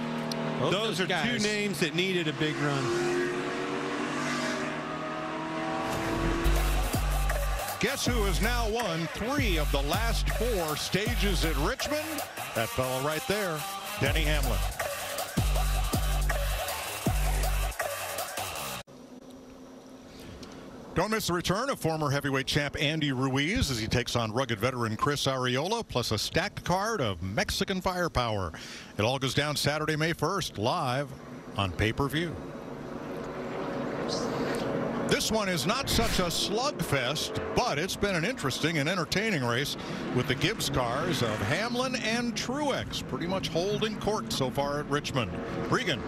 Both those, those are guys. two names that needed a big run. Guess who has now won three of the last four stages at Richmond? That fellow right there, Denny Hamlin. Don't miss the return of former heavyweight champ Andy Ruiz as he takes on rugged veteran Chris Arreola, plus a stacked card of Mexican firepower. It all goes down Saturday, May 1st, live on pay-per-view. This one is not such a slugfest, but it's been an interesting and entertaining race with the Gibbs cars of Hamlin and Truex pretty much holding court so far at Richmond. Regan.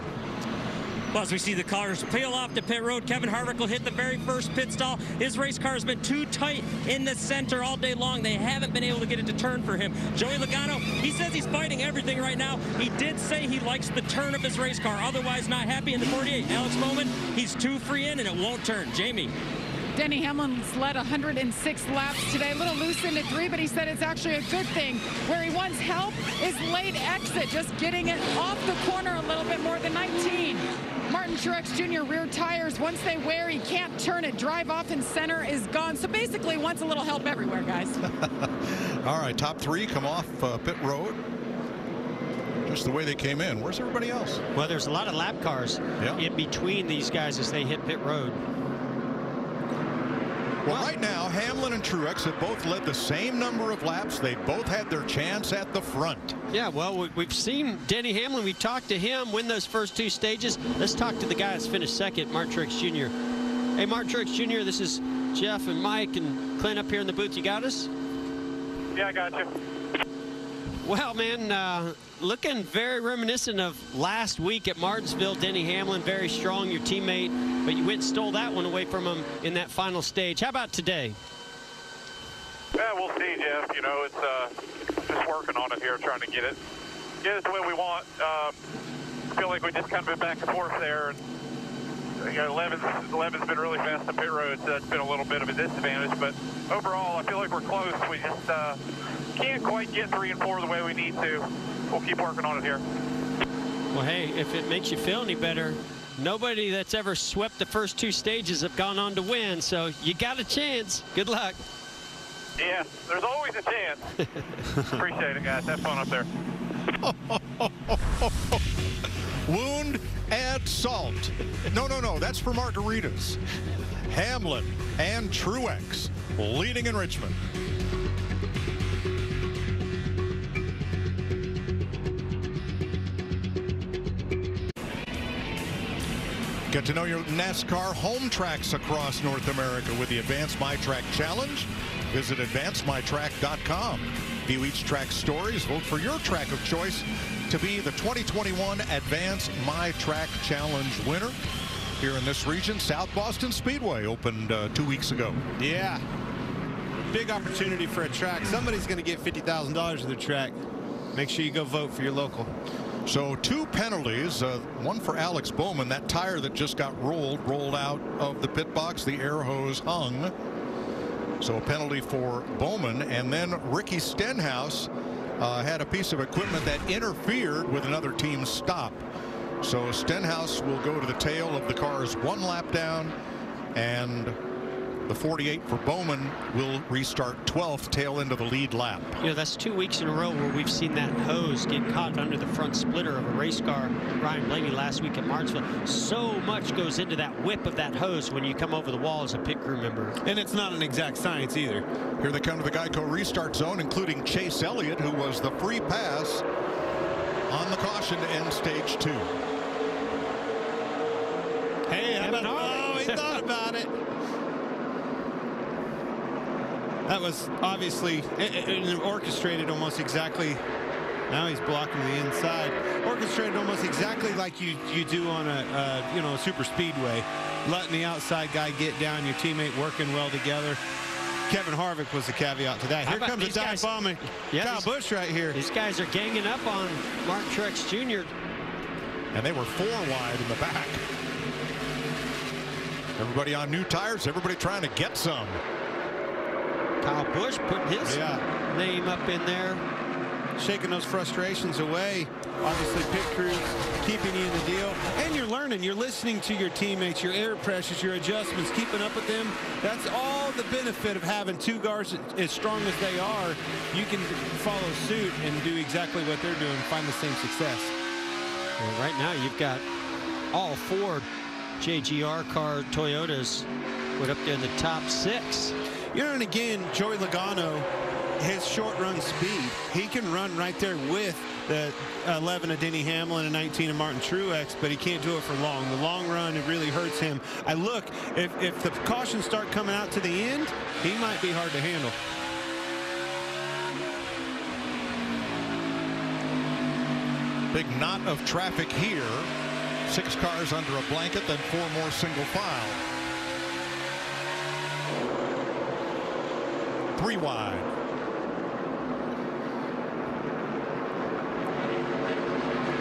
Well, as we see the cars peel off the pit road, Kevin Harvick will hit the very first pit stall. His race car has been too tight in the center all day long. They haven't been able to get it to turn for him. Joey Logano, he says he's fighting everything right now. He did say he likes the turn of his race car, otherwise not happy in the 48. Alex Bowman, he's too free in and it won't turn. Jamie. Denny Hamlin's led 106 laps today, a little loose into three, but he said it's actually a good thing. Where he wants help is late exit, just getting it off the corner a little bit more than 19. Martin Truex Jr. rear tires, once they wear, he can't turn it. Drive off in center is gone. So basically wants a little help everywhere, guys. All right, top three come off uh, pit road. Just the way they came in. Where's everybody else? Well, there's a lot of lap cars yeah. in between these guys as they hit pit road. Well, right now, Hamlin and Truex have both led the same number of laps. They both had their chance at the front. Yeah, well, we've seen Denny Hamlin. We talked to him win those first two stages. Let's talk to the guy that's finished second, Martin Truex Jr. Hey, Martin Truex Jr., this is Jeff and Mike and Clint up here in the booth. You got us? Yeah, I got you. Well, man, uh, looking very reminiscent of last week at Martinsville. Denny Hamlin, very strong, your teammate but you went and stole that one away from him in that final stage. How about today? Yeah, we'll see, Jeff. You know, it's uh, just working on it here, trying to get it, get it the way we want. Um, feel like we just kind of been back and forth there. And, you know, 11's, 11's been really fast on pit road, so that's been a little bit of a disadvantage. But overall, I feel like we're close. We just uh, can't quite get three and four the way we need to. We'll keep working on it here. Well, hey, if it makes you feel any better, nobody that's ever swept the first two stages have gone on to win, so you got a chance. Good luck. Yeah, there's always a chance. Appreciate it, guys. Have fun up there. Wound, add salt. No, no, no, that's for margaritas. Hamlin and Truex leading in Richmond. Get to know your NASCAR home tracks across North America with the Advanced My Track Challenge. Visit advancedmytrack.com. View each track stories. Vote for your track of choice to be the 2021 Advanced My Track Challenge winner. Here in this region, South Boston Speedway opened uh, two weeks ago. Yeah. Big opportunity for a track. Somebody's going to get $50,000 to the track. Make sure you go vote for your local. So two penalties, uh, one for Alex Bowman. That tire that just got rolled, rolled out of the pit box. The air hose hung. So a penalty for Bowman. And then Ricky Stenhouse uh, had a piece of equipment that interfered with another team's stop. So Stenhouse will go to the tail of the cars one lap down and the 48 for Bowman will restart 12th, tail end of the lead lap. You know, that's two weeks in a row where we've seen that hose get caught under the front splitter of a race car. Ryan Blaney last week at Martinsville. So much goes into that whip of that hose when you come over the wall as a pit crew member. And it's not an exact science either. Here they come to the Geico restart zone, including Chase Elliott, who was the free pass on the caution to end stage two. Hey, how about, oh, he thought about it. That was obviously it, it orchestrated almost exactly. Now he's blocking the inside. Orchestrated almost exactly like you you do on a uh, you know a super speedway, letting the outside guy get down, your teammate working well together. Kevin Harvick was the caveat to that. Here comes a dive bombing yeah, Kyle these, Busch right here. These guys are ganging up on Martin Truex Jr. And they were four wide in the back. Everybody on new tires, everybody trying to get some. Kyle Busch putting his yeah. name up in there. shaking those frustrations away. Obviously, pit crews keeping you in the deal. And you're learning. You're listening to your teammates, your air pressures, your adjustments, keeping up with them. That's all the benefit of having two guards as strong as they are. You can follow suit and do exactly what they're doing, find the same success. Well, right now, you've got all four JGR car Toyotas put up there in the top six. You know, and again, Joey Logano, his short run speed, he can run right there with the 11 of Denny Hamlin and 19 of Martin Truex, but he can't do it for long. The long run, it really hurts him. I look, if, if the cautions start coming out to the end, he might be hard to handle. Big knot of traffic here. Six cars under a blanket, then four more single file. Three wide.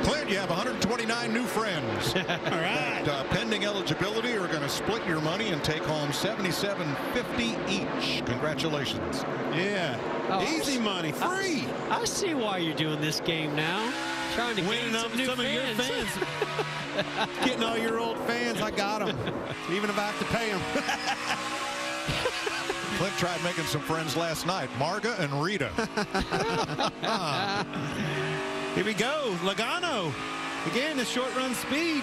Clint, you have 129 new friends. All right. And, uh, pending eligibility are going to split your money and take home 77.50 each. Congratulations. Yeah. Oh, Easy money, free. I, I see why you're doing this game now. Trying to Winning gain up some new some of your fans. fans. Getting all your old fans, I got them. Even if I have to pay them. Clint tried making some friends last night. Marga and Rita. Here we go. Logano. Again, the short run speed.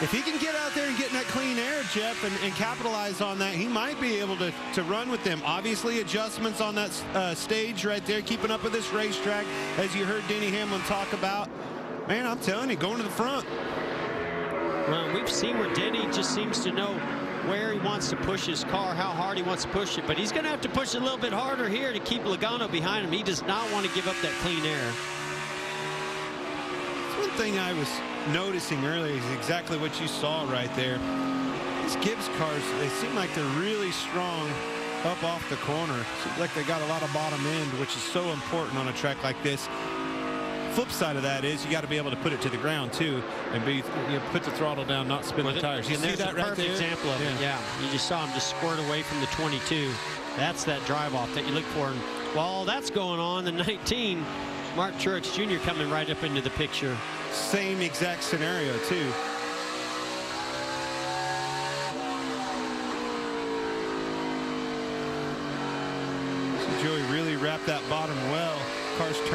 If he can get out there and get in that clean air, Jeff, and, and capitalize on that, he might be able to, to run with them. Obviously, adjustments on that uh, stage right there, keeping up with this racetrack, as you heard Denny Hamlin talk about. Man, I'm telling you, going to the front. Well, we've seen where Denny just seems to know where he wants to push his car, how hard he wants to push it. But he's going to have to push it a little bit harder here to keep Logano behind him. He does not want to give up that clean air. One thing I was noticing earlier is exactly what you saw right there. These Gibbs cars, they seem like they're really strong up off the corner. Seems like they got a lot of bottom end, which is so important on a track like this. Flip side of that is you got to be able to put it to the ground too, and be you know, put the throttle down, not spin the tires. You see that right perfect there? example of it. Yeah, you just saw him just squirt away from the 22. That's that drive off that you look for. And while that's going on, the 19, Martin Truex Jr. coming right up into the picture. Same exact scenario too. So Joey really wrapped that bottom well. Car's good.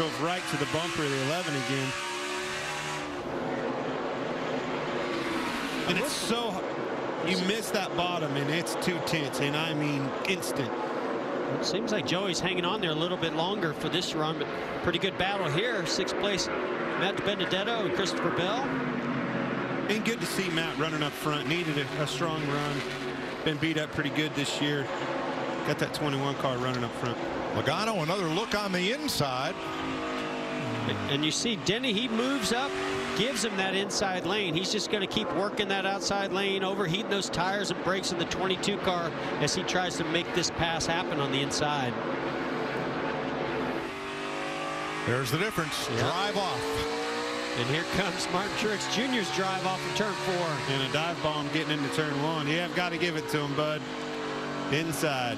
Drove right to the bumper of the 11 again. And it's so you miss that bottom and it's too tense and I mean instant. It seems like Joey's hanging on there a little bit longer for this run, but pretty good battle here. Sixth place, Matt Benedetto and Christopher Bell. And good to see Matt running up front. Needed a, a strong run. Been beat up pretty good this year. Got that 21 car running up front. Logano, another look on the inside. And you see Denny, he moves up, gives him that inside lane. He's just going to keep working that outside lane, overheating those tires and brakes in the 22 car as he tries to make this pass happen on the inside. There's the difference. Drive off. And here comes Martin Truex Jr.'s drive off of turn four. And a dive bomb getting into turn one. Yeah, I've got to give it to him, bud. Inside.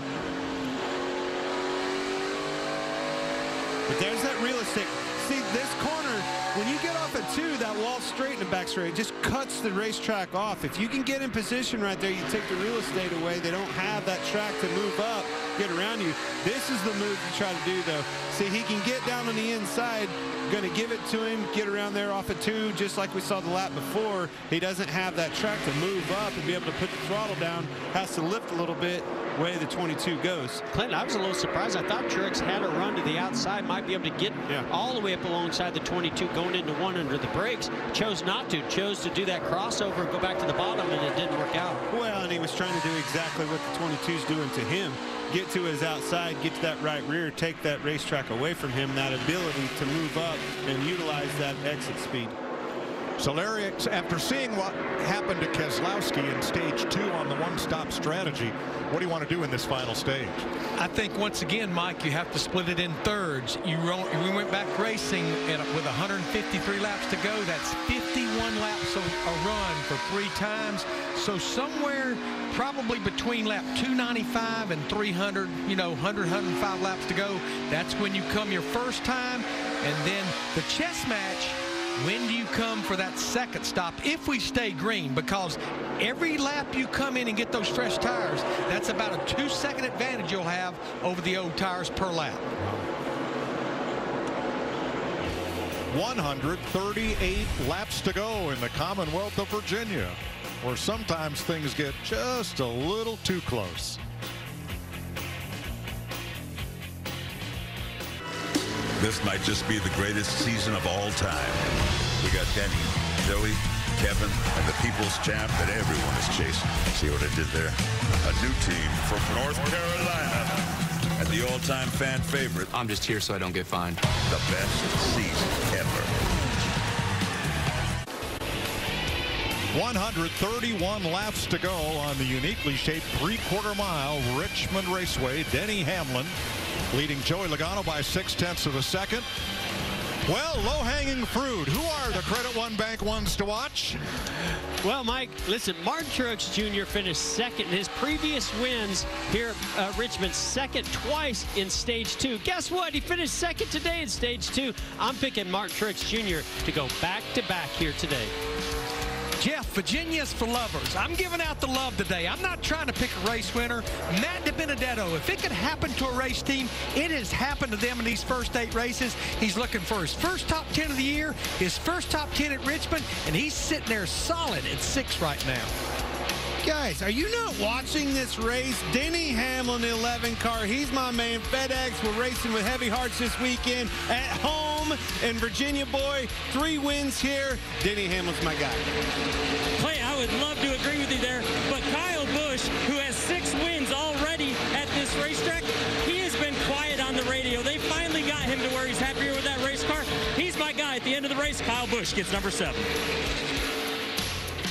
But there's that real estate. See, this corner, when you get off at two, that wall straight in the back straight, just cuts the racetrack off. If you can get in position right there, you take the real estate away. They don't have that track to move up, get around you. This is the move you try to do, though. See, he can get down on the inside, going to give it to him, get around there off of two, just like we saw the lap before. He doesn't have that track to move up and be able to put the throttle down, has to lift a little bit way the 22 goes. Clinton, I was a little surprised. I thought Truex had a run to the outside, might be able to get yeah. all the way up alongside the 22, going into one under the brakes. Chose not to. Chose to do that crossover, go back to the bottom, and it didn't work out. Well, and he was trying to do exactly what the 22's doing to him. Get to his outside, get to that right rear, take that racetrack away from him, that ability to move up and utilize that exit speed. So Larry, after seeing what happened to Keselowski in stage two on the one-stop strategy, what do you want to do in this final stage? I think once again, Mike, you have to split it in thirds. You we went back racing with 153 laps to go. That's 51 laps a run for three times. So somewhere probably between lap 295 and 300, you know, 100, 105 laps to go. That's when you come your first time. And then the chess match when do you come for that second stop if we stay green? Because every lap you come in and get those fresh tires, that's about a two second advantage you'll have over the old tires per lap. 138 laps to go in the Commonwealth of Virginia, where sometimes things get just a little too close. This might just be the greatest season of all time. We got Denny, Joey, Kevin, and the people's champ that everyone is chasing. See what I did there? A new team from North Carolina. And the all-time fan favorite. I'm just here so I don't get fined. The best season ever. 131 laps to go on the uniquely shaped three-quarter mile Richmond Raceway. Denny Hamlin leading Joey Logano by six tenths of a second. Well, low-hanging fruit. Who are the Credit One Bank ones to watch? Well, Mike, listen, Martin Truex Jr. finished second in his previous wins here at uh, Richmond, second twice in stage two. Guess what? He finished second today in stage two. I'm picking Martin Truex Jr. to go back-to-back -back here today. Jeff, Virginia's for lovers. I'm giving out the love today. I'm not trying to pick a race winner. Matt DiBenedetto, if it could happen to a race team, it has happened to them in these first eight races. He's looking for his first top 10 of the year, his first top 10 at Richmond, and he's sitting there solid at six right now. Guys, are you not watching this race? Denny Hamlin, 11 car. He's my man. FedEx, we're racing with heavy hearts this weekend at home. And Virginia boy, three wins here. Denny Hamlin's my guy. Clay, I would love to agree with you there. But Kyle Busch, who has six wins already at this racetrack, he has been quiet on the radio. They finally got him to where he's happier with that race car. He's my guy at the end of the race. Kyle Busch gets number seven.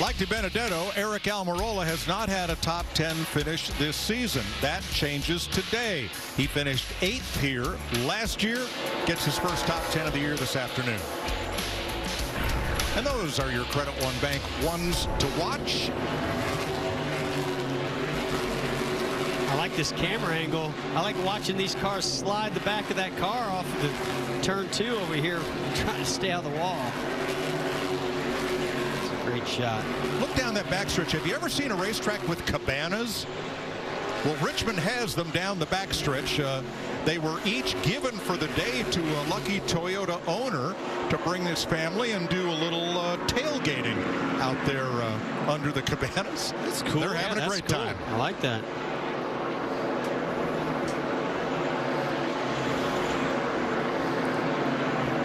Like DiBenedetto, Aric Almirola has not had a top 10 finish this season. That changes today. He finished eighth here last year, gets his first top 10 of the year this afternoon. And those are your Credit One Bank ones to watch. I like this camera angle. I like watching these cars slide the back of that car off the turn two over here, trying to stay out of the wall. Great shot. Look down that backstretch. Have you ever seen a racetrack with cabanas? Well, Richmond has them down the backstretch. Uh, they were each given for the day to a lucky Toyota owner to bring his family and do a little uh, tailgating out there uh, under the cabanas. That's cool. They're having yeah, a great cool. time. I like that.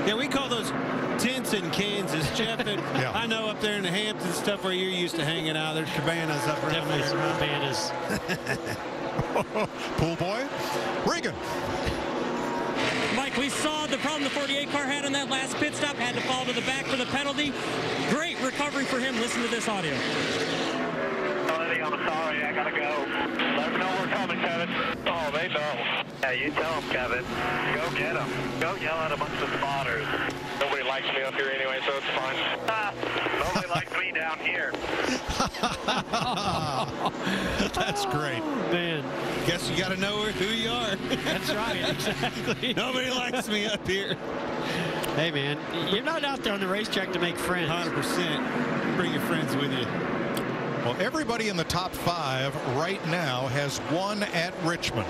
Yeah, we call those tents in Kansas, Jeff. And yeah. I know up there in the Hamptons stuff where you're used to hanging out. There's cabanas up around Definitely there. some cabanas. Pool boy, Regan. Mike, we saw the problem the 48 car had on that last pit stop. Had to fall to the back for the penalty. Great recovery for him. Listen to this audio. I'm sorry. I gotta go. Let them know we're coming, Kevin. Oh, they know. Yeah, you tell them, Kevin. Go get them. Go yell at a bunch of spotters. Nobody likes me up here anyway, so it's fine. Nobody likes me down here. That's great. Oh, man. Guess you got to know who you are. That's right. Exactly. Nobody likes me up here. Hey, man, you're not out there on the racetrack to make friends. 100%. Bring your friends with you. Well, everybody in the top five right now has won at Richmond.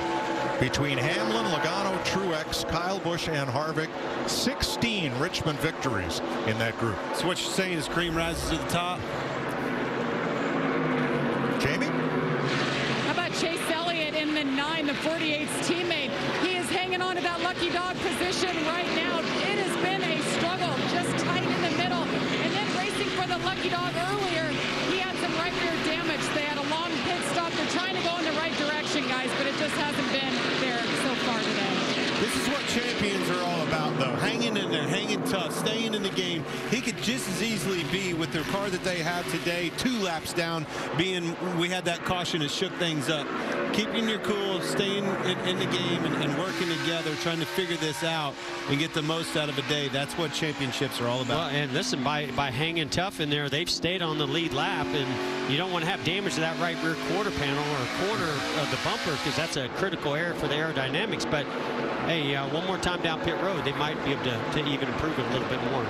Between Hamlin, Logano, Truex, Kyle Busch, and Harvick, 16 Richmond victories in that group. So what you're saying is cream rises to the top? Jamie? How about Chase Elliott in the nine, the 48's teammate? He is hanging on to that lucky dog position right now. It has been a struggle, just tight in the middle. And then racing for the lucky dog earlier, he had some right rear damage. They had a pit. They're trying to go in the right direction, guys, but it just hasn't been there so far today. This is what champions are all about, though. Hanging in there, hanging tough, staying in the game. He could just as easily be with the car that they have today, two laps down, being we had that caution that shook things up. Keeping your cool, staying in, in the game and, and, working together, trying to figure this out and get the most out of a day. That's what championships are all about. Well, and listen, by, by hanging tough in there, they've stayed on the lead lap, and you don't want to have damage to that right rear quarter panel or quarter of the bumper because that's a critical area for the aerodynamics. But hey, uh, one more time down pit road, they might be able to, to even improve it a little bit more.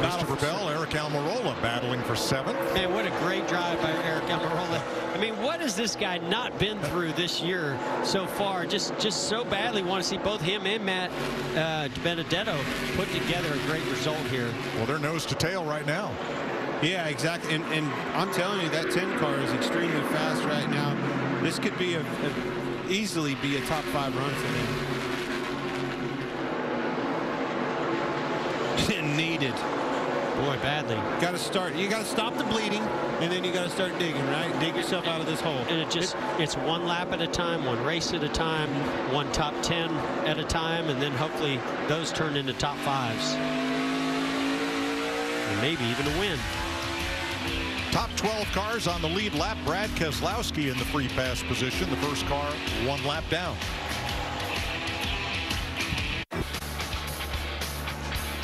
Christopher Bell, Aric Almirola battling for seventh. Man, what a great drive by Aric Almirola. I mean, what has this guy not been through this year so far? Just just so badly want to see both him and Matt uh, Benedetto put together a great result here. Well, they're nose to tail right now. Yeah, exactly. And, and I'm telling you, that 10 car is extremely fast right now. This could be a, a easily be a top five run for them. Needed. Boy, badly. Got to start. You got to stop the bleeding, and then you got to start digging, right? Dig yourself out of this hole. And it just, it's one lap at a time, one race at a time, one top 10 at a time, and then hopefully those turn into top fives. And maybe even a win. Top 12 cars on the lead lap. Brad Keselowski in the free pass position. The first car one lap down.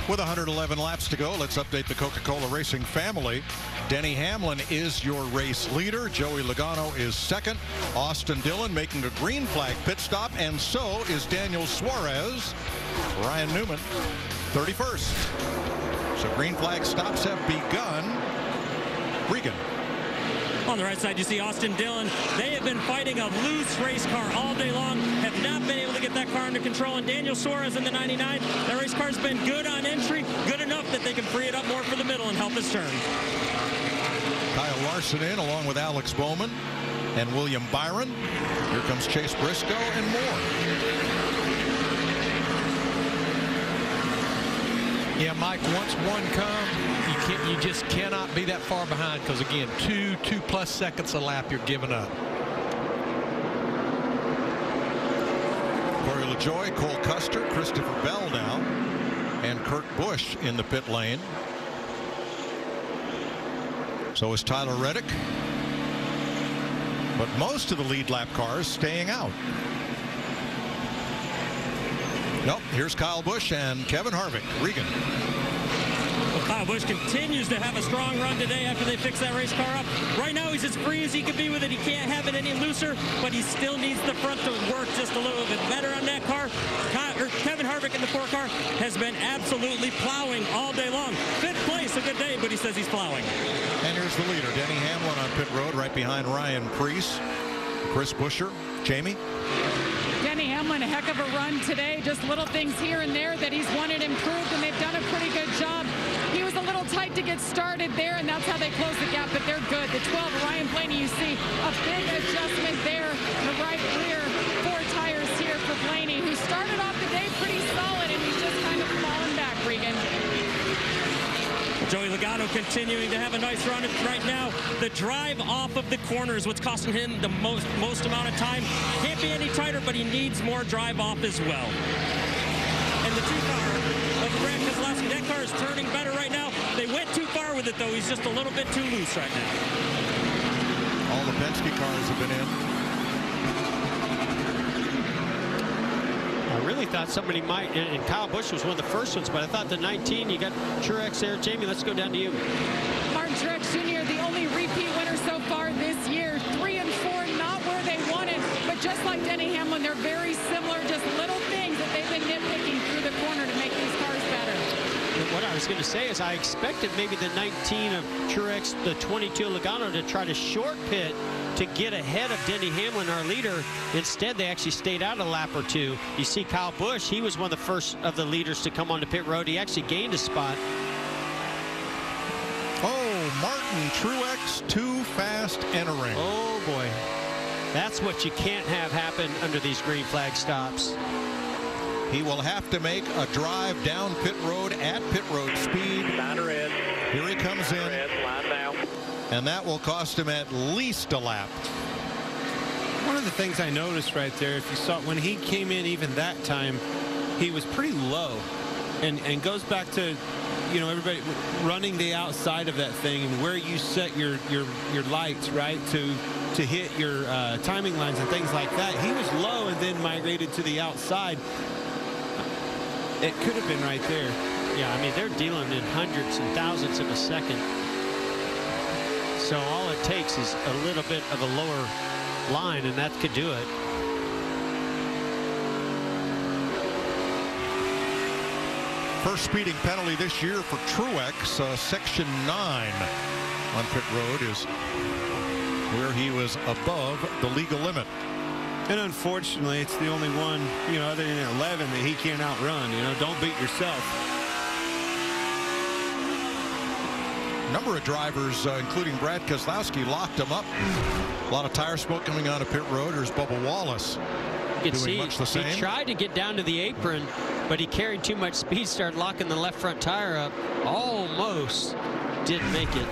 With 111 laps to go, let's update the Coca-Cola Racing family. Denny Hamlin is your race leader. Joey Logano is second. Austin Dillon making a green flag pit stop, and so is Daniel Suarez. Ryan Newman, 31st. So green flag stops have begun. Regan. On the right side, you see Austin Dillon. They have been fighting a loose race car all day long, have not been able to get that car under control. And Daniel Suarez in the 99, that race car's been good on entry, good enough that they can free it up more for the middle and help us turn. Kyle Larson in along with Alex Bowman and William Byron. Here comes Chase Briscoe and more. Yeah, Mike, once one come, you can't you just cannot be that far behind because again, two, two plus seconds a lap you're giving up. Corey LaJoie, Cole Custer, Christopher Bell now, and Kurt Busch in the pit lane. So is Tyler Reddick. But most of the lead lap cars staying out. Nope, here's Kyle Busch and Kevin Harvick. Regan. Well, Kyle Busch continues to have a strong run today after they fix that race car up. Right now, he's as free as he can be with it. He can't have it any looser, but he still needs the front to work just a little bit better on that car. Kevin Harvick in the four car has been absolutely plowing all day long. Fifth place, a good day, but he says he's plowing. And here's the leader, Denny Hamlin on pit road, right behind Ryan Preece, Chris Buescher, Jamie. Denny Hamlin, a heck of a run today. Just little things here and there that he's wanted improved, and they've done a pretty good job. Was a little tight to get started there, and that's how they close the gap, but they're good. The 12, Ryan Blaney, you see a big adjustment there. The right rear, four tires here for Blaney, who started off the day pretty solid, and he's just kind of falling back, Regan. Joey Logano continuing to have a nice run right now. The drive off of the corner is what's costing him the most most amount of time. Can't be any tighter, but he needs more drive off as well. And the two car of Brad Keselowski, that car is turning better right now. They went too far with it, though. He's just a little bit too loose right now. All the Penske cars have been in. I really thought somebody might, and, and, Kyle Busch was one of the first ones, but I thought the 19, you got Truex there. Jamie, let's go down to you. Martin Truex Jr., the only repeat winner so far this year. Three and four, not where they wanted, but just like Denny Hamlin, they're very similar, just little things that they've been nitpicking through the corner to make these cars better. What I was going to say is I expected maybe the 19 of Truex, the 22 Logano to try to short pit to get ahead of Denny Hamlin, our leader. Instead, they actually stayed out a lap or two. You see Kyle Busch, he was one of the first of the leaders to come onto pit road. He actually gained a spot. Oh, Martin Truex too fast entering. Oh, boy. That's what you can't have happen under these green flag stops. He will have to make a drive down pit road at pit road speed. red. Here he comes in. Red, line down. And that will cost him at least a lap. One of the things I noticed right there, if you saw when he came in even that time, he was pretty low. and and goes back to you know everybody running the outside of that thing and where you set your your your lights right to to hit your uh, timing lines and things like that. He was low and then migrated to the outside. It could have been right there. Yeah, I mean, they're dealing in hundreds and thousands of a second. So all it takes is a little bit of a lower line, and that could do it. First speeding penalty this year for Truex, uh, Section 9 on pit road is where he was above the legal limit. And unfortunately, it's the only one, you know, other than 11 that he can't outrun. You know, don't beat yourself. A number of drivers, uh, including Brad Keselowski, locked him up. A lot of tire smoke coming out of pit road. There's Bubba Wallace You doing can see much the same. he tried to get down to the apron, but he carried too much speed, started locking the left front tire up. Almost didn't make it.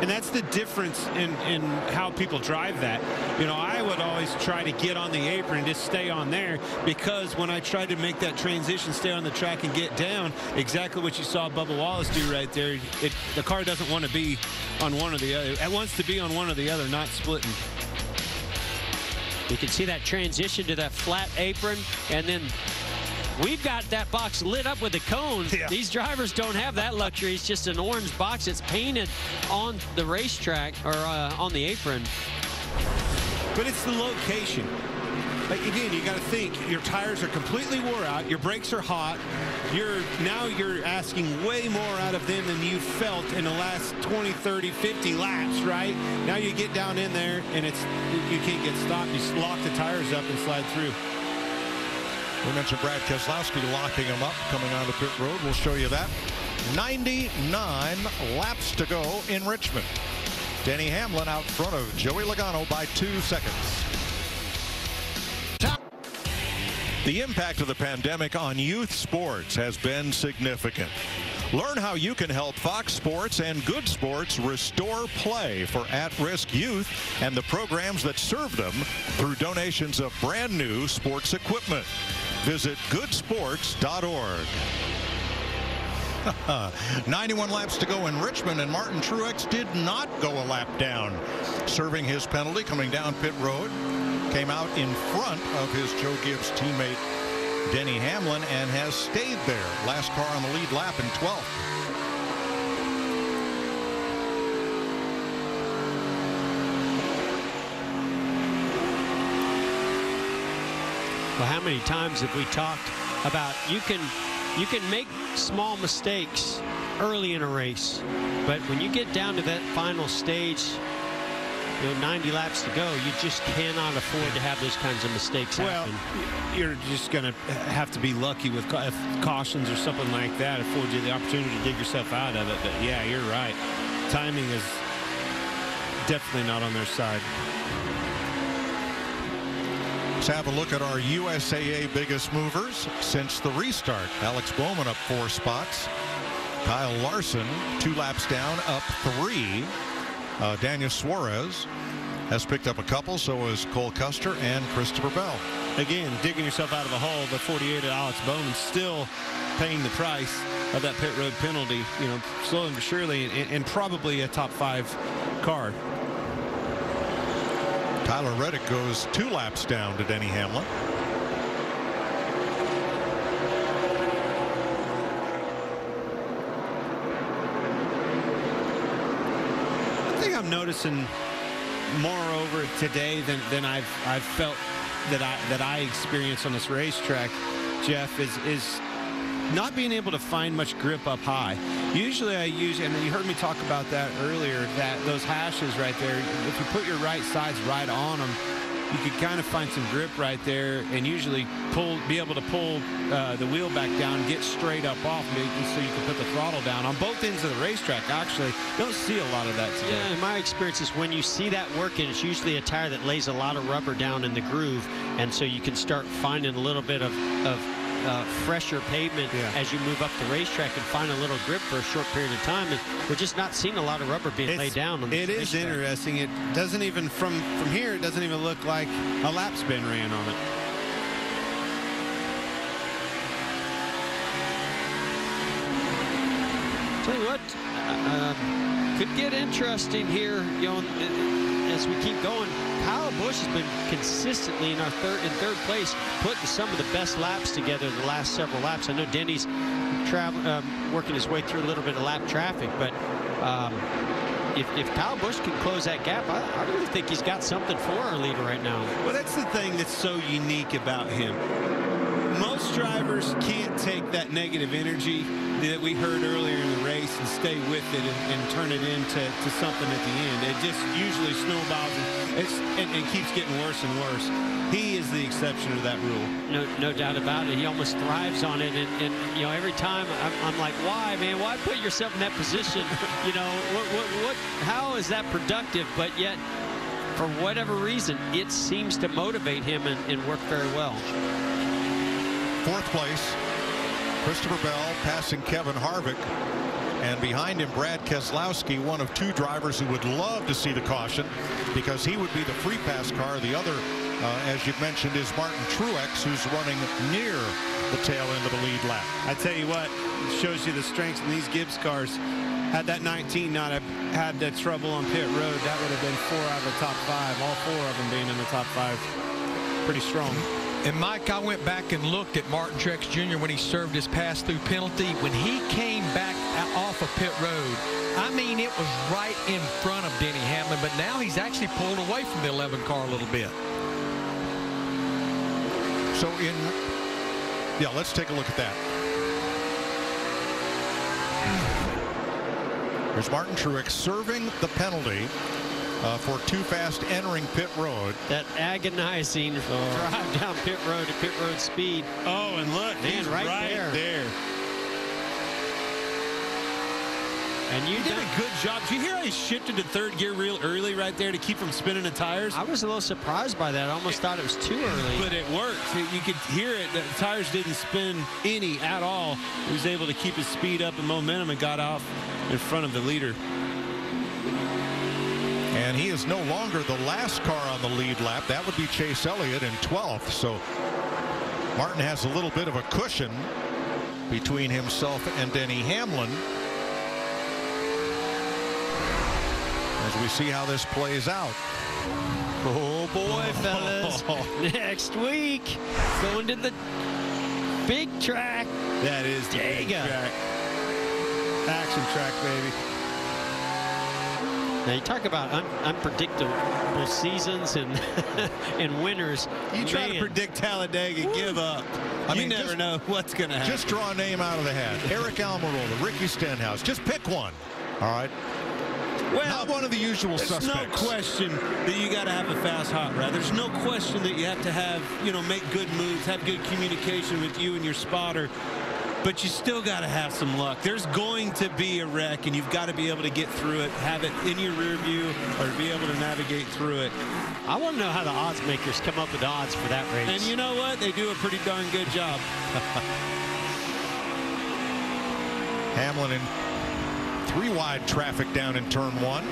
And that's the difference in, in how people drive that. You know, I would always try to get on the apron and just stay on there because when I tried to make that transition, stay on the track and get down, exactly what you saw Bubba Wallace do right there, it, the car doesn't want to be on one or the other. It wants to be on one or the other, not splitting. You can see that transition to that flat apron, and then we've got that box lit up with a cone. These drivers don't have that luxury. It's just an orange box. that's painted on the racetrack or uh, on the apron. But it's the location. Like again, you got to think your tires are completely wore out, your brakes are hot. You're now you're asking way more out of them than you felt in the last 20, 30, 50 laps, right? Now you get down in there and it's you can't get stopped. You lock the tires up and slide through. We mentioned Brad Keselowski locking him up coming onto pit road. We'll show you that. 99 laps to go in Richmond. Denny Hamlin out front of Joey Logano by two seconds. The impact of the pandemic on youth sports has been significant. Learn how you can help Fox Sports and Good Sports restore play for at-risk youth and the programs that serve them through donations of brand new sports equipment. Visit goodsports.org. 91 laps to go in Richmond, and Martin Truex did not go a lap down. Serving his penalty coming down pit road, came out in front of his Joe Gibbs teammate Denny Hamlin and has stayed there. Last car on the lead lap in 12th. Well, how many times have we talked about you can you can make small mistakes early in a race, but when you get down to that final stage, you know, 90 laps to go, you just cannot afford to have those kinds of mistakes Well, happen. you're just going to have to be lucky with ca- cautions or something like that affords you the opportunity to dig yourself out of it. But yeah, you're right. Timing is definitely not on their side. Let's have a look at our USAA biggest movers since the restart. Alex Bowman up four spots. Kyle Larson two laps down, up three. Uh, Daniel Suarez has picked up a couple, so has Cole Custer and Christopher Bell. Again, digging yourself out of a hole, but 48 at Alex Bowman still paying the price of that pit road penalty, you know, slowly but surely, and, and probably a top five car. Tyler Reddick goes two laps down to Denny Hamlin. I think I'm noticing more over today than, than I've I've felt that I that I experienced on this racetrack, Jeff, is is not being able to find much grip up high. Usually I use, and you heard me talk about that earlier, that those hashes right there, if you put your right sides right on them, you could kind of find some grip right there and usually pull, be able to pull uh, the wheel back down, get straight up off, so you can put the throttle down. On both ends of the racetrack, actually, don't see a lot of that today. Yeah, in my experience is when you see that working, it's usually a tire that lays a lot of rubber down in the groove, and so you can start finding a little bit of, of uh, fresher pavement yeah. as you move up the racetrack and find a little grip for a short period of time. And we're just not seeing a lot of rubber being it's, laid down. On it is interesting. It doesn't even from from here. It doesn't even look like a lap's been ran on it. Tell you what, uh, uh could get interesting here, you uh, know, as we keep going. Kyle Busch has been consistently in our third in third place, putting some of the best laps together the last several laps. I know Denny's travel, um, working his way through a little bit of lap traffic, but um, if, if Kyle Busch can close that gap, I, I really think he's got something for our leader right now. Well, that's the thing that's so unique about him. Most drivers can't take that negative energy that we heard earlier in the race and stay with it and, and turn it into to something at the end. It just usually snowballs it's, and, and keeps getting worse and worse. He is the exception to that rule. No, no doubt about it. He almost thrives on it, and, and you know every time I'm, I'm, like, why, man? Why put yourself in that position? you know, what, what, what? How is that productive? But yet, for whatever reason, it seems to motivate him and, and work very well. Fourth place, Christopher Bell passing Kevin Harvick. Behind him, Brad Keselowski, one of two drivers who would love to see the caution because he would be the free pass car. The other, uh, as you've mentioned, is Martin Truex, who's running near the tail end of the lead lap. I tell you what, it shows you the strengths in these Gibbs cars. Had that 19 not have had that trouble on pit road, that would have been four out of the top five, all four of them being in the top five. Pretty strong. And Mike, I went back and looked at Martin Truex Jr. when he served his pass-through penalty. When he came back off of pit road, I mean, it was right in front of Denny Hamlin, but now he's actually pulled away from the 11 car a little bit. So in, yeah, let's take a look at that. There's Martin Truex serving the penalty uh, for too fast entering pit road. That agonizing oh. drive down pit road at pit road speed. Oh, and look, man, right, right there. there. And you he did a good job. Did you hear how he shifted to third gear real early right there to keep from spinning the tires? I was a little surprised by that. I almost it, thought it was too early. But it worked. You could hear it. The tires didn't spin any at all. He was able to keep his speed up and momentum and got off in front of the leader. And he is no longer the last car on the lead lap. That would be Chase Elliott in 12th. So Martin has a little bit of a cushion between himself and Denny Hamlin. As we see how this plays out. Oh boy, fellas. Next week, going to the big track. That is the big track. Action track, baby. Now you talk about un unpredictable seasons and and winners. You try Man. to predict Talladega, Woo. give up. I you mean, never just, know what's going to happen. Just draw a name out of the hat. Aric Almirola, Ricky Stenhouse. Just pick one. All right. Well, not one of the usual there's suspects. no question that you got to have a fast hot rod. There's no question that you have to have, you know, make good moves, have good communication with you and your spotter but you still got to have some luck. There's going to be a wreck, and you've got to be able to get through it, have it in your rear view, or be able to navigate through it. I want to know how the odds makers come up with odds for that race. And you know what? They do a pretty darn good job. Hamlin in three wide traffic down in turn one.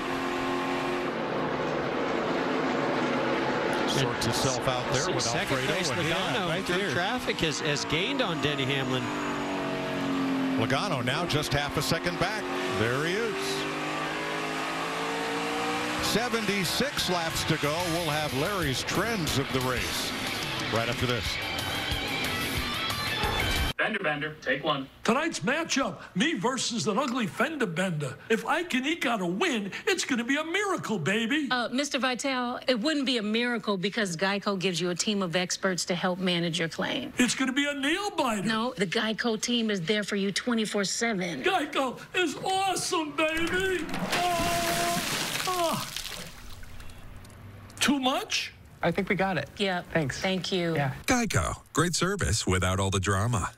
sorts itself out there with Second Alfredo. Place, and Logano, right there. Traffic has, has gained on Denny Hamlin. Logano now just half a second back. There he is. 76 laps to go. We'll have Larry's trends of the race right after this. Fender bender, take one. Tonight's matchup, me versus an ugly fender bender. If I can Ike got a win, it's going to be a miracle, baby. Uh, Mr. Vitale, it wouldn't be a miracle because Geico gives you a team of experts to help manage your claim. It's going to be a nail biter. No, the Geico team is there for you 24-7. Geico is awesome, baby. Oh, oh. Too much? I think we got it. Yeah. Thanks. Thank you. Yeah. Geico. Great service without all the drama.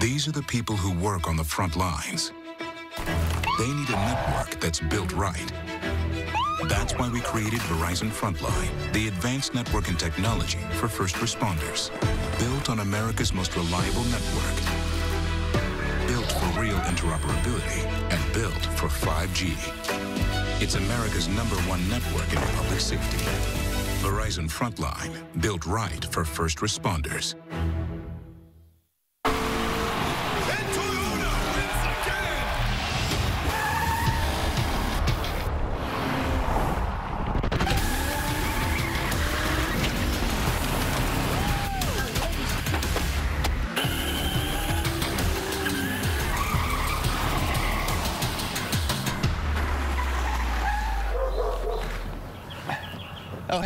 These are the people who work on the front lines. They need a network that's built right. That's why we created Verizon Frontline, the advanced network and technology for first responders. Built on America's most reliable network. Built for real interoperability and built for 5G. It's America's number one network in public safety. Verizon Frontline, built right for first responders.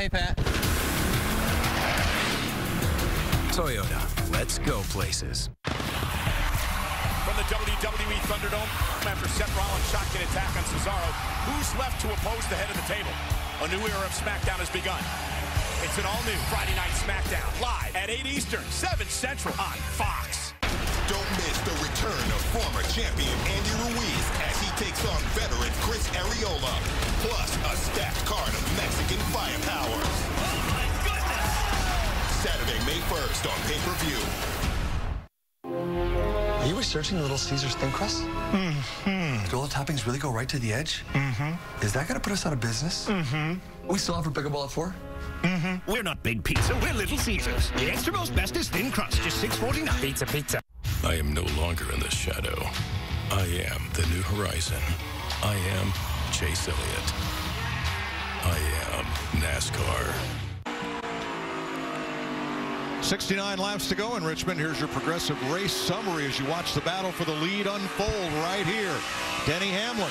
Hey, Pat. Toyota, let's go places. From the WWE Thunderdome, after Seth Rollins' shotgun attack on Cesaro, who's left to oppose the head of the table? A new era of SmackDown has begun. It's an all-new Friday Night SmackDown, live at 8 Eastern, 7 Central on Fox. Don't miss the return of former champion Andy Ruiz as he takes on veteran Chris Arreola. Plus, a stacked card of Mexican firepower. Oh my goodness! Saturday, May 1st on pay-per-view. Are you researching a Little Caesar's thin crust? Mm-hmm. Do all the toppings really go right to the edge? Mm-hmm. Is that going to put us out of business? Mm-hmm. We still have a bigger ball at four? Mm-hmm. We're not Big Pizza, we're Little Caesars. The extra most best is thin crust, just $6.49. Pizza, pizza. I am no longer in the shadow. I am the new horizon. I am Chase Elliott. I am NASCAR. 69 laps to go in Richmond. Here's your progressive race summary as you watch the battle for the lead unfold right here. Denny Hamlin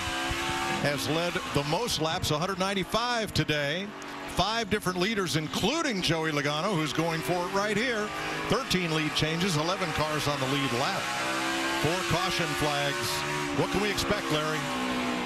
has led the most laps, 195 today. Five different leaders, including Joey Logano, who's going for it right here. 13 lead changes, 11 cars on the lead lap. Four caution flags. What can we expect, Larry?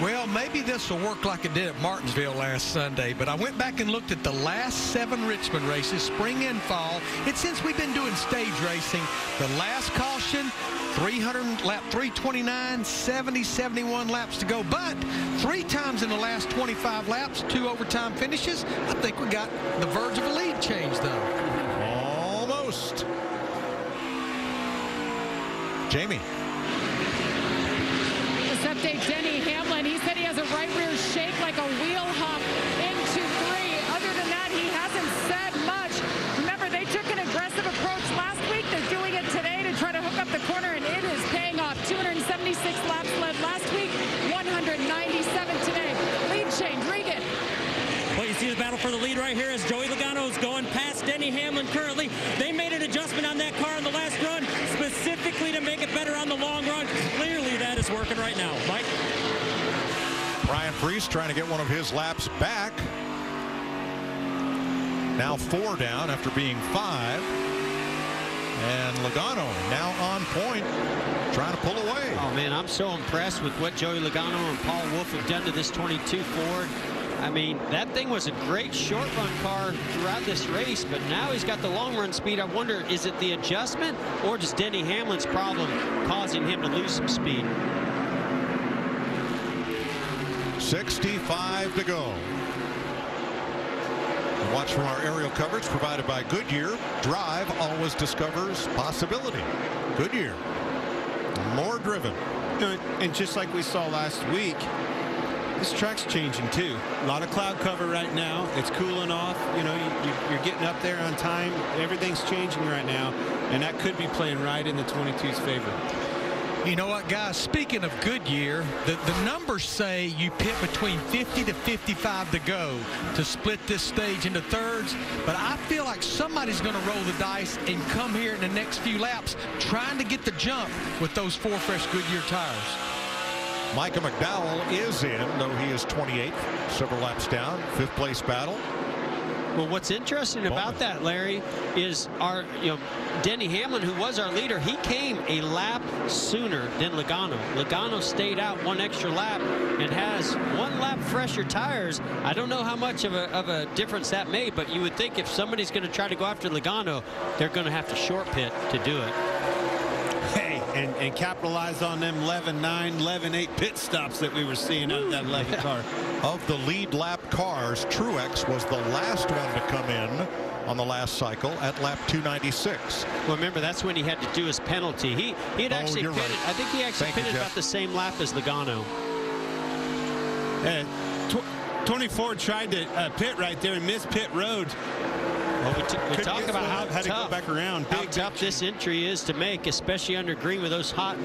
Well, maybe this will work like it did at Martinsville last Sunday, but I went back and looked at the last seven Richmond races, spring and fall. And since we've been doing stage racing, the last caution, 300 lap 329, 70, 71 laps to go. But three times in the last 25 laps, two overtime finishes. I think we got the verge of a lead change, though. Almost. Jamie. Denny currently. They made an adjustment on that car in the last run, specifically to make it better on the long run. Clearly, that is working right now. Mike? Ryan Preece trying to get one of his laps back. Now four down after being five. And Logano now on point, trying to pull away. Oh, man, I'm so impressed with what Joey Logano and Paul Wolfe have done to this 22 Ford. I mean, that thing was a great short run car throughout this race, but now he's got the long run speed. I wonder, is it the adjustment or just Denny Hamlin's problem causing him to lose some speed? 65 to go. Watch from our aerial coverage provided by Goodyear. Drive always discovers possibility. Goodyear. More driven. And just like we saw last week, this track's changing too. A lot of cloud cover right now. It's cooling off. You know, you, are getting up there on time. Everything's changing right now, and that could be playing right in the 22's favor. You know what, guys? Speaking of Goodyear, the, the numbers say you pit between 50 to 55 to go to split this stage into thirds. But I feel like somebody's going to roll the dice and come here in the next few laps trying to get the jump with those four fresh Goodyear tires. Michael McDowell is in, though he is 28, several laps down, fifth place battle. Well, what's interesting about that, Larry, is our, you know, Denny Hamlin, who was our leader, he came a lap sooner than Logano. Logano stayed out one extra lap and has one lap fresher tires. I don't know how much of a, of a difference that made, but you would think if somebody's going to try to go after Logano, they're going to have to short pit to do it. Hey, and, and capitalize on them 11-9, 11-8 pit stops that we were seeing out of that 11 car. Of the lead lap cars, Truex was the last one to come in on the last cycle at lap 296. Well, remember, that's when he had to do his penalty. He he had Oh, actually pitted, right. I think he actually Thank pitted Jeff. about the same lap as Logano. And tw 24 tried to uh, pit right there and missed pit road. Well, we, we talk about how had to go tough, back around. how tough this entry is to make, especially under green with those hot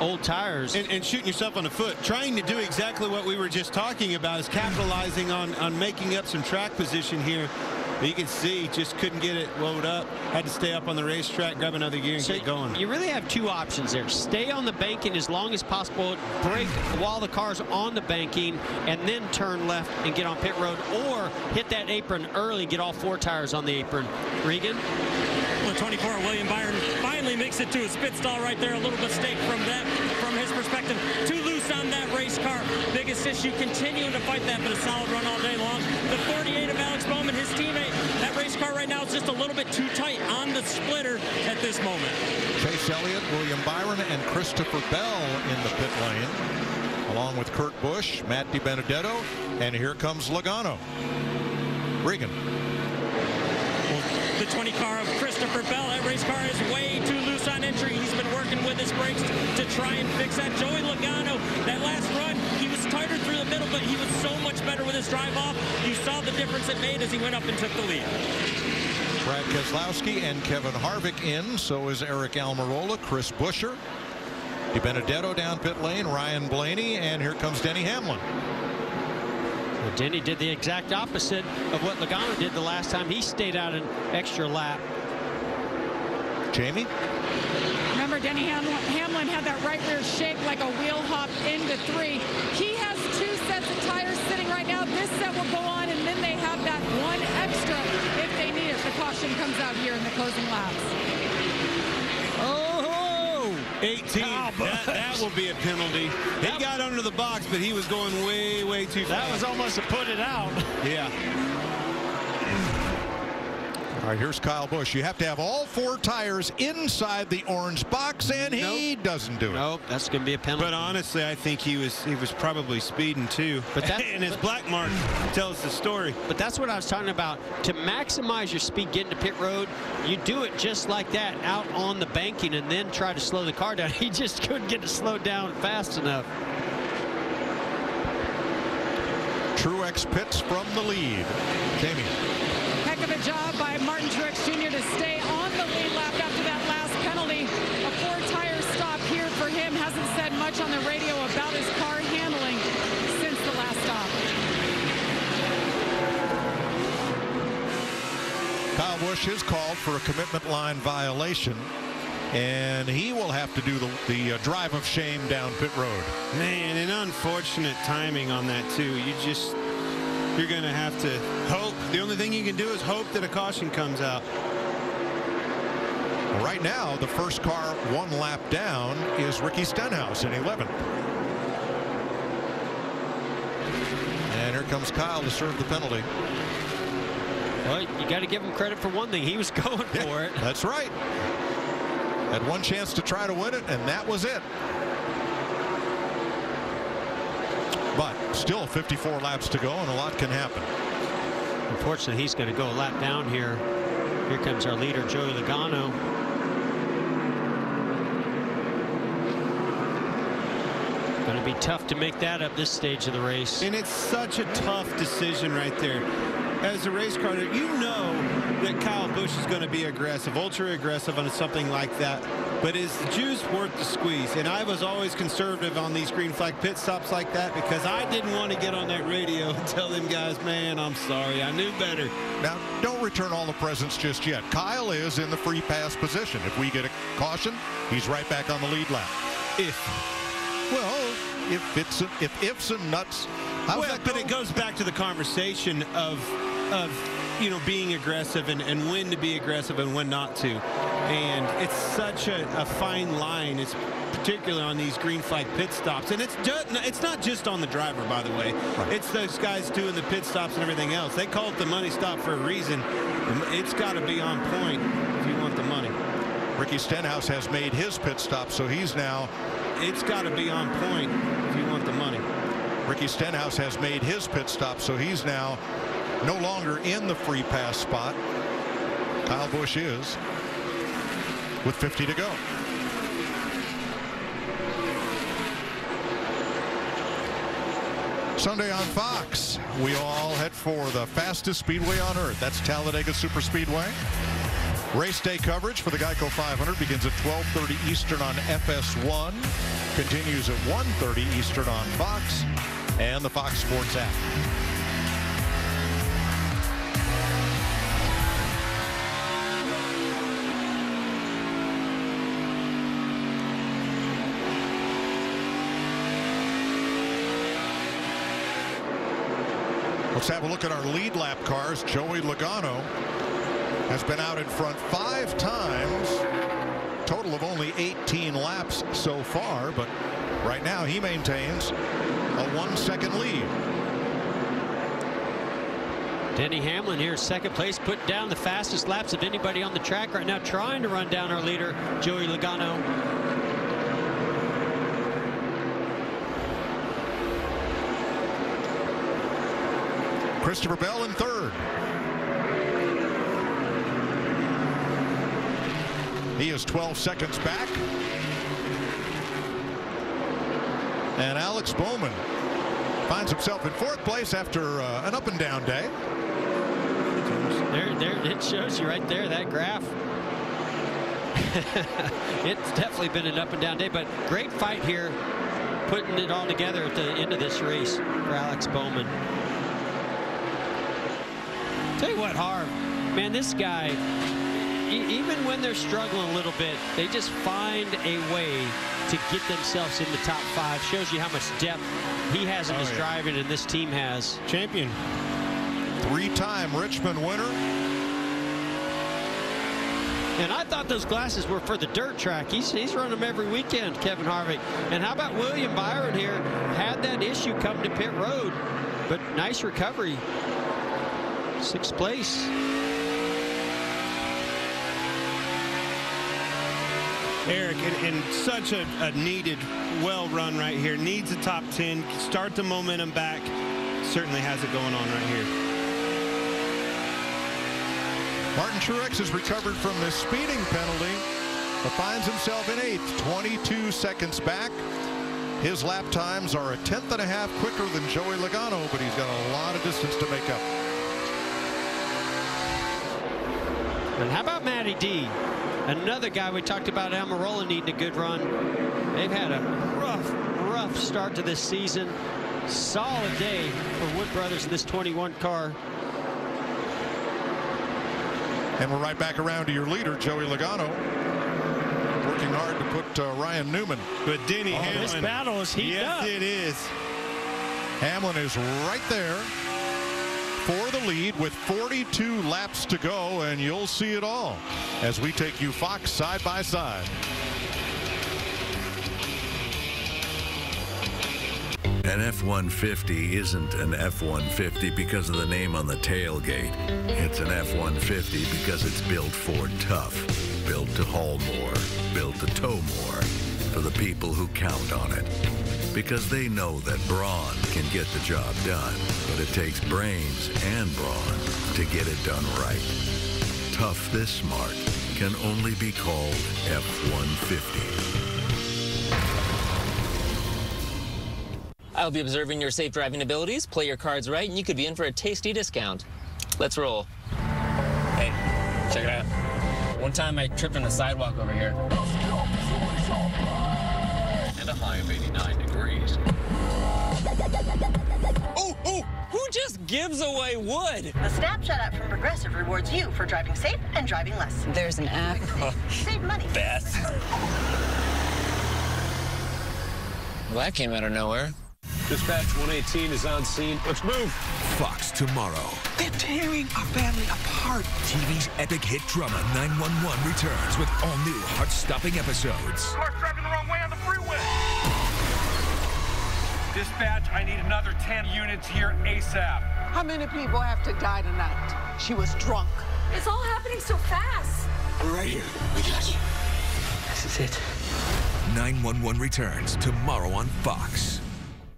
old tires. and, and shooting yourself on the foot. Trying to do exactly what we were just talking about is capitalizing on, on making up some track position here. But you can see just couldn't get it loaded up. Had to stay up on the racetrack, grab another gear, and So get going. You really have two options there. Stay on the banking as long as possible, brake while the car's on the banking, and then turn left and get on pit road, or hit that apron early, get all four tires on the apron. Regan? Well, 24, William Byron finally makes it to his pit stall right there. A little mistake from that, from his perspective. Too loose on that race car. Biggest issue, continuing to fight that, but a solid run all day long. The 48 of Alex Bowman, his teammate, that race car right now is just a little bit too tight on the splitter at this moment. Chase Elliott, William Byron, and Christopher Bell in the pit lane, along with Kurt Busch, Matt DiBenedetto, and here comes Logano. Regan. The 20 car of Christopher Bell. That race car is way too loose entry. He's been working with his brakes to try and fix that. Joey Logano, that last run, he was tighter through the middle, but he was so much better with his drive off. You saw the difference it made as he went up and took the lead. Brad Keselowski and Kevin Harvick in. So is Aric Almirola, Chris Buescher, DiBenedetto down pit lane, Ryan Blaney, and here comes Denny Hamlin. Well, Denny did the exact opposite of what Logano did the last time he stayed out an extra lap. Jamie? Remember, Denny Hamlin, Hamlin had that right rear shake like a wheel hop into three. He has two sets of tires sitting right now. This set will go on, and then they have that one extra if they need it. The caution comes out here in the closing laps. Oh, 18. Ah, that, that will be a penalty. He got under the box, but he was going way, way too fast. That was almost a put it out. Yeah. All right, here's Kyle Busch. You have to have all four tires inside the orange box, and he doesn't do it. Nope, that's going to be a penalty. But honestly, I think he was he was probably speeding too. But that- and his black mark tells the story. But that's what I was talking about. To maximize your speed getting to pit road, you do it just like that, out on the banking, and then try to slow the car down. He just couldn't get it slowed down fast enough. Truex pits from the lead. Jamie. Heck of a job by Martin Truex Jr. to stay on the lead lap after that last penalty. A four-tire stop here for him. Hasn't said much on the radio about his car handling since the last stop. Kyle Busch is called for a commitment line violation, and he will have to do the, the uh, drive of shame down pit road. Man, and unfortunate timing on that too. You just you're going to have to hope. The only thing you can do is hope that a caution comes out. Right now, the first car one lap down is Ricky Stenhouse in 11th. And here comes Kyle to serve the penalty. Well, you got to give him credit for one thing. He was going for it. That's right. Had one chance to try to win it, and that was it. Still 54 laps to go, and a lot can happen. Unfortunately, he's going to go a lap down here. Here comes our leader, Joey Logano. Going to be tough to make that up this stage of the race. And it's such a tough decision right there. As a race car, you know that Kyle Busch is going to be aggressive, ultra aggressive on something like that. But is the juice worth the squeeze? And I was always conservative on these green flag pit stops like that because I didn't want to get on that radio and tell them guys, man, I'm sorry. I knew better. Now, don't return all the presents just yet. Kyle is in the free pass position. If we get a caution, he's right back on the lead lap. If. Well, if it's if ifs and nuts. How's well, that but it goes back to the conversation of of you know being aggressive and, and when to be aggressive and when not to. And it's such a, a fine line. It's particularly on these green flag pit stops. And it's just, it's not just on the driver, by the way. It's those guys doing the pit stops and everything else. They call it the money stop for a reason. It's got to be on point if you want the money. Ricky Stenhouse has made his pit stop, so he's now. It's got to be on point if you want the money. Ricky Stenhouse has made his pit stop, so he's now no longer in the free pass spot. Kyle Busch is with 50 to go. Sunday on Fox, we all head for the fastest speedway on earth. That's Talladega Superspeedway. Race day coverage for the Geico 500 begins at 12:30 Eastern on FS1, continues at 1:30 Eastern on Fox and the Fox Sports app. Let's have a look at our lead lap cars. Joey Logano has been out in front five times. Total of only 18 laps so far, but right now he maintains a one second lead. Denny Hamlin here, second place, put down the fastest laps of anybody on the track right now, trying to run down our leader, Joey Logano. Christopher Bell in third. He is 12 seconds back. And Alex Bowman finds himself in fourth place after uh, an up and down day. There, there, it shows you right there, that graph. it's definitely been an up and down day, but great fight here, putting it all together at the end of this race for Alex Bowman. Tell you what, Harv, man, this guy, e even when they're struggling a little bit, they just find a way to get themselves in the top five. Shows you how much depth he has in Oh, his yeah. driving and this team has. Champion. Three-time Richmond winner. And I thought those glasses were for the dirt track. He's, he's running them every weekend, Kevin Harvick. And how about William Byron here? Had that issue come to pit road, but nice recovery. Sixth place. Aric, and, and such a, a needed, well run right here. Needs a top 10. Start the momentum back. Certainly has it going on right here. Martin Truex has recovered from the speeding penalty, but finds himself in eighth, 22 seconds back. His lap times are a tenth and a half quicker than Joey Logano, but he's got a lot of distance to make up. And how about Matty D? Another guy we talked about Almirola needing a good run. They've had a rough, rough start to this season. Solid day for Wood Brothers in this 21 car. And we're right back around to your leader, Joey Logano, working hard to put uh, Ryan Newman. But Denny Oh, Hamlin. this battle is heating yes, up. it is. Hamlin is right there for the lead with 42 laps to go, and you'll see it all as we take you Fox side by side. An F-150 isn't an F-150 because of the name on the tailgate. It's an F-150 because it's built for tough, built to haul more, built to tow more, for the people who count on it. Because they know that brawn can get the job done, but it takes brains and brawn to get it done right. Tough this smart can only be called F-150. I'll be observing your safe driving abilities, play your cards right, and you could be in for a tasty discount. Let's roll. Hey, check it out. One time I tripped on the sidewalk over here. And a high of 89 who just gives away wood? The Snapshot app from Progressive rewards you for driving safe and driving less. There's an app. Save money. Beth. Well, that came out of nowhere. Dispatch 118 is on scene. Let's move. Fox tomorrow. They're tearing our family apart. TV's epic hit drama 911 returns with all new heart-stopping episodes. Car's driving the wrong way on the freeway. Dispatch, I need another 10 units here ASAP. How many people have to die tonight? She was drunk. It's all happening so fast. We're right here. We got you. This is it. 911 returns tomorrow on Fox.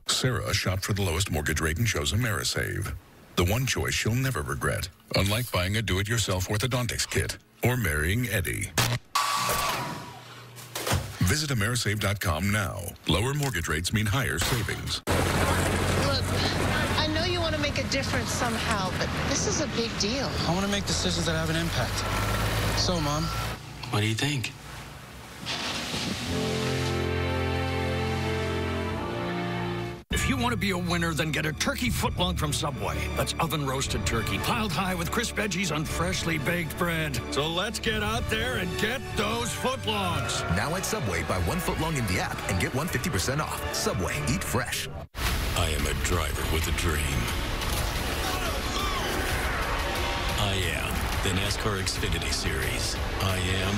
Sarah shopped for the lowest mortgage rate and chose Amerisave. The one choice she'll never regret, unlike buying a do-it-yourself orthodontics kit or marrying Eddie. Visit Amerisave.com now. Lower mortgage rates mean higher savings. Look, I know you want to make a difference somehow, but this is a big deal. I want to make decisions that have an impact. So, Mom, what do you think? If you want to be a winner, then get a turkey footlong from Subway. That's oven roasted turkey, piled high with crisp veggies on freshly baked bread. So let's get out there and get those footlongs. Now at Subway, buy one footlong in the app and get one fifty percent off. Subway, eat fresh. I am a driver with a dream. I am the NASCAR Xfinity Series. I am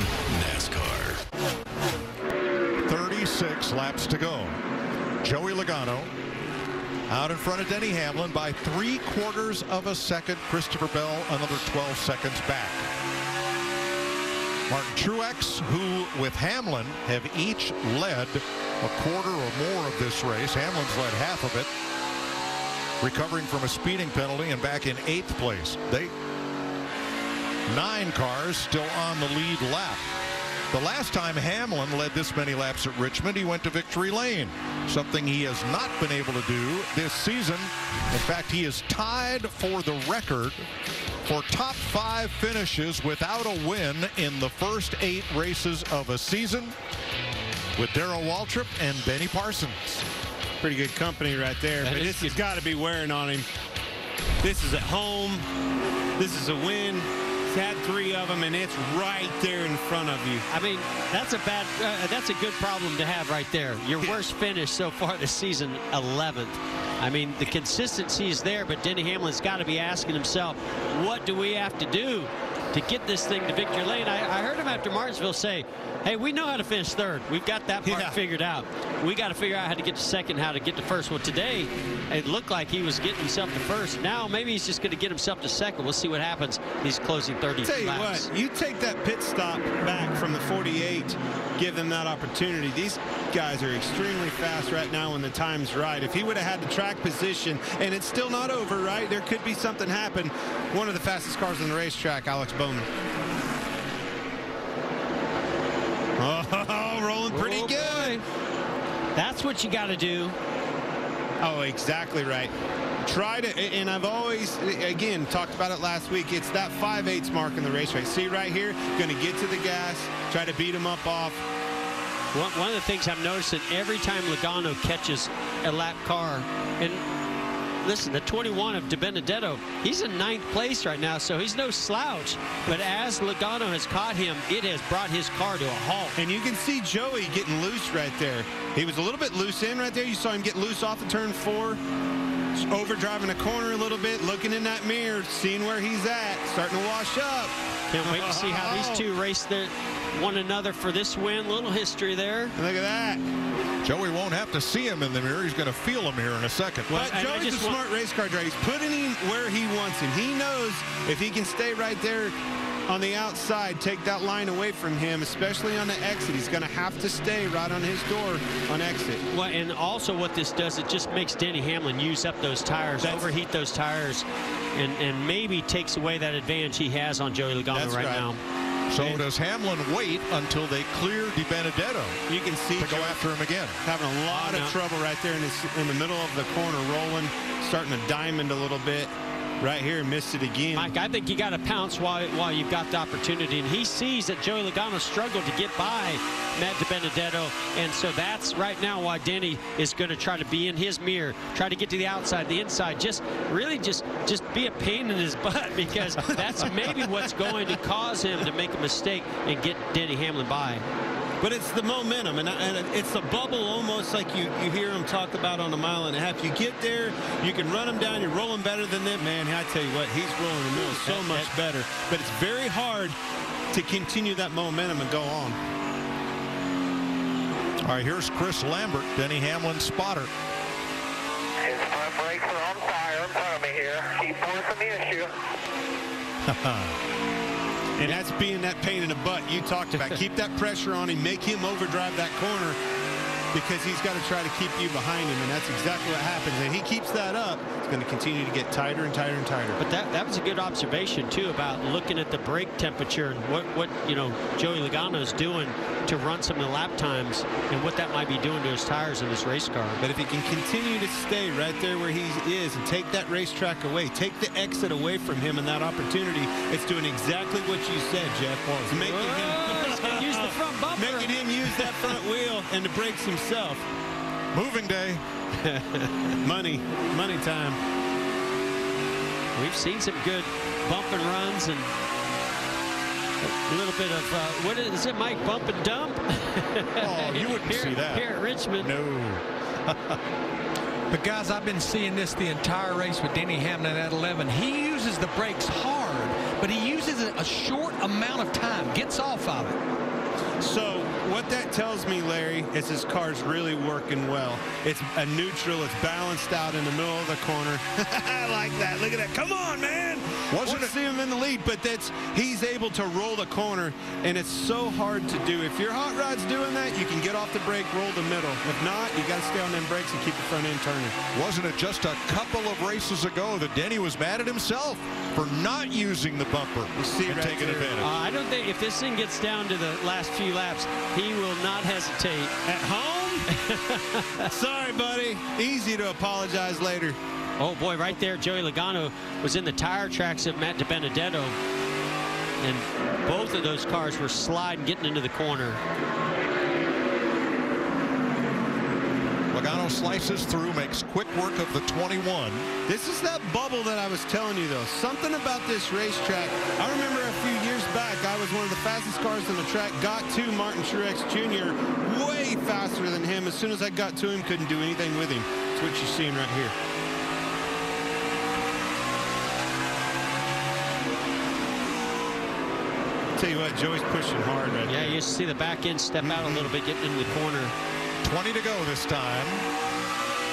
NASCAR. 36 laps to go. Joey Logano out in front of Denny Hamlin by three quarters of a second. Christopher Bell another 12 seconds back. Martin Truex, who with Hamlin have each led a quarter or more of this race. Hamlin's led half of it. Recovering from a speeding penalty and back in eighth place. They nine cars still on the lead lap. The last time Hamlin led this many laps at Richmond, he went to victory lane, something he has not been able to do this season. In fact, he is tied for the record for top five finishes without a win in the first eight races of a season with Darrell Waltrip and Benny Parsons. Pretty good company right there, That but is this has got to be wearing on him. This is at home. This is a win. He's had three of them, and it's right there in front of you. I mean, that's a bad, uh, that's a good problem to have right there. Your worst finish so far this season, 11th. I mean, the consistency is there, but Denny Hamlin's got to be asking himself, what do we have to do to get this thing to victory lane? I, I heard him after Martinsville say, hey, we know how to finish third. We've got that part Yeah. figured out. We got to figure out how to get to second, how to get to first. Well, today, it looked like he was getting himself to first. Now, maybe he's just going to get himself to second. We'll see what happens He's closing 30 Tell you laps. what, you take that pit stop back from the 48, give them that opportunity. These guys are extremely fast right now when the time's right. If he would have had the track position, and it's still not over, right? There could be something happen. One of the fastest cars on the racetrack, Alex Bowman. Oh, rolling pretty Oh, good. That's what you got to do. Oh, exactly right. Try to, and I've always, again, talked about it last week. It's that 5 8 mark in the race race. See right here, going to get to the gas, try to beat him up off. One, one of the things I've noticed that every time Logano catches a lap car, and listen, the 21 of DiBenedetto, he's in ninth place right now, so he's no slouch. But as Logano has caught him, it has brought his car to a halt. And you can see Joey getting loose right there. He was a little bit loose in right there. You saw him get loose off the turn four. Overdriving a corner a little bit, looking in that mirror, seeing where he's at, starting to wash up. Can't wait to see how these two race their, one another for this win. Little history there. Look at that. Joey won't have to see him in the mirror. He's going to feel him here in a second. But I- I Joey's a just want- smart race car driver. He's putting him where he wants him. He knows if he can stay right there on the outside, take that line away from him, especially on the exit. He's going to have to stay right on his door on exit. Well, and also what this does, it just makes Denny Hamlin use up those tires, That's- overheat those tires, and, and maybe takes away that advantage he has on Joey Logano right, right. now. So does Hamlin wait until they clear DiBenedetto You can see to go after him again? having a lot Oh, of trouble right there in, his, in the middle of the corner, rolling, starting to diamond a little bit. Right here, missed it again. Mike, I think you got to pounce while while you've got the opportunity. And he sees that Joey Logano struggled to get by Matt DiBenedetto. And so that's right now why Denny is going to try to be in his mirror, try to get to the outside, the inside, just really just just be a pain in his butt because that's maybe what's going to cause him to make a mistake and get Denny Hamlin by. But it's the momentum, and, and it's a bubble almost like you, you hear them talk about on a mile and a half. You get there, you can run them down, you're rolling better than them. Man, I tell you what, he's rolling the middle so much better. But it's very hard to continue that momentum and go on. All right, here's Chris Lambert, Denny Hamlin's spotter. His front brakes are on fire in front of me here. Keep forcing the issue. And that's being that pain in the butt you talked about. keep that pressure on him, make him overdrive that corner because he's got to try to keep you behind him, and that's exactly what happens. And he keeps that up, it's going to continue to get tighter and tighter and tighter. But that, that was a good observation, too, about looking at the brake temperature and what, what you know, Joey Logano is doing to run some of the lap times and what that might be doing to his tires in this race car. But if he can continue to stay right there where he is and take that racetrack away, take the exit away from him and that opportunity, it's doing exactly what you said, Jeff. It's making He's him use the front bumper. making him use that front wheel and the brakes himself. Moving day. money, money time. We've seen some good bump and runs and a little bit of, uh, what is, is it, Mike, bump and dump? Oh, you wouldn't here, see that. Here at Richmond. No. But guys, I've been seeing this the entire race with Denny Hamlin at 11. He uses the brakes hard, but he uses it a short amount of time, gets off of it. So what that tells me, Larry, is his car's really working well. It's a neutral. It's balanced out in the middle of the corner. I like that. Look at that. Come on, man. Wasn't see him in the lead, but that's he's able to roll the corner, and it's so hard to do. If your hot rod's doing that, you can get off the brake, roll the middle. If not, you got to stay on them brakes and keep the front end turning. Wasn't it just a couple of races ago that Denny was mad at himself for not using the bumper see and right taking there. advantage? Uh, I don't think if this thing gets down to the last few laps, he will not hesitate. At home? Sorry, buddy. Easy to apologize later. Oh boy, right there, Joey Logano was in the tire tracks of Matt DiBenedetto. And both of those cars were sliding, getting into the corner. Logano slices through, makes quick work of the 21. This is that bubble that I was telling you, though. Something about this racetrack. I remember a few years back, I was one of the fastest cars on the track, got to Martin Truex Jr. way faster than him. As soon as I got to him, couldn't do anything with him. That's what you're seeing right here. Tell you what, Joey's pushing hard right Yeah, there. you see the back end step out a little bit, getting into the corner. 20 to go this time.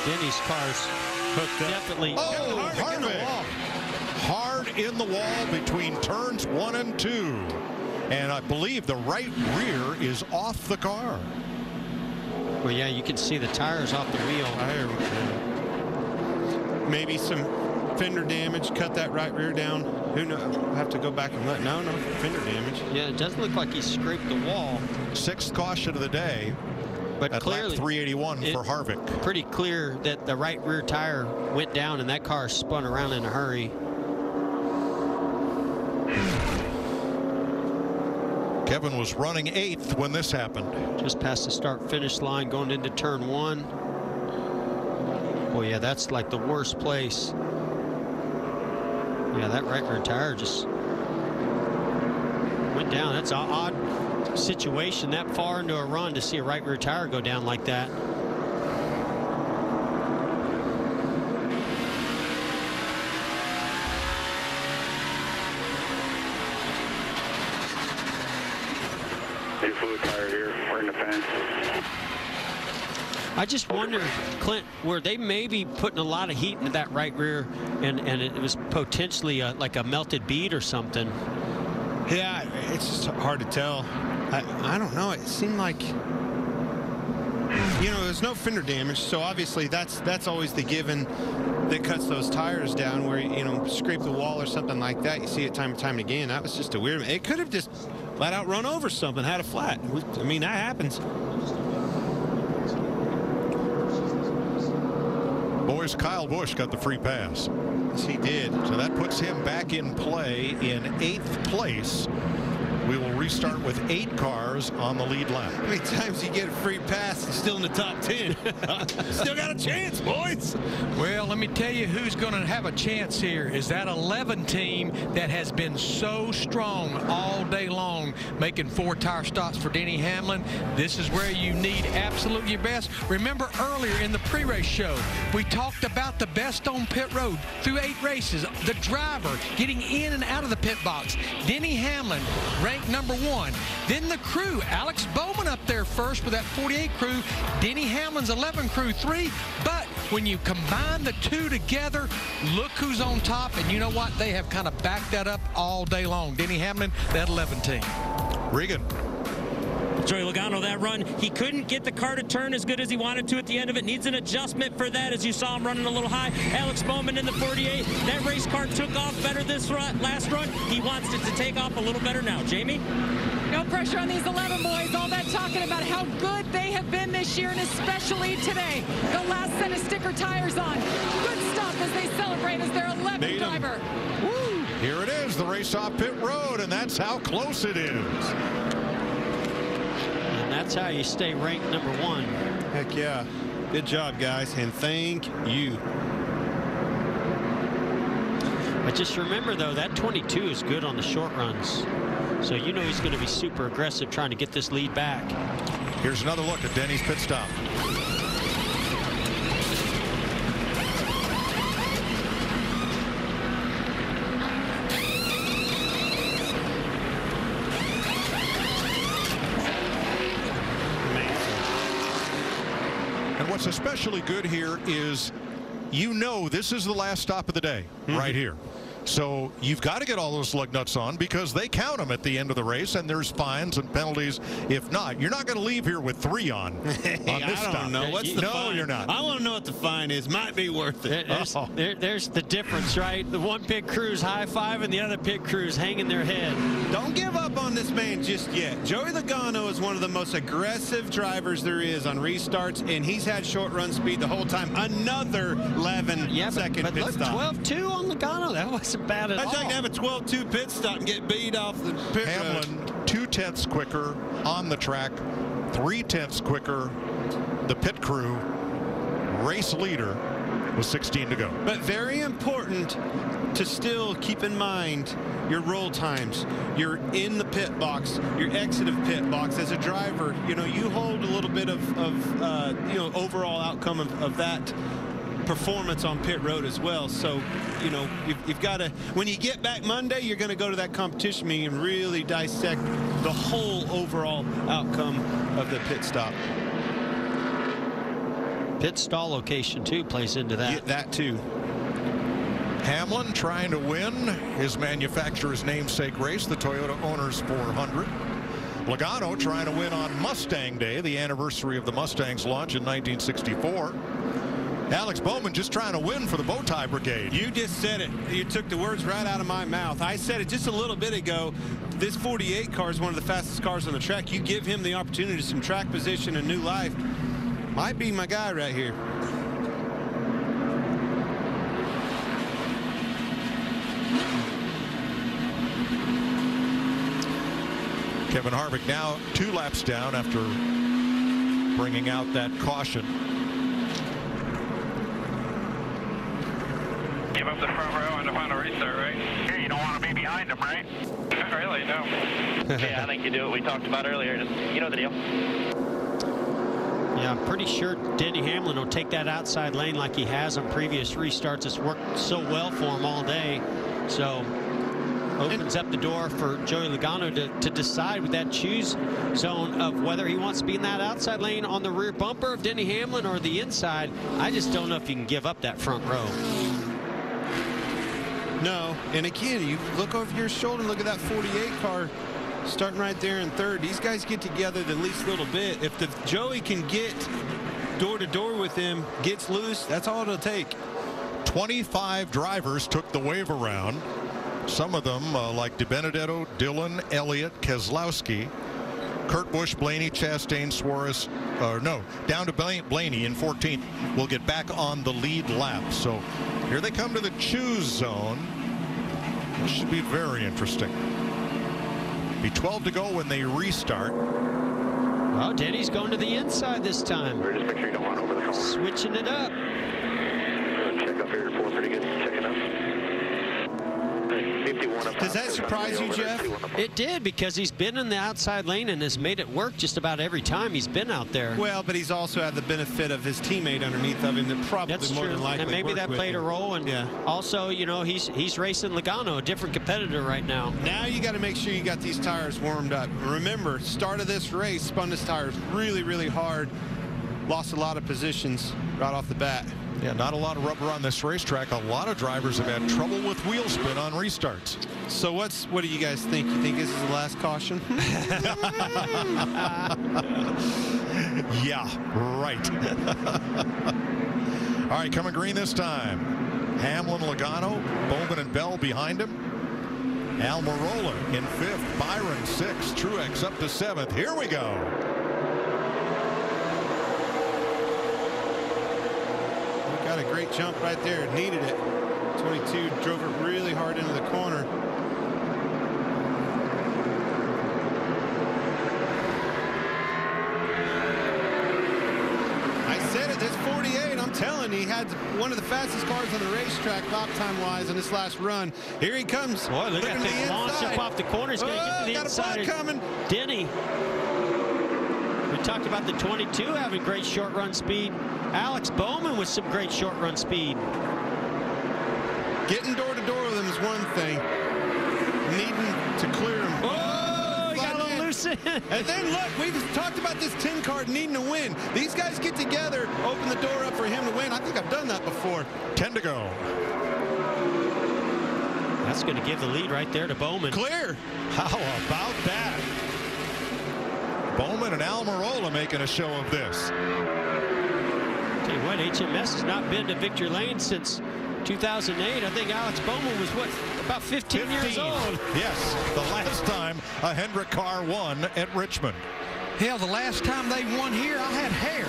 Denny's car's hooked up. Definitely. Oh, hard in the wall. Hard in the wall between turns one and two. And I believe the right rear is off the car. Well, yeah, you can see the tires off the wheel. Maybe some fender damage, cut that right rear down. Who knows? I'll have to go back and let. No, no, fender damage. Yeah, it doesn't look like he scraped the wall. Sixth caution of the day. But at clearly, lap 381 it- for Harvick. Pretty clear that the right rear tire went down and that car spun around in a hurry. Kevin was running eighth when this happened. Just past the start finish line going into turn one. Boy, yeah, that's like the worst place. Yeah, that right rear tire just went down. That's an odd situation that far into a run to see a right rear tire go down like that. New fluid tire here. We're in the fence. I just wonder, Clint, were they maybe putting a lot of heat into that right rear and, and it was potentially a, like a melted bead or something? Yeah, it's just hard to tell. I, I don't know. It seemed like, you know, there's no fender damage, so obviously that's that's always the given that cuts those tires down where, you know, scrape the wall or something like that. You see it time and time again. That was just a weird, it could have just flat out run over something, had a flat. I mean, that happens. Boys, Kyle Busch got the free pass. Yes, he did. So that puts him back in play in eighth place. We will restart with eight cars on the lead lap. How many times you get a free pass and still in the top 10? still got a chance, boys. Well, let me tell you who's going to have a chance here is that 11 team that has been so strong all day long, making four tire stops for Denny Hamlin. This is where you need absolutely your best. Remember earlier in the pre-race show, we talked about the best on pit road through eight races. The driver getting in and out of the pit box. Denny Hamlin ranked number one. Then the crew, Alex Bowman up there first with that 48 crew. Denny Hamlin's 11 crew three. But when you combine the two together, look who's on top. And you know what? They have kind of backed that up all day long. Denny Hamlin, that 11 team. Regan. Joey Logano, that run, he couldn't get the car to turn as good as he wanted to at the end of it. Needs an adjustment for that as you saw him running a little high. Alex Bowman in the 48. That race car took off better this run, last run. He wants it to take off a little better now. Jamie? No pressure on these 11 boys. All that talking about how good they have been this year and especially today. The last set of sticker tires on. Good stuff as they celebrate as their 11th Made 'em. driver. Here it is, the race off pit road, and that's how close it is. And that's how you stay ranked number one. Heck yeah. Good job, guys, and thank you. But just remember, though, that 22 is good on the short runs. So you know he's going to be super aggressive trying to get this lead back. Here's another look at Denny's pit stop. What's especially good here is you know this is the last stop of the day mm-hmm. right here. So you've got to get all those lug nuts on because they count them at the end of the race, and there's fines and penalties if not. You're not going to leave here with three on. on Hey, this I don't stop. know. What's the no, fine? you're not. I want to know what the fine is. Might be worth it. There's, Oh. there- there's the difference, right? The one pit crew's high five and the other pit crew's hanging their head. Don't give up on this man just yet. Joey Logano is one of the most aggressive drivers there is on restarts, and he's had short run speed the whole time. Another 11 Yeah, but, second but pit look, stop. 12-2 on Logano. That wasn't bad at I'd all. like to have a 12-2 pit stop and get beat off the pit road. Hamlin two tenths quicker on the track, three tenths quicker. The pit crew race leader with 16 to go. But very important to still keep in mind your roll times. You're in the pit box, your exit of pit box. As a driver, you know, you hold a little bit of, of uh, you know, overall outcome of, of that performance on pit road as well. So, you know, you've, you've got to, when you get back Monday, you're going to go to that competition meeting and really dissect the whole overall outcome of the pit stop. Pit stall location, too, plays into that. Yeah, that too. Hamlin trying to win his manufacturer's namesake race, the Toyota Owners 400. Logano trying to win on Mustang Day, the anniversary of the Mustang's launch in 1964. Alex Bowman just trying to win for the bow tie brigade. You just said it. You took the words right out of my mouth. I said it just a little bit ago. This 48 car is one of the fastest cars on the track. You give him the opportunity to some track position and new life. Might be my guy right here. Kevin Harvick now two laps down after bringing out that caution. Give up the front row on the final restart, right? Yeah, you don't want to be behind them, right? Not really, no. yeah, I think you do what we talked about earlier. Just, you know the deal. Yeah, I'm pretty sure Denny Hamlin will take that outside lane like he has on previous restarts. It's worked so well for him all day. So opens up the door for Joey Logano to, to decide with that choose zone of whether he wants to be in that outside lane on the rear bumper of Denny Hamlin or the inside. I just don't know if you can give up that front row. No. And again, you look over your shoulder and look at that 48 car starting right there in third. These guys get together the least little bit. If the Joey can get door to door with him, gets loose, that's all it'll take. 25 drivers took the wave around. Some of them, uh, like DiBenedetto, Dillon, Elliott, Keselowski, Kurt Busch, Blaney, Chastain, Suarez, or no, down to Blaney in 14th, will get back on the lead lap. So here they come to the choose zone. This should be very interesting. Be 12 to go when they restart. Oh, Denny's going to the inside this time. Just make sure you don't run over the phone. Switching it up. Check up here, report pretty good. Checking up. 51 up Does that surprise you, Jeff? two on the phone. It did because he's been in the outside lane and has made it work just about every time he's been out there. Well, but he's also had the benefit of his teammate underneath of him that probably That's more true, than likely and maybe that with played a role. And Yeah. also, you know, he's he's racing Logano, a different competitor right now. Now you got to make sure you got these tires warmed up. Remember, start of this race, spun his tires really, really hard. Lost a lot of positions right off the bat. Yeah, not a lot of rubber on this racetrack. A lot of drivers have had trouble with wheel spin on restarts. So what's what do you guys think? You think this is the last caution? Yeah, right. All right, coming green this time. Hamlin, Logano, Bowman and Bell behind him. Almirola in fifth, Byron sixth, Truex up to seventh. Here we go. Got a great jump right there. Needed it. 22 drove it really hard into the corner. I said it, this 48, I'm telling you, he had one of the fastest cars on the racetrack lap time wise on this last run. Here he comes. Boy, look at that the launch up off the corner. He's going to get to Oh, the got inside. butt coming. Denny. We talked about the 22 having great short run speed. Alex Bowman with some great short run speed. Getting door to door with him is one thing. Needing to clear him. Oh, he got a little loose And then look, we've talked about this 10 card needing to win. These guys get together, open the door up for him to win. I think I've done that before. 10 to go. That's going to give the lead right there to Bowman. Clear. How about that? Bowman and Almirola making a show of this. Tell you what, HMS has not been to victory lane since 2008. I think Alex Bowman was, what, about 15, 15. years old? Yes, the last time a Hendrick car won at Richmond. Hell, the last time they won here, I had hair.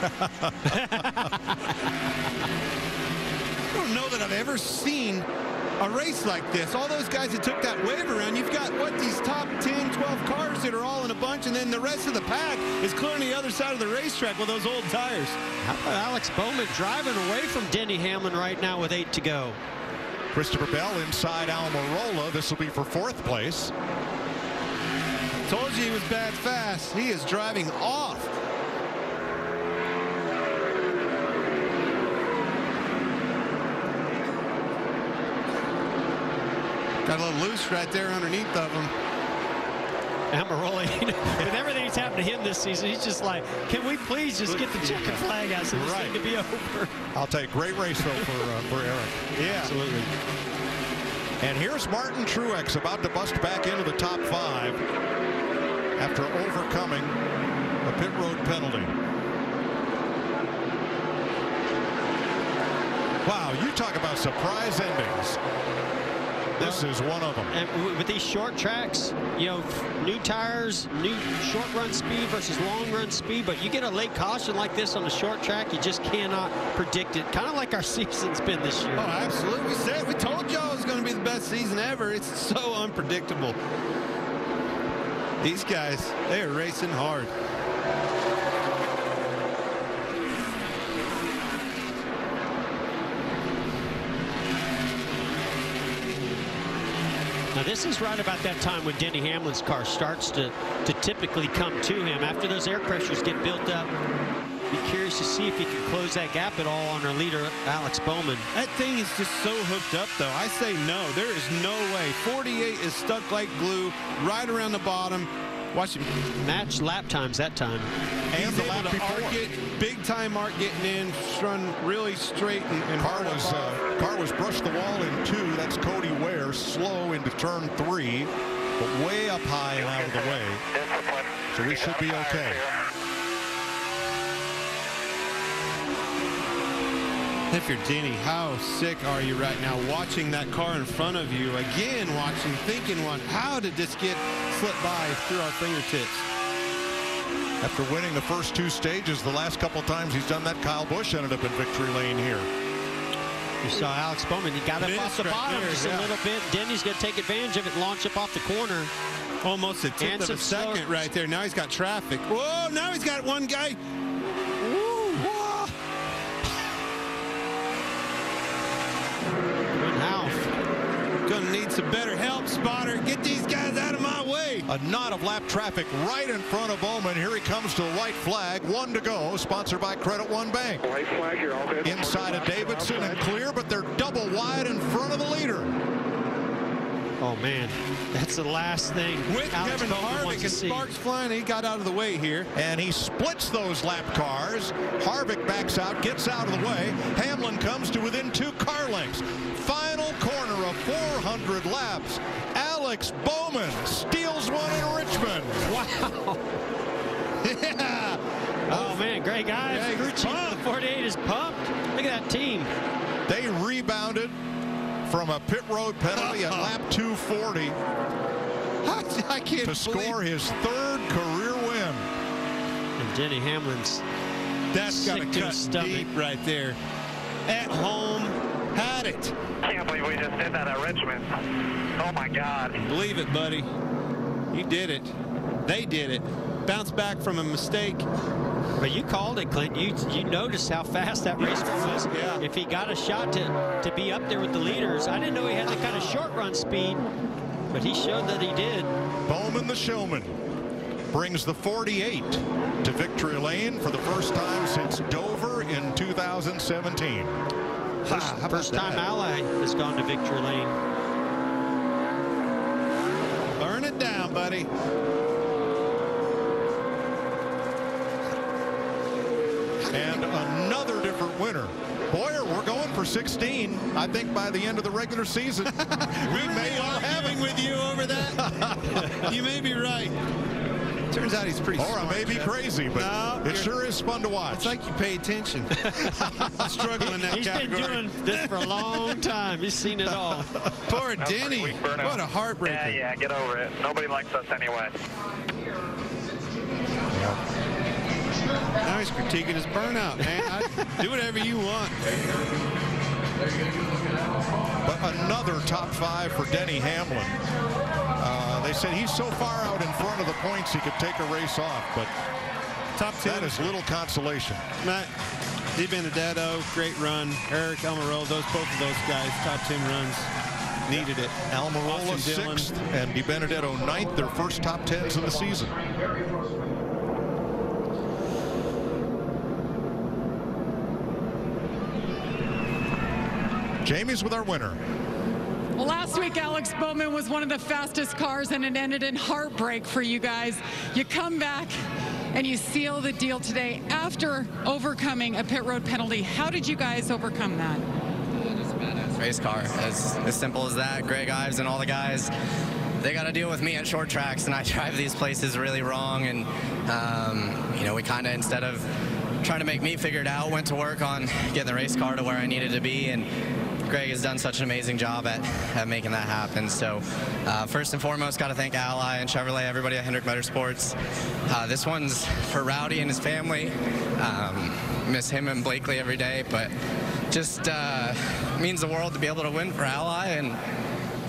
I don't know that I've ever seen a race like this. All those guys that took that wave around, you've got, what, these top 10, 12 cars that are all in a bunch, and then the rest of the pack is clearing the other side of the racetrack with those old tires. How about Alex Bowman driving away from Denny Hamlin right now with eight to go? Christopher Bell inside Almirola. This will be for fourth place. Told you he was bad fast. He is driving off. Got a little loose right there underneath of him. Almirola, you know, with everything that's happened to him this season, he's just like, can we please just get the checkered flag out so this right. thing to be over? I'll take great race though for uh, for Aric. Yeah, absolutely. And here's Martin Truex about to bust back into the top five after overcoming a pit road penalty. Wow, you talk about surprise endings. This is one of them. And with these short tracks, you know, new tires, new short run speed versus long run speed, but you get a late caution like this on a short track, you just cannot predict it. Kind of like our season's been this year. Oh, absolutely. We said, we told y'all it was going to be the best season ever. It's so unpredictable. These guys, they are racing hard. Now this is right about that time when Denny Hamlin's car starts to, to typically come to him. After those air pressures get built up, be curious to see if he can close that gap at all on our leader, Alex Bowman. That thing is just so hooked up, though. I say no. There is no way. 48 is stuck like glue right around the bottom. Watch him. Match lap times that time. And the lap before. Arc it, big time mark getting in, run really straight and, and car was uh, car was brushed the wall in two. That's Cody Ware slow into turn three, but way up high and out of the way. So we should be okay. If you're Denny, how sick are you right now watching that car in front of you? Again, watching, thinking, one, how did this get slipped by through our fingertips? After winning the first two stages, the last couple times he's done that, Kyle Busch ended up in victory lane here. You saw Alex Bowman. He got up off the bottom there, just yeah. a little bit. Denny's going to take advantage of it launch up off the corner. Almost a tenth of a second right there. Now he's got traffic. Whoa, now he's got one guy Gonna need some better help, spotter. Get these guys out of my way. A knot of lap traffic right in front of Bowman. Here he comes to the white flag. One to go. Sponsored by Credit One Bank. White flag, you're all good. Inside of Davidson and clear, but they're double wide in front of the leader. Oh, man. That's the last thing. With Alex Kevin Harvick and sparks flying, he got out of the way here. And he splits those lap cars. Harvick backs out, gets out of the way. Hamlin comes to within two car lengths. Final corner of 400 laps. Alex Bowman steals one in Richmond. Wow. yeah. Oh, man, great guys. Yeah, 48 is pumped. Look at that team. They rebounded from a pit road penalty at lap 240 I can't to score his third career win. And Denny Hamlin's that's got to cut stomach. deep right there. At home, had it. Can't believe we just did that at Richmond. Oh my God. Believe it, buddy. You did it. They did it. Bounce back from a mistake. But you called it, Clint. You you noticed how fast that race car was. Yeah. If he got a shot to, to be up there with the leaders, I didn't know he had the kind of short run speed, but he showed that he did. Bowman the showman brings the 48 to victory lane for the first time since Dover in 2017. First, first time Ally has gone to victory lane. Burn it down, buddy. And another different winner. Bowyer, we're going for 16. I think by the end of the regular season, we may all have it with you over that. you may be right. Turns out he's pretty Or I may be Jeff. crazy, but No, it sure is fun to watch. It's like you pay attention. I'm struggling in that category. He's been doing this for a long time. He's seen it all. Poor That was a pretty Denny. What a heartbreaker. Yeah, yeah, get over it. Nobody likes us anyway. Now he's critiquing his burnout, man. I, do whatever you want. But another top five for Denny Hamlin. Uh, they said he's so far out in front of the points he could take a race off, but top ten. That is little consolation. Matt DiBenedetto, great run. Aric Almirola, those both of those guys, top ten runs, needed it. Almirola sixth and DiBenedetto ninth, their first top tens of the season. Jamie's with our winner. Well, last week, Alex Bowman was one of the fastest cars, and it ended in heartbreak for you guys. You come back and you seal the deal today after overcoming a pit road penalty. How did you guys overcome that? race car. As, as simple as that. Greg Ives and all the guys, they got to deal with me at short tracks, and I drive these places really wrong. And, um, you know, we kind of, instead of trying to make me figure it out, went to work on getting the race car to where I needed to be. And Greg has done such an amazing job at, at making that happen. So, uh, first and foremost, got to thank Ally and Chevrolet, everybody at Hendrick Motorsports. Uh, this one's for Rowdy and his family. Um, miss him and Blakely every day, but just uh, means the world to be able to win for Ally, and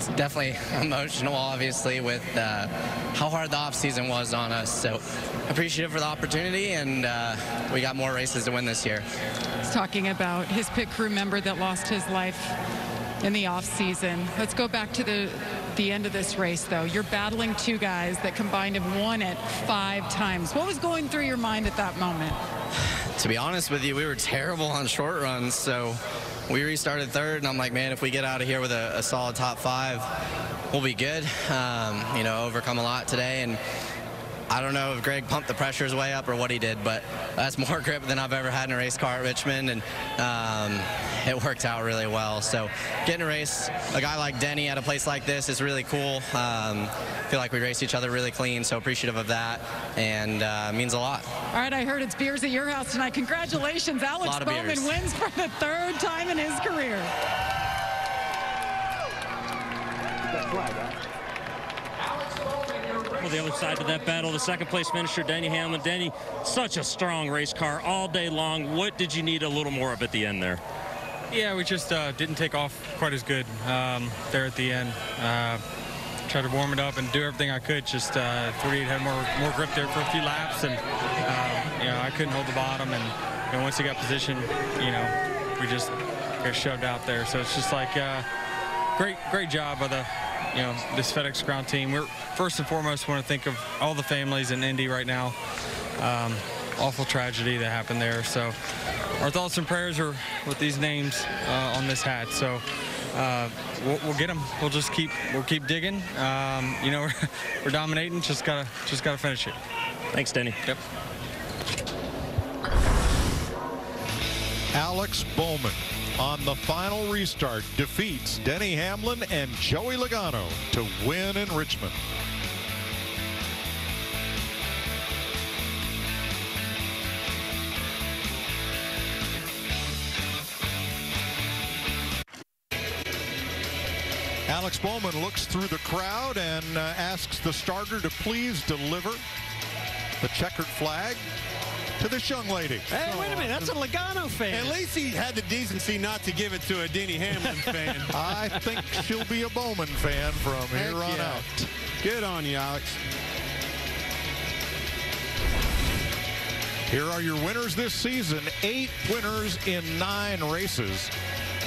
it's definitely emotional, obviously, with uh, how hard the offseason was on us. So appreciative for the opportunity, and uh, we got more races to win this year. He's talking about his pit crew member that lost his life in the off season. Let's go back to the the end of this race, though. You're battling two guys that combined have won it five times. What was going through your mind at that moment? To be honest with you, we were terrible on short runs, so we restarted third, and I'm like, man, if we get out of here with a, a solid top five, we'll be good. Um, you know, overcome a lot today, and I don't know if Greg pumped the pressures way up or what he did, but that's more grip than I've ever had in a race car at Richmond, and um, it worked out really well. So getting a race a guy like Denny at a place like this is really cool. Um, feel like we raced each other really clean, so appreciative of that, and uh, means a lot. All right, I heard it's beers at your house tonight. Congratulations, Alex Bowman beers. wins for the third time in his career. Well, the other side of that battle, the second place finisher, Danny Hamlin. Danny, such a strong race car all day long. What did you need a little more of at the end there? Yeah, we just uh, didn't take off quite as good um, there at the end. Uh, tried to warm it up and do everything I could. Just uh, 48 had more more grip there for a few laps, and uh, you know I couldn't hold the bottom. And know, once he got position, you know we just got shoved out there. So it's just like uh, great great job by the you know this FedEx ground team. We're first and foremost want to think of all the families in Indy right now. Um, awful tragedy that happened there. So our thoughts and prayers are with these names uh, on this hat. So uh, we'll, we'll get them. We'll just keep we'll keep digging. Um, you know we're, we're dominating. Just gotta just gotta finish it. Thanks, Denny. Yep. Alex Bowman on the final restart defeats Denny Hamlin and Joey Logano to win in Richmond. Alex Bowman looks through the crowd and uh, asks the starter to please deliver the checkered flag to this young lady. Hey, wait a minute. That's a Logano fan. At least he had the decency not to give it to a Denny Hamlin fan. I think she'll be a Bowman fan from Heck here on yeah. out. Good on you, Alex. Here are your winners this season. Eight winners in nine races.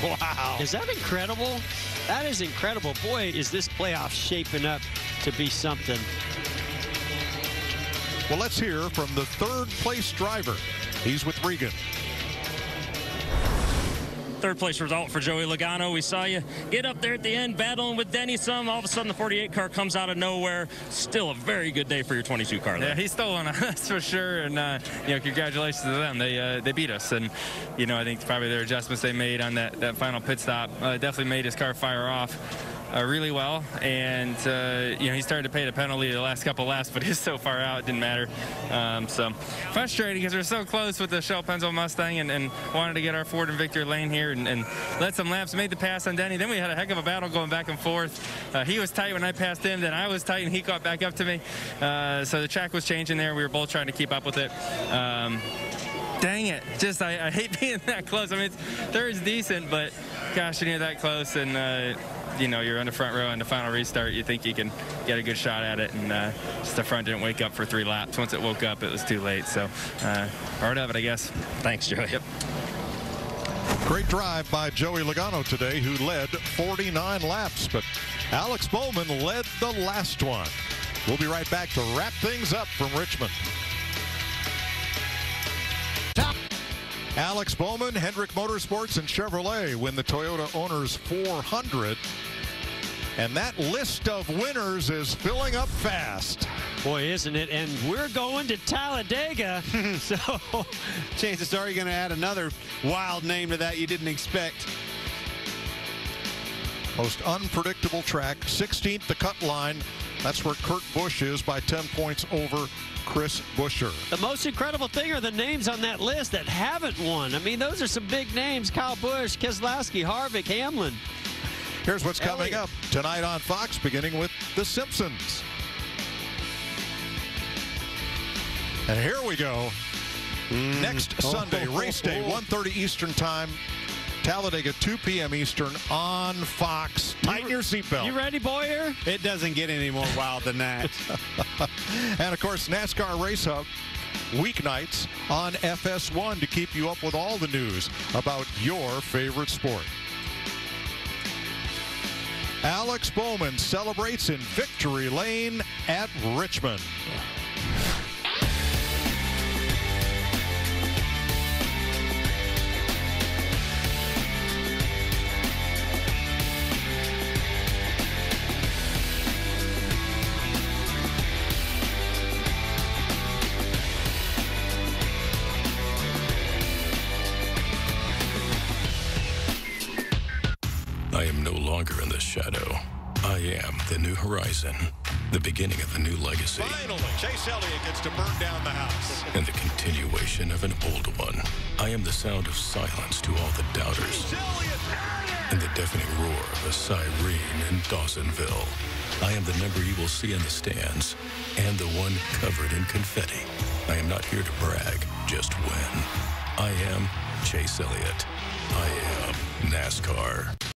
Wow. Is that incredible? That is incredible. Boy, is this playoff shaping up to be something. Well, let's hear from the third place driver. He's with Regan. Third place result for Joey Logano. We saw you get up there at the end battling with Denny some. All of a sudden, the 48 car comes out of nowhere. Still a very good day for your 22 car. There. Yeah, he's stolen that's for sure. And uh, you know, congratulations to them. They uh, they beat us, and you know, I think probably their adjustments they made on that that final pit stop uh, definitely made his car fire off uh, really well. And, uh, you know, he started to pay the penalty the last couple laps, but he's so far out, it didn't matter. Um, so frustrating because we're so close with the Shell Pennzoil Mustang and, and, wanted to get our Ford and Victor lane here and, and let some laps. Made the pass on Denny. Then we had a heck of a battle going back and forth. Uh, he was tight when I passed him. Then I was tight and he caught back up to me. Uh, so the track was changing there. We were both trying to keep up with it. Um, dang it. Just, I, I, hate being that close. I mean, third's decent, but gosh, when you're that close and, uh, you know, you're on the front row in the final restart, you think you can get a good shot at it, and uh, just the front didn't wake up for three laps. Once it woke up, it was too late. So uh, part of it, I guess. Thanks, Joey. Yep. Great drive by Joey Logano today, who led 49 laps, but Alex Bowman led the last one. We'll be right back to wrap things up from Richmond. Alex Bowman, Hendrick Motorsports, and Chevrolet win the Toyota Owners 400. And that list of winners is filling up fast. Boy, isn't it? And we're going to Talladega. so chances are you're going to add another wild name to that you didn't expect. Most unpredictable track, 16th the cut line. That's where Kurt Busch is by 10 points over Chris Buescher. The most incredible thing are the names on that list that haven't won. I mean, those are some big names. Kyle Busch, Keselowski, Harvick, Hamlin. Here's what's coming up tonight on Fox, beginning with The Simpsons. And here we go. Mm. Next Sunday, race day, 1.30 Eastern Time. Talladega, 2 p.m. Eastern on Fox. Tighten your seatbelt. You ready, Bowyer? It doesn't get any more wild than that. and of course, NASCAR Race Hub weeknights on FS1 to keep you up with all the news about your favorite sport. Alex Bowman celebrates in victory lane at Richmond. Shadow. I am the new horizon, the beginning of a new legacy. Finally, Chase Elliott gets to burn down the house. And the continuation of an old one. I am the sound of silence to all the doubters. And the deafening roar of a siren in Dawsonville. I am the number you will see in the stands, and the one covered in confetti. I am not here to brag, just win. I am Chase Elliott. I am NASCAR.